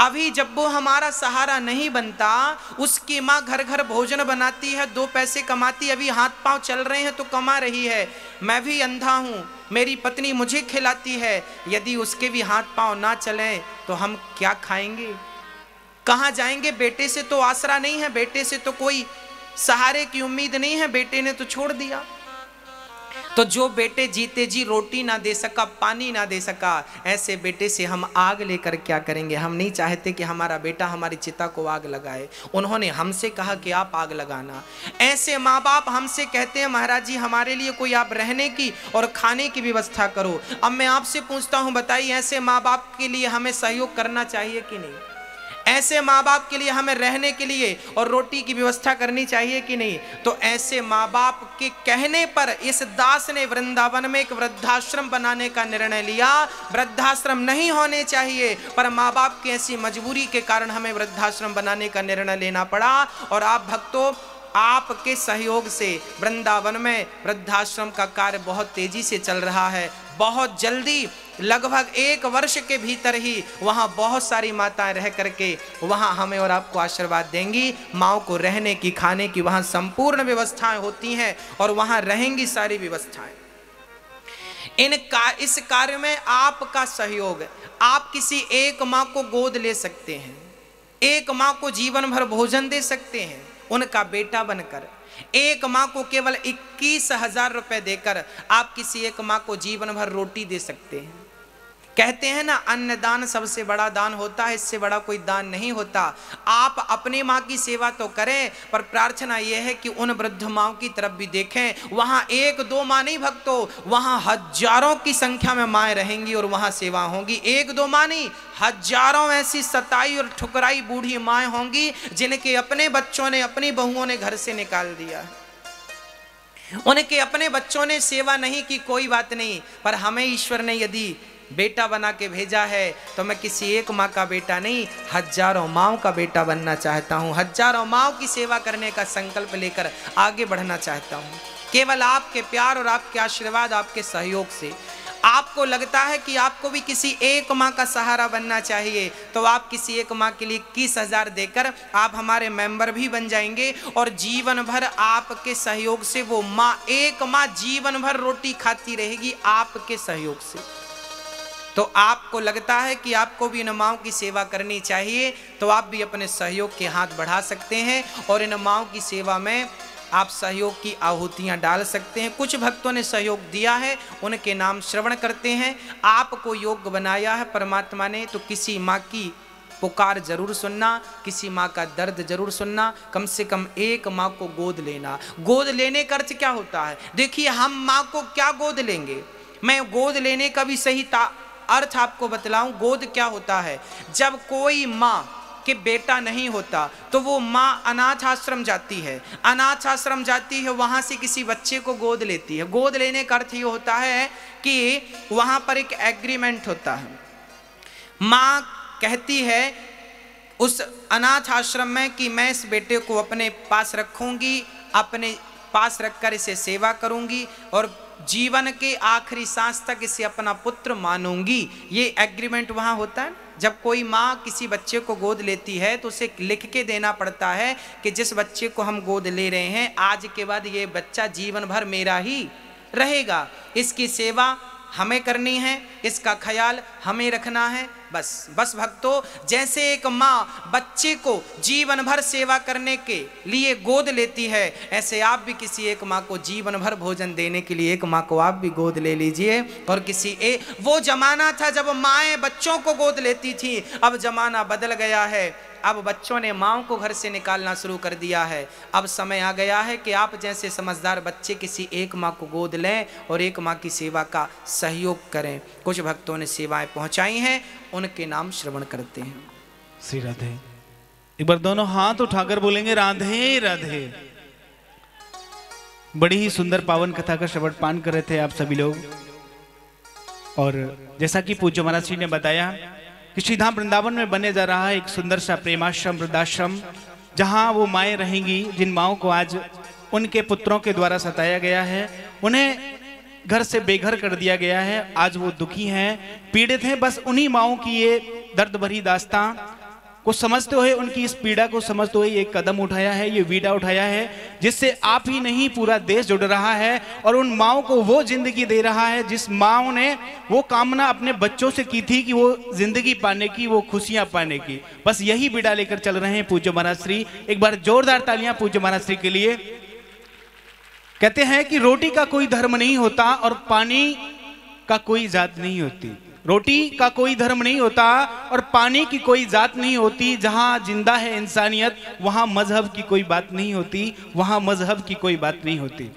अभी जब वो हमारा सहारा नहीं बनता, उसकी माँ घर घर भोजन बनाती है, दो पैसे कमाती अभी हाथ पाँव चल रहे हैं तो कमा रही है। मैं भी अंधा हूँ, मेरी पत्नी मुझे खिलाती है, यदि उसके भी हाथ पाँव ना चले तो हम क्या खाएँगे? कहाँ जाएँगे? बेटे से तो आसरा नहीं है, बेटे से तो कोई सहारे की उम्मीद नहीं है, बेटे ने तो छोड़ दिया। तो जो बेटे जीते जी रोटी ना दे सका, पानी ना दे सका, ऐसे बेटे से हम आग लेकर क्या करेंगे? हम नहीं चाहते कि हमारा बेटा हमारी चिता को आग लगाए। उन्होंने हमसे कहा कि आप आग लगाना। ऐसे माँ बाप हमसे कहते हैं, महाराज जी, हमारे लिए कोई आप रहने की और खाने की व्यवस्था करो। अब मैं आपसे पूछता हूँ, बताइए ऐसे माँ बाप के लिए हमें सहयोग करना चाहिए कि नहीं? ऐसे माँ बाप के लिए, हमें रहने के लिए और रोटी की व्यवस्था करनी चाहिए कि नहीं? तो ऐसे माँ बाप के कहने पर इस दास ने वृंदावन में एक वृद्धाश्रम बनाने का निर्णय लिया। वृद्धाश्रम नहीं होने चाहिए, पर माँ बाप की ऐसी मजबूरी के कारण हमें वृद्धाश्रम बनाने का निर्णय लेना पड़ा। और आप भक्तों, आपके सहयोग से वृंदावन में वृद्धाश्रम का कार्य बहुत तेज़ी से चल रहा है। बहुत जल्दी लगभग एक वर्ष के भीतर ही वहाँ बहुत सारी माताएँ रह करके वहाँ हमें और आपको आशीर्वाद देंगी। माओ को रहने की, खाने की वहाँ संपूर्ण व्यवस्थाएँ होती हैं और वहाँ रहेंगी सारी व्यवस्थाएँ। इन का, इस कार्य में आपका सहयोग, आप किसी एक माँ को गोद ले सकते हैं, एक माँ को जीवन भर भोजन दे सकते हैं, उनका बेटा बनकर। एक माँ को केवल इक्कीस हज़ार रुपए देकर आप किसी एक माँ को जीवन भर रोटी दे सकते हैं। कहते हैं ना, अन्न दान सबसे बड़ा दान होता है, इससे बड़ा कोई दान नहीं होता। आप अपनी माँ की सेवा तो करें, पर प्रार्थना यह है कि उन वृद्ध माओ की तरफ़ भी देखें। वहाँ एक दो माँ नहीं भक्तों, वहाँ हज़ारों की संख्या में माएँ रहेंगी और वहाँ सेवा होंगी। एक दो माँ नहीं, हज़ारों ऐसी सताई और ठुकराई बूढ़ी माएँ होंगी, जिनके अपने बच्चों ने, अपनी बहुओं ने घर से निकाल दिया। उनके अपने बच्चों ने सेवा नहीं की, कोई बात नहीं, पर हमें ईश्वर ने यदि बेटा बना के भेजा है तो मैं किसी एक माँ का बेटा नहीं, हज़ारों माओ का बेटा बनना चाहता हूँ। हज़ारों माओ की सेवा करने का संकल्प लेकर आगे बढ़ना चाहता हूँ। केवल आपके प्यार और आपके आशीर्वाद, आपके सहयोग से। आपको लगता है कि आपको भी किसी एक माँ का सहारा बनना चाहिए तो आप किसी एक माँ के लिए इक्कीस हज़ार देकर आप हमारे मेंबर भी बन जाएँगे और जीवन भर आपके सहयोग से वो माँ, एक माँ जीवन भर रोटी खाती रहेगी आपके सहयोग से। तो आपको लगता है कि आपको भी इन माओं की सेवा करनी चाहिए तो आप भी अपने सहयोग के हाथ बढ़ा सकते हैं और इन माओं की सेवा में आप सहयोग की आहुतियाँ डाल सकते हैं। कुछ भक्तों ने सहयोग दिया है, उनके नाम श्रवण करते हैं। आपको योग्य बनाया है परमात्मा ने तो किसी माँ की पुकार ज़रूर सुनना, किसी माँ का दर्द ज़रूर सुनना, कम से कम एक माँ को गोद लेना। गोद लेने का अर्थ क्या होता है? देखिए, हम माँ को क्या गोद लेंगे? मैं गोद लेने का भी सही अर्थ आपको बतलाऊं, गोद क्या होता है? जब कोई माँ के बेटा नहीं होता तो वो माँ अनाथ आश्रम जाती है। अनाथ आश्रम जाती है, वहाँ से किसी बच्चे को गोद लेती है। गोद लेने का अर्थ ये होता है कि वहाँ पर एक एग्रीमेंट होता है। माँ कहती है उस अनाथ आश्रम में कि मैं इस बेटे को अपने पास रखूँगी, अपने पास रखकर इसे सेवा करूँगी और जीवन के आखिरी सांस तक इसे अपना पुत्र मानूँगी। ये एग्रीमेंट वहाँ होता है। जब कोई माँ किसी बच्चे को गोद लेती है तो उसे लिख के देना पड़ता है कि जिस बच्चे को हम गोद ले रहे हैं, आज के बाद ये बच्चा जीवन भर मेरा ही रहेगा। इसकी सेवा हमें करनी है, इसका ख्याल हमें रखना है। बस बस भक्तों, जैसे एक माँ बच्चे को जीवन भर सेवा करने के लिए गोद लेती है, ऐसे आप भी किसी एक माँ को जीवन भर भोजन देने के लिए एक माँ को आप भी गोद ले लीजिए। और किसी ए, वो जमाना था जब माएँ बच्चों को गोद लेती थी, अब जमाना बदल गया है। अब बच्चों ने माओ को घर से निकालना शुरू कर दिया है। अब समय आ गया है कि आप जैसे समझदार बच्चे किसी एक माँ को गोद लें और एक माँ की सेवा का सहयोग करें। कुछ भक्तों ने सेवाएँ पहुंचाई हैं, उनके नाम श्रवण करते हैं। श्री राधे। एक बार दोनों हाथ उठाकर बोलेंगे, राधे राधे। बड़ी ही सुंदर पावन कथा का श्रवण पान कर रहे थे आप सभी लोग। और जैसा कि पूज्य महाराज जी ने बताया कि श्रीधाम वृंदावन में बने जा रहा है एक सुंदर सा प्रेमाश्रम, वृद्धाश्रम, जहाँ वो माएँ रहेंगी, जिन माओ को आज उनके पुत्रों के द्वारा सताया गया है। उन्हें घर से बेघर कर दिया गया है। आज वो दुखी हैं, पीड़ित हैं, बस उन्हीं माओ की ये दर्द भरी दास्तां। को समझते हुए, उनकी इस पीड़ा को समझते हुए ये कदम उठाया है, ये वीडा उठाया है, जिससे आप ही नहीं, पूरा देश जुड़ रहा है और उन माओ को वो ज़िंदगी दे रहा है, जिस माओ ने वो कामना अपने बच्चों से की थी कि वो ज़िंदगी पाने की, वो खुशियाँ पाने की। बस यही बीड़ा लेकर चल रहे हैं पूज्य महाराज श्री। एक बार जोरदार तालियाँ पूज्य महाराज श्री के लिए। कहते हैं कि रोटी का कोई धर्म नहीं होता और पानी का कोई जात नहीं होती। रोटी का कोई धर्म नहीं होता और पानी की कोई जात नहीं होती, जहाँ ज़िंदा है इंसानियत, वहाँ मज़हब की कोई बात नहीं होती, वहाँ मज़हब की कोई बात नहीं होती।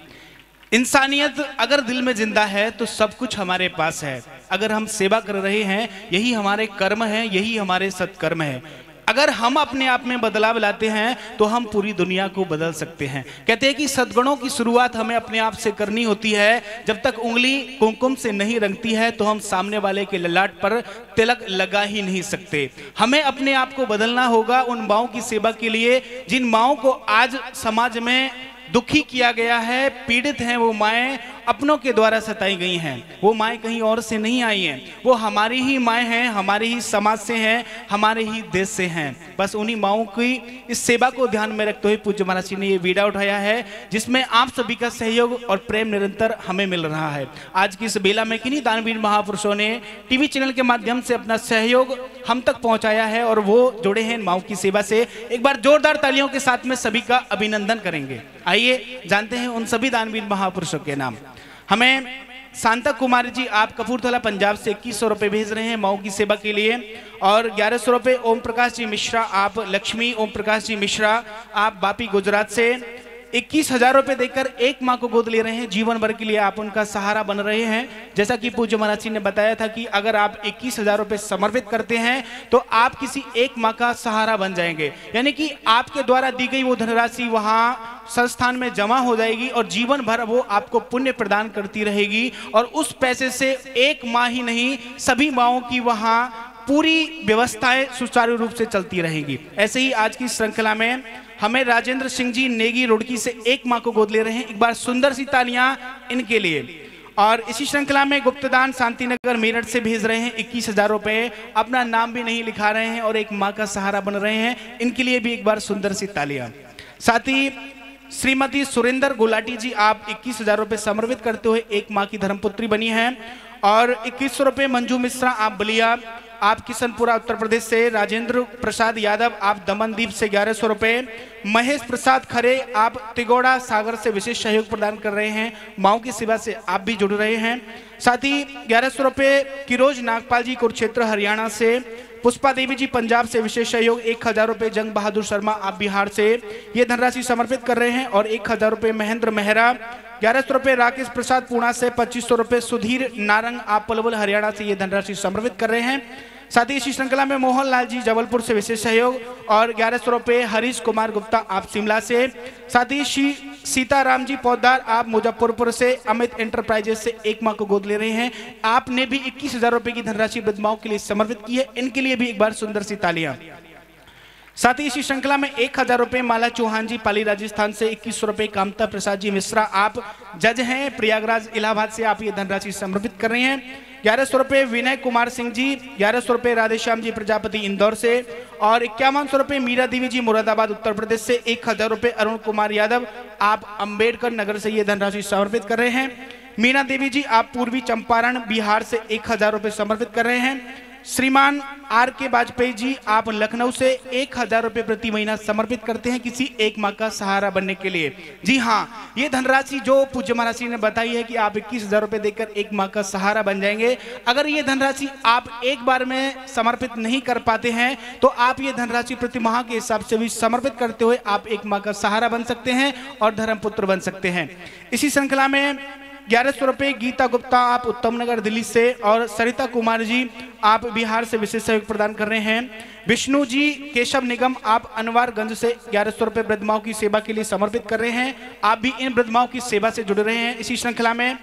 इंसानियत अगर दिल में ज़िंदा है तो सब कुछ हमारे पास है। अगर हम सेवा कर रहे हैं, यही हमारे कर्म है, यही हमारे सत्कर्म है। अगर हम अपने आप में बदलाव लाते हैं तो हम पूरी दुनिया को बदल सकते हैं। कहते हैं कि सदगुणों की शुरुआत हमें अपने आप से करनी होती है। जब तक उंगली कुमकुम से नहीं रंगती है तो हम सामने वाले के ललाट पर तिलक लगा ही नहीं सकते। हमें अपने आप को बदलना होगा उन माओ की सेवा के लिए, जिन माओ को आज समाज में दुखी किया गया है, पीड़ित हैं वो माएँ अपनों के द्वारा सताई गई हैं। वो माएँ कहीं और से नहीं आई हैं। वो हमारी ही माएँ हैं, हमारे ही समाज से हैं, हमारे ही देश से हैं। बस उन्हीं माओ की इस सेवा को ध्यान में रखते हुए पूज्य महाराज जी ने ये वीडा उठाया है, जिसमें आप सभी का सहयोग और प्रेम निरंतर हमें मिल रहा है। आज की इस बेला में किन्हीं दानवीर महापुरुषों ने टीवी चैनल के माध्यम से अपना सहयोग हम तक पहुँचाया है और वो जुड़े हैं माओ की सेवा से। एक बार जोरदार तालियों के साथ में सभी का अभिनंदन करेंगे। आइए, जानते हैं उन सभी दानवीर महापुरुषों के नाम। हमें शांता कुमार जी, आप कपूरथला पंजाब से इक्कीस सौ रुपये भेज रहे हैं माओ की सेवा के लिए। और ग्यारह सौ रुपये ओम प्रकाश जी मिश्रा, आप लक्ष्मी ओम प्रकाश जी मिश्रा, आप बापी गुजरात से। इक्कीस हज़ार रुपए देकर एक माँ को गोद ले रहे हैं। जीवन भर के लिए आप उनका सहारा बन रहे हैं। जैसा कि पूज्य महाराज जी ने बताया था कि अगर आप इक्कीस हज़ार रुपए समर्पित करते हैं तो आप किसी एक माँ का सहारा बन जाएँगे। यानी कि आपके द्वारा दी गई वो धनराशि वहाँ संस्थान में जमा हो जाएगी और जीवन भर वो आपको पुण्य प्रदान करती रहेगी और उस पैसे से एक माँ ही नहीं, सभी माओ की वहाँ पूरी व्यवस्थाएँ सुचारू रूप से चलती रहेगी। ऐसे ही आज की श्रृंखला में हमें राजेंद्र सिंह जी नेगी रुड़की से एक माँ को गोद ले रहे हैं। एक बार सुंदर सी तालियाँ इनके लिए। और इसी श्रृंखला में गुप्तदान शांतिनगर मेरठ से भेज रहे हैं। इक्कीस हज़ार रुपए। अपना नाम भी नहीं लिखा रहे हैं और एक माँ का सहारा बन रहे हैं। इनके लिए भी एक बार सुंदर सी तालियाँ। साथ ही श्रीमती सुरेंद्र गुलाटी जी, आप इक्कीस हज़ार रुपए समर्पित करते हुए एक माँ की धर्मपुत्री बनी है। और इक्कीस सौ रुपए मंजू मिश्रा, आप बलिया आप किशनपुरा उत्तर प्रदेश से राजेंद्र प्रसाद यादव, आप दमनदीप से ग्यारह सौ रुपये महेश प्रसाद खरे, आप तिगोड़ा सागर से विशेष सहयोग प्रदान कर रहे हैं माओ की सेवा से आप भी जुड़ रहे हैं। साथ ही ग्यारह सौ रुपये किरोज नागपाल जी कुरुक्षेत्र, हरियाणा से, पुष्पा देवी जी पंजाब से विशेष सहयोग, एक हज़ार रुपये जंग बहादुर शर्मा आप बिहार से, ये धनराशि समर्पित कर रहे हैं और एक हज़ार रुपये महेंद्र मेहरा ग्यारह सौ रुपये राकेश प्रसाद पूना से पच्चीस सौ रुपये सुधीर नारंग आप पलवल हरियाणा से ये धनराशि समर्पित कर रहे हैं। साथ ही इसी श्रृंखला में मोहन लाल जी जबलपुर से विशेष सहयोग और ग्यारह सौ रुपये हरीश कुमार गुप्ता आप शिमला से। साथ ही श्री सीताराम जी पौधार आप मुजफ्फरपुर से अमित एंटरप्राइजेस से एक माह को गोद ले रहे हैं। आपने भी इक्कीस हज़ार रुपए की धनराशि विधवाओं के लिए समर्पित की है। इनके लिए भी एक बार सुंदर सी तालियाँ। साथ ही इसी श्रृंखला में एक हज़ार रुपए माला चौहान जी पाली राजस्थान से इक्कीस रुपए कामता प्रसाद जी मिश्रा, आप जज हैं। प्रयागराज इलाहाबाद से आप ये धनराशि समर्पित कर रहे हैं। ग्यारह सौ रुपए विनय कुमार सिंह जी, ग्यारह सौ रुपए राधेश्याम जी प्रजापति इंदौर से, और इक्यावन सौ रुपए मीरा देवी जी मुरादाबाद उत्तर प्रदेश से एक हज़ार रुपए अरुण कुमार यादव, आप अंबेडकर नगर से ये धनराशि समर्पित कर रहे हैं। मीना देवी जी, आप पूर्वी चंपारण, बिहार से एक हज़ार रुपए समर्पित कर रहे हैं। श्रीमान आर के वाजपेयी जी, आप लखनऊ से एक हज़ार रुपए प्रति महीना समर्पित करते हैं किसी एक माँ का सहारा बनने के लिए। जी हाँ ये धनराशि जो पूज्य महाराज ने बताई है कि आप इक्कीस हज़ार रुपए देकर एक माँ का सहारा बन जाएँगे। अगर ये धनराशि आप एक बार में समर्पित नहीं कर पाते हैं तो आप ये धनराशि प्रति माह के हिसाब से भी समर्पित करते हुए आप एक माँ का सहारा बन सकते हैं और धर्मपुत्र बन सकते हैं। इसी श्रृंखला में ग्यारह सौ रुपये, गीता गुप्ता, आप उत्तम नगर दिल्ली से और सरिता कुमार जी, आप बिहार से विशेष सहयोग प्रदान कर रहे हैं। विष्णु जी, केशव निगम, आप अनवारगंज से ग्यारह सौ रुपये ब्रदमाओं की सेवा के लिए समर्पित कर रहे हैं। आप भी इन ब्रदमाओं की सेवा से जुड़ रहे हैं। इसी श्रृंखला में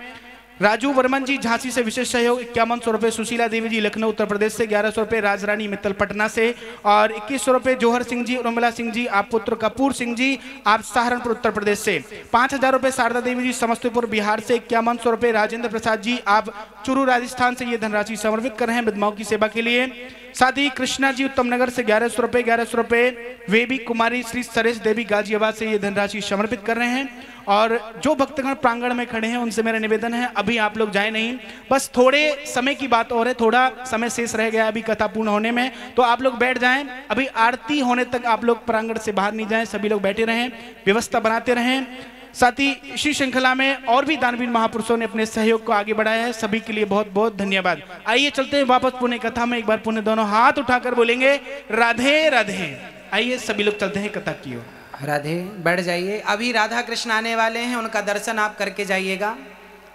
राजू वर्मन जी, झांसी से विशेष सहयोग, इक्यावन सौ रुपए सुशीला देवी जी, लखनऊ, उत्तर प्रदेश से ग्यारह सौ रुपये, राजरानी मित्तल पटना से, और इक्कीस सौ रुपए जोहर सिंह जी, उर्मिला सिंह जी, आप पुत्र कपूर सिंह जी, आप सहारनपुर, उत्तर प्रदेश से। पाँच हज़ार रुपये शारदा देवी जी, समस्तीपुर, बिहार से, इक्यावन सौ रुपये राजेंद्र प्रसाद जी, आप चुरू राजस्थान से ये धनराशि समर्पित कर रहे हैं विधवाओं की सेवा के लिए। साथ ही कृष्णा जी उत्तम नगर से ग्यारह सौ रुपए, ग्यारह सौ रुपये वेबी कुमारी श्री सरेश देवी गाजियाबाद से ये धनराशि समर्पित कर रहे हैं। और जो भक्तगण प्रांगण में खड़े हैं, उनसे मेरा निवेदन है, अभी आप लोग जाए नहीं। बस थोड़े समय की बात और है, थोड़ा समय शेष रह गया अभी कथा पूर्ण होने में। तो आप लोग बैठ जाएँ। अभी आरती होने तक आप लोग प्रांगण से बाहर नहीं जाएँ, सभी लोग बैठे रहें, व्यवस्था बनाते रहें। साथ ही इसी श्रृंखला में और भी दानवीर महापुरुषों ने अपने सहयोग को आगे बढ़ाया है। सभी के लिए बहुत बहुत धन्यवाद। आइए चलते हैं वापस पुण्य कथा में। एक बार पुण्य दोनों हाथ उठाकर बोलेंगे, राधे राधे। आइए सभी लोग चलते हैं कथा की ओर। राधे बैठ जाइए। अभी राधा कृष्ण आने वाले हैं, उनका दर्शन आप करके जाइएगा।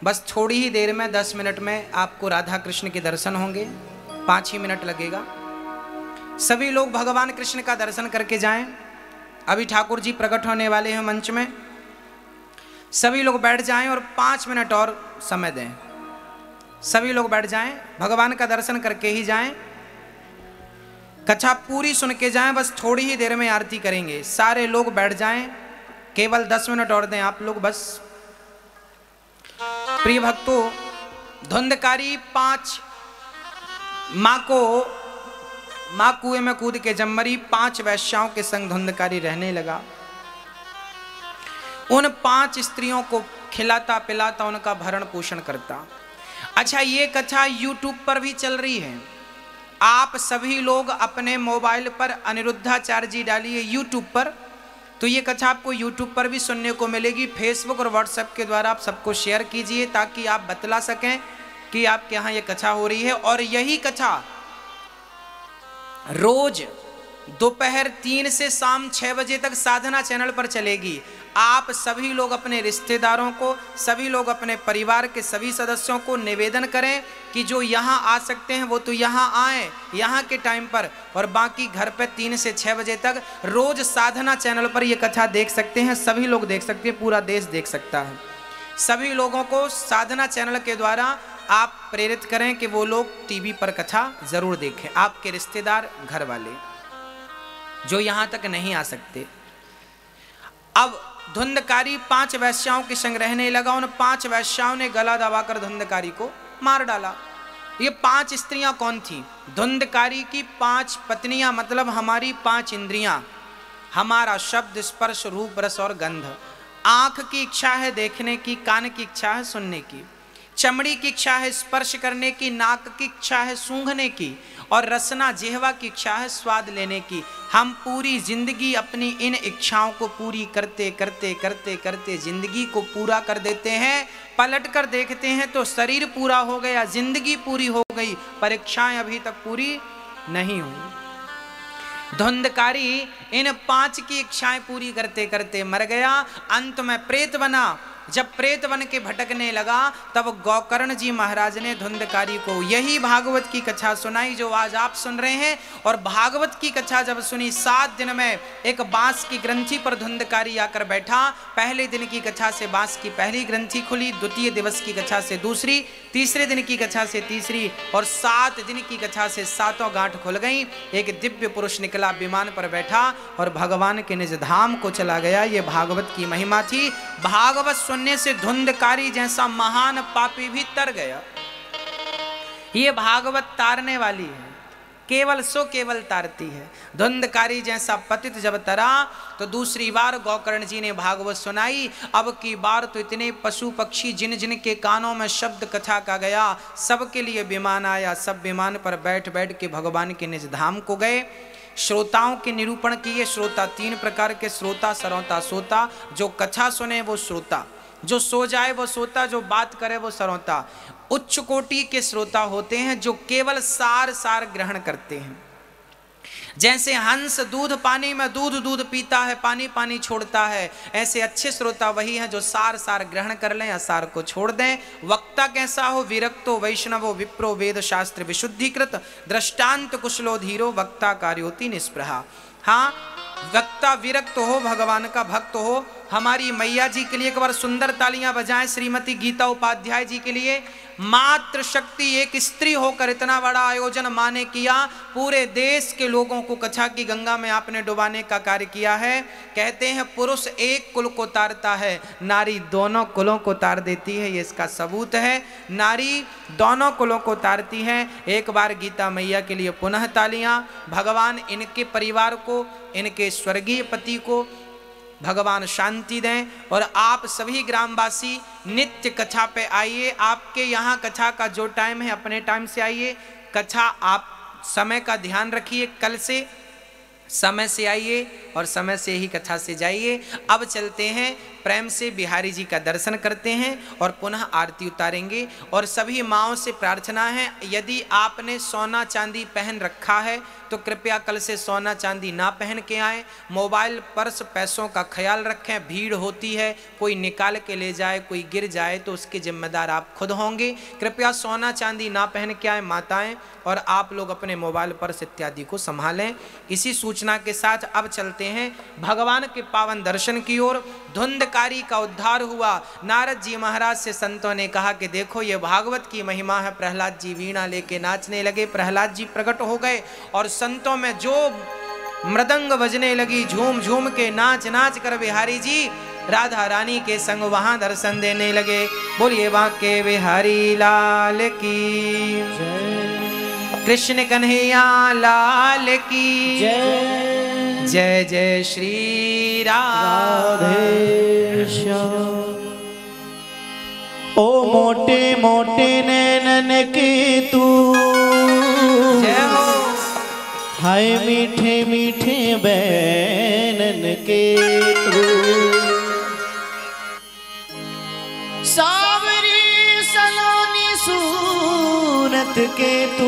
बस थोड़ी ही देर में, दस मिनट में आपको राधा कृष्ण के दर्शन होंगे। पाँच ही मिनट लगेगा। सभी लोग भगवान कृष्ण का दर्शन करके जाएँ। अभी ठाकुर जी प्रकट होने वाले हैं मंच में। सभी लोग बैठ जाएँ और पाँच मिनट और समय दें। सभी लोग बैठ जाएँ, भगवान का दर्शन करके ही जाएँ। कथा पूरी सुन के जाएँ, बस थोड़ी ही देर में आरती करेंगे। सारे लोग बैठ जाएँ, केवल दस मिनट और दें आप लोग, बस। प्रिय भक्तों, धुंधकारी पाँच माँ को, माँ कुएँ में कूद के जमरी पाँच वैश्याओं के संग धुंधकारी रहने लगा। उन पाँच स्त्रियों को खिलाता, पिलाता, उनका भरण पोषण करता। अच्छा ये कथा यूट्यूब पर भी चल रही है। आप सभी लोग अपने मोबाइल पर अनिरुद्धाचार्य जी डालिए यूट्यूब पर। तो ये कथा आपको यूट्यूब पर भी सुनने को मिलेगी। फेसबुक और व्हाट्सएप के द्वारा आप सबको शेयर कीजिए ताकि आप बतला सकें कि आपके यहाँ ये कथा हो रही है। और यही कथा रोज दोपहर तीन से शाम छः बजे तक साधना चैनल पर चलेगी। आप सभी लोग अपने रिश्तेदारों को, सभी लोग अपने परिवार के सभी सदस्यों को निवेदन करें कि जो यहाँ आ सकते हैं, वो तो यहाँ आए, यहाँ के टाइम पर। और बाकी घर पर तीन से छः बजे तक रोज साधना चैनल पर ये कथा देख सकते हैं, सभी लोग देख सकते हैं, पूरा देश देख सकता है। सभी लोगों को साधना चैनल के द्वारा आप प्रेरित करें कि वो लोग टीवी पर कथा ज़रूर देखें, आपके रिश्तेदार घर वाले जो यहाँ तक नहीं आ सकते। अब धुंधकारी पाँच वैश्याओं के संग रहने लगा। उन पाँच वैश्याओं ने गला दबाकर धुंधकारी को मार डाला। ये पाँच स्त्रियाँ कौन थी? धुंधकारी की पाँच पत्नियाँ मतलब हमारी पाँच इंद्रियाँ। हमारा शब्द, स्पर्श, रूप, रस और गंध। आँख की इच्छा है देखने की, कान की इच्छा है सुनने की। चमड़ी की इच्छा है स्पर्श करने की, नाक की इच्छा है सूंघने की। और रसना जेहवा की इच्छा है स्वाद लेने की। हम पूरी ज़िंदगी अपनी इन इच्छाओं को पूरी करते करते करते करते ज़िंदगी को पूरा कर देते हैं। पलट कर देखते हैं तो शरीर पूरा हो गया, ज़िंदगी पूरी हो गई, परीक्षाएँ अभी तक पूरी नहीं हुई। धुंधकारी इन पाँच की इच्छाएँ पूरी करते करते मर गया। अंत में प्रेत बना जब प्रेत बन के भटकने लगा, तब गौकर्ण जी महाराज ने धुंधकारी को यही भागवत की कथा सुनाई जो आज आप सुन रहे हैं। और भागवत की कथा जब सुनी, सात दिन में एक बाँस की ग्रंथि पर धुंधकारी आकर बैठा। पहले दिन की कथा से बाँस की पहली ग्रंथि खुली, द्वितीय दिवस की कथा से दूसरी, तीसरे दिन की कथा से तीसरी, और सात दिन की कथा से सातों गांठ खुल गई। एक दिव्य पुरुष निकला विमान पर बैठा और भगवान के निज धाम को चला गया। ये भागवत की महिमा थी। भागवत सुनने से धुंधकारी जैसा महान पापी भी तर गया। ये भागवत तारने वाली है। केवल सो केवल तारती है। धुंधकारी जैसा पतित जब तरा तो दूसरी बार गौकर्ण जी ने भागवत सुनाई। अब की बार तो इतने पशु पक्षी जिन जिन के कानों में शब्द कथा का गया, सबके लिए विमान आया। सब विमान पर बैठ बैठ के भगवान के निज धाम को गए। श्रोताओं के निरूपण किए। श्रोता तीन प्रकार के श्रोता, सरौता सोता। जो कथा सुने वो श्रोता। जो सो जाए, वो सोता, जो बात करे, वो सरौता। उच्च कोटि के श्रोता होते हैं जो केवल सार सार ग्रहण करते हैं। जैसे हंस दूध पानी में दूध दूध पीता है, पानी पानी छोड़ता है। ऐसे अच्छे श्रोता वही हैं जो सार सार ग्रहण कर लें या सार को छोड़ दें। वक्ता कैसा हो? विरक्तो, वैष्णवो, विप्रो, वेद शास्त्र विशुद्धिकृत, दृष्टांत कुशलो धीरो वक्ता कार्योति निष्प्रहा हाँ वक्ता विरक्त हो, भगवान का भक्त हो हमारी मैया जी के लिए एक बार सुंदर तालियाँ बजाएँ श्रीमती गीता उपाध्याय जी के लिए। मात्र शक्ति एक स्त्री होकर इतना बड़ा आयोजन माने किया। पूरे देश के लोगों को कछा की गंगा में आपने डुबाने का कार्य किया है। कहते हैं पुरुष एक कुल को तारता है, नारी दोनों कुलों को तार देती है, ये इसका सबूत है। नारी दोनों कुलों को तारती है। एक बार गीता मैया के लिए पुनः तालियाँ। भगवान इनके परिवार को, इनके स्वर्गीय पति को भगवान शांति दें और आप सभी ग्रामवासी नित्य कथा पे आइए। आपके यहाँ कथा का जो टाइम है, अपने टाइम से आइए। कथा आप समय का ध्यान रखिए कल से। समय से आइए और समय से ही कथा से जाइए। अब चलते हैं प्रेम से बिहारी जी का दर्शन करते हैं और पुनः आरती उतारेंगे। और सभी माओं से प्रार्थना है, यदि आपने सोना चांदी पहन रखा है तो कृपया कल से सोना चांदी ना पहन के आए। मोबाइल पर्स पैसों का ख्याल रखें, भीड़ होती है, कोई निकाल के ले जाए, कोई गिर जाए तो उसके जिम्मेदार आप खुद होंगे। कृपया सोना चांदी ना पहन के आए माताएँ, और आप लोग अपने मोबाइल पर्स इत्यादि को संभालें। इसी सूचना के साथ अब चलते हैं, भगवान के पावन दर्शन की ओर। धुंधकारी का उद्धार हुआ। नारद जी महाराज से संतों ने कहा कि देखो, ये भागवत की महिमा है। प्रहलाद जी वीणा लेके नाचने लगे। प्रहलाद जी प्रकट हो गए और संतों में जो मृदंग बजने लगी, झूम झूम के नाच नाच कर बिहारी जी, राधा रानी के संग वहाँ दर्शन देने लगे। बोलिए वाक्य बिहारी लाल की। कृष्ण कन्हैया लाल की। जय। जय जय श्री राधे ओ मोटे मोटे नैनन के तू। जय हो। हाय मीठे मीठे बैनन के तू। सावरी सलोनी सूरत के तू।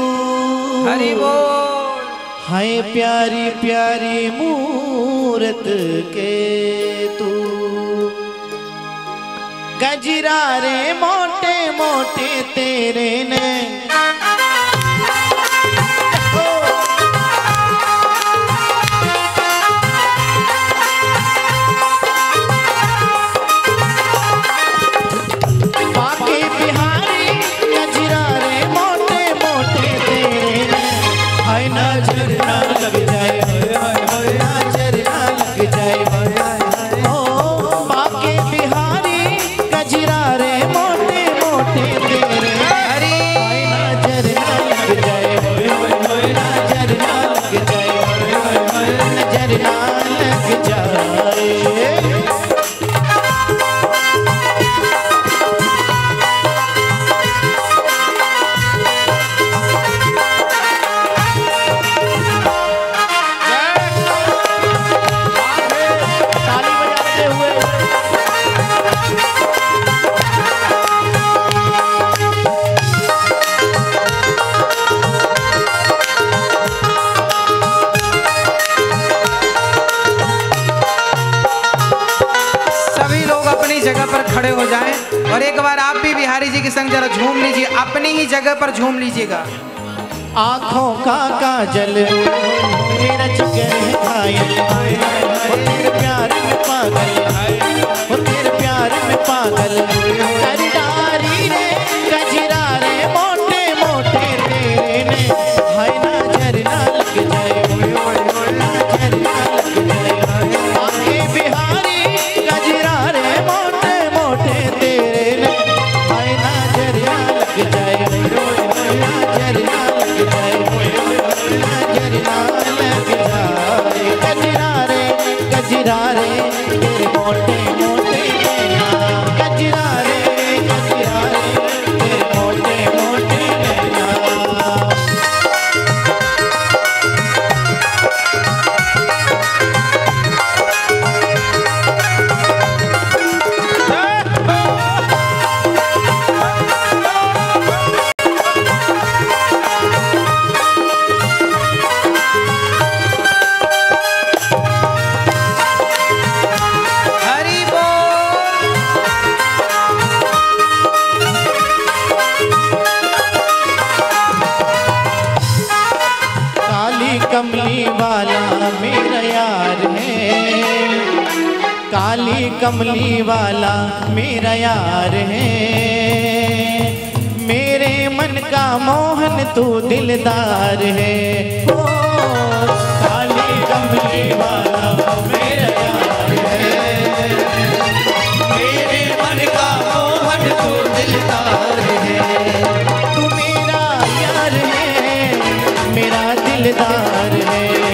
हरि बोल। हाय प्यारी प्यारी मूरत के तू। गजरा रे मोटे मोटे तेरे ने जी के संग जरा झूम लीजिए, अपनी ही जगह पर झूम लीजिएगा। आँखों का काजल, मेरा है प्यार में पागल प्यार में पागल। कमली वाला मेरा यार है। मेरे मन का मोहन तू दिलदार है। ओ, काली कमली वाला मेरा यार है। मेरे मन का मोहन तू दिलदार है। तू मेरा यार है मेरा दिलदार है।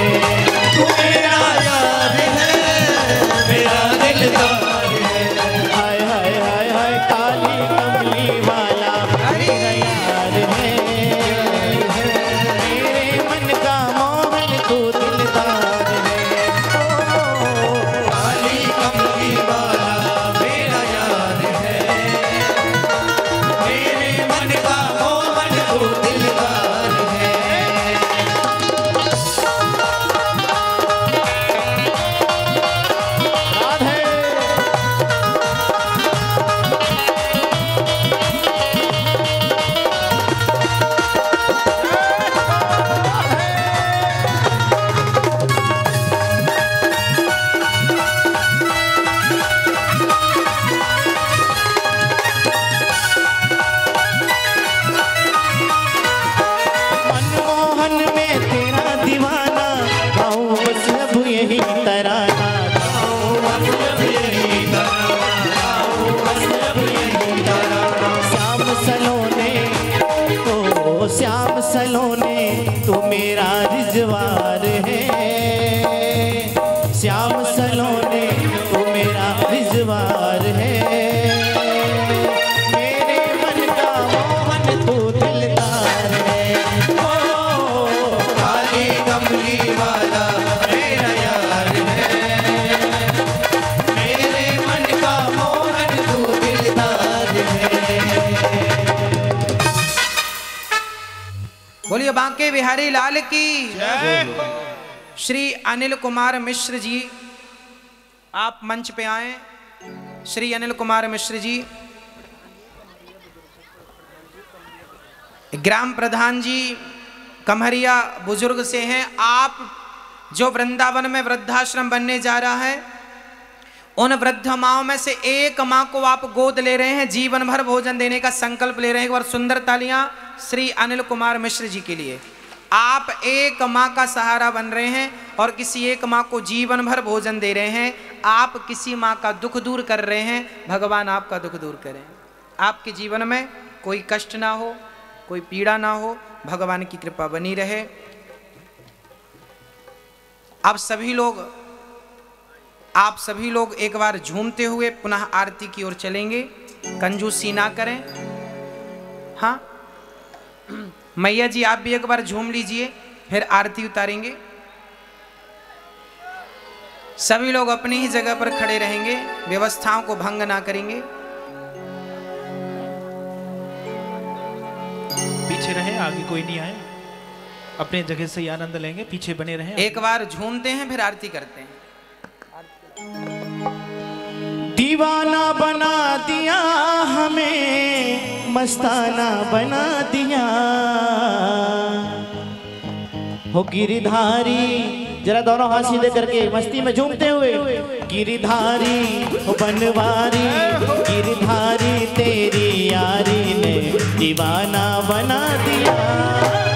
कुमार मिश्र जी, आप मंच पे आए। श्री अनिल कुमार मिश्र जी, ग्राम प्रधान जी, कमहरिया बुज़ुर्ग से हैं। आप जो वृंदावन में वृद्धाश्रम बनने जा रहा है, उन वृद्ध माओं में से एक माँ को आप गोद ले रहे हैं जीवन भर भोजन देने का संकल्प ले रहे हैं। बार सुंदर तालियाँ श्री अनिल कुमार मिश्र जी के लिए। आप एक माँ का सहारा बन रहे हैं। और किसी एक माँ को जीवन भर भोजन दे रहे हैं, आप किसी माँ का दुख दूर कर रहे हैं, भगवान आपका दुख दूर करें। आपके जीवन में कोई कष्ट ना हो, कोई पीड़ा ना हो, भगवान की कृपा बनी रहे। अब सभी लोग, आप सभी लोग एक बार झूमते हुए पुनः आरती की ओर चलेंगे। कंजूसी ना करें। हाँ? [clears throat] मैया जी, आप भी एक बार झूम लीजिए, फिर आरती उतारेंगे। सभी लोग अपनी ही जगह पर खड़े रहेंगे व्यवस्थाओं को भंग ना करेंगे। पीछे रहे आगे कोई नहीं आए। अपने जगह से ही आनंद लेंगे पीछे बने रहे। एक बार झूमते हैं फिर आरती करते हैं। दीवाना बना दिया हमें मस्ताना बना दिया। हो गिरधारी जरा दोनों हाथ सीधे करके मस्ती में झूमते हुए। गिरधारी बनवारी, गिरधारी तेरी यारी ने दीवाना बना दिया।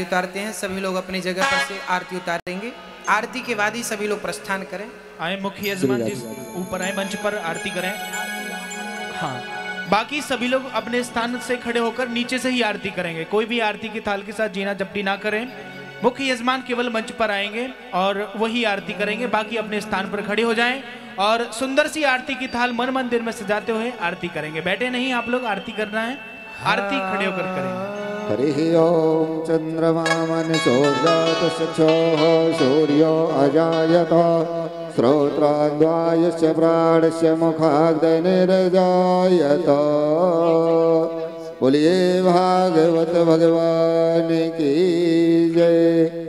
आरती उतारते हैं, सभी लोग अपनी जगह पर से आरती उतारेंगे। आरती के बाद ही सभी लोग प्रस्थान करें। आए मुख्य यजमान जी, ऊपर आए मंच पर आरती करें। हाँ बाकी सभी लोग अपने स्थान से खड़े होकर नीचे से ही आरती करेंगे। कोई भी आरती की थाल के साथ जीना जपटी ना करें। मुख्य यजमान केवल मंच पर आएँगे और वही आरती करेंगे। बाकी अपने स्थान पर खड़े हो जाएँ और सुंदर सी आरती की थाल मन मंदिर में सजाते हुए आरती करेंगे। बैठे नहीं, आप लोग आरती करना है। आरती खड़े होकर करेंगे। हरिः ॐ चन्द्रमा मनसो जातचक्षोः सूर्यो अजायत। श्रोत्राद्वायस्य प्राणस्य मुखाग्निर्जायत। बोलिए भागवत भगवान की जय।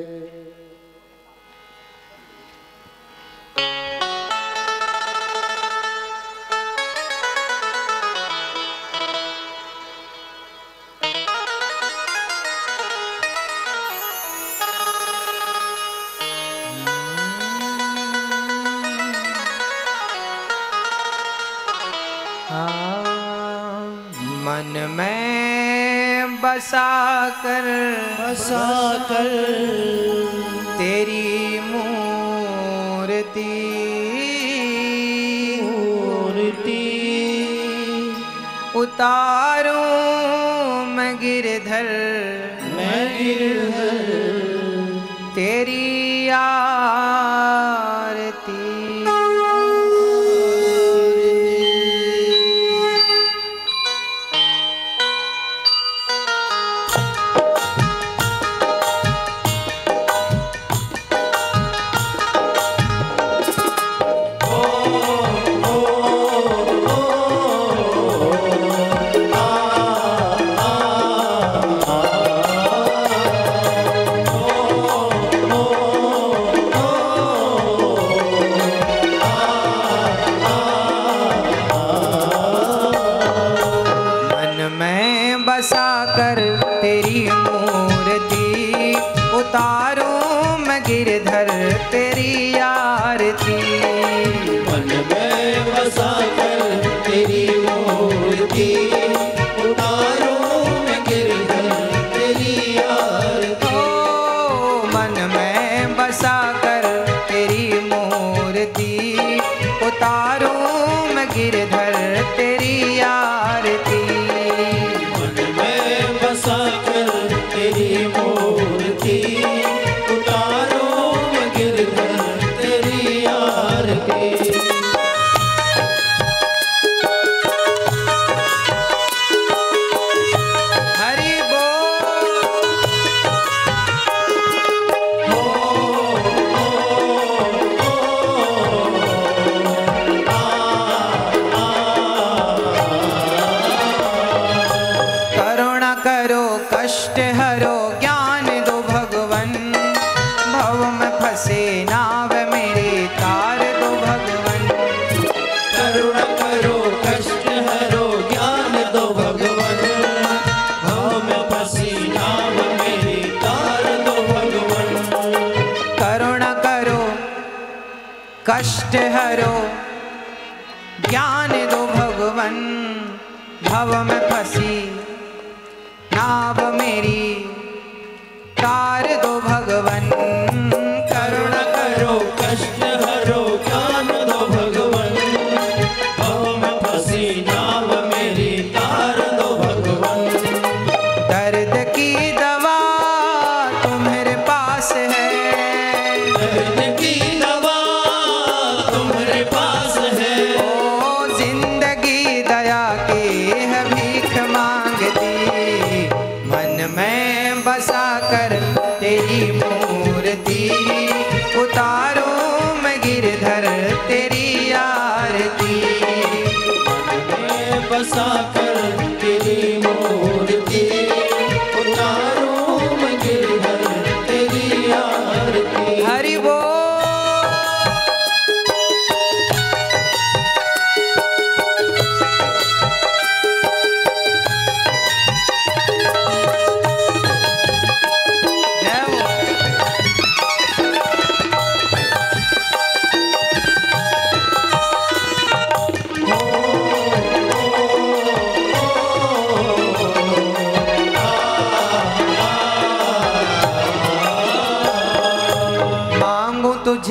बसा कर बसा कर। तेरी मूर्ति। मूर्ति। उतारूं मैं गिरधर। मैं गिरधर। तेरी आरती कष्ट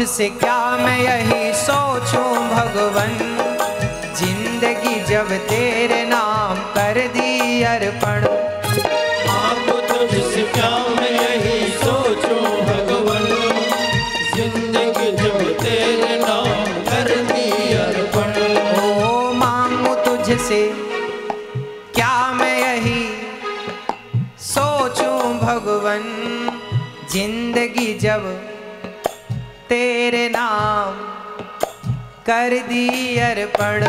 तुझसे क्या मैं यही सोचूं भगवन? ज़िंदगी जब ते हरदी अर्पण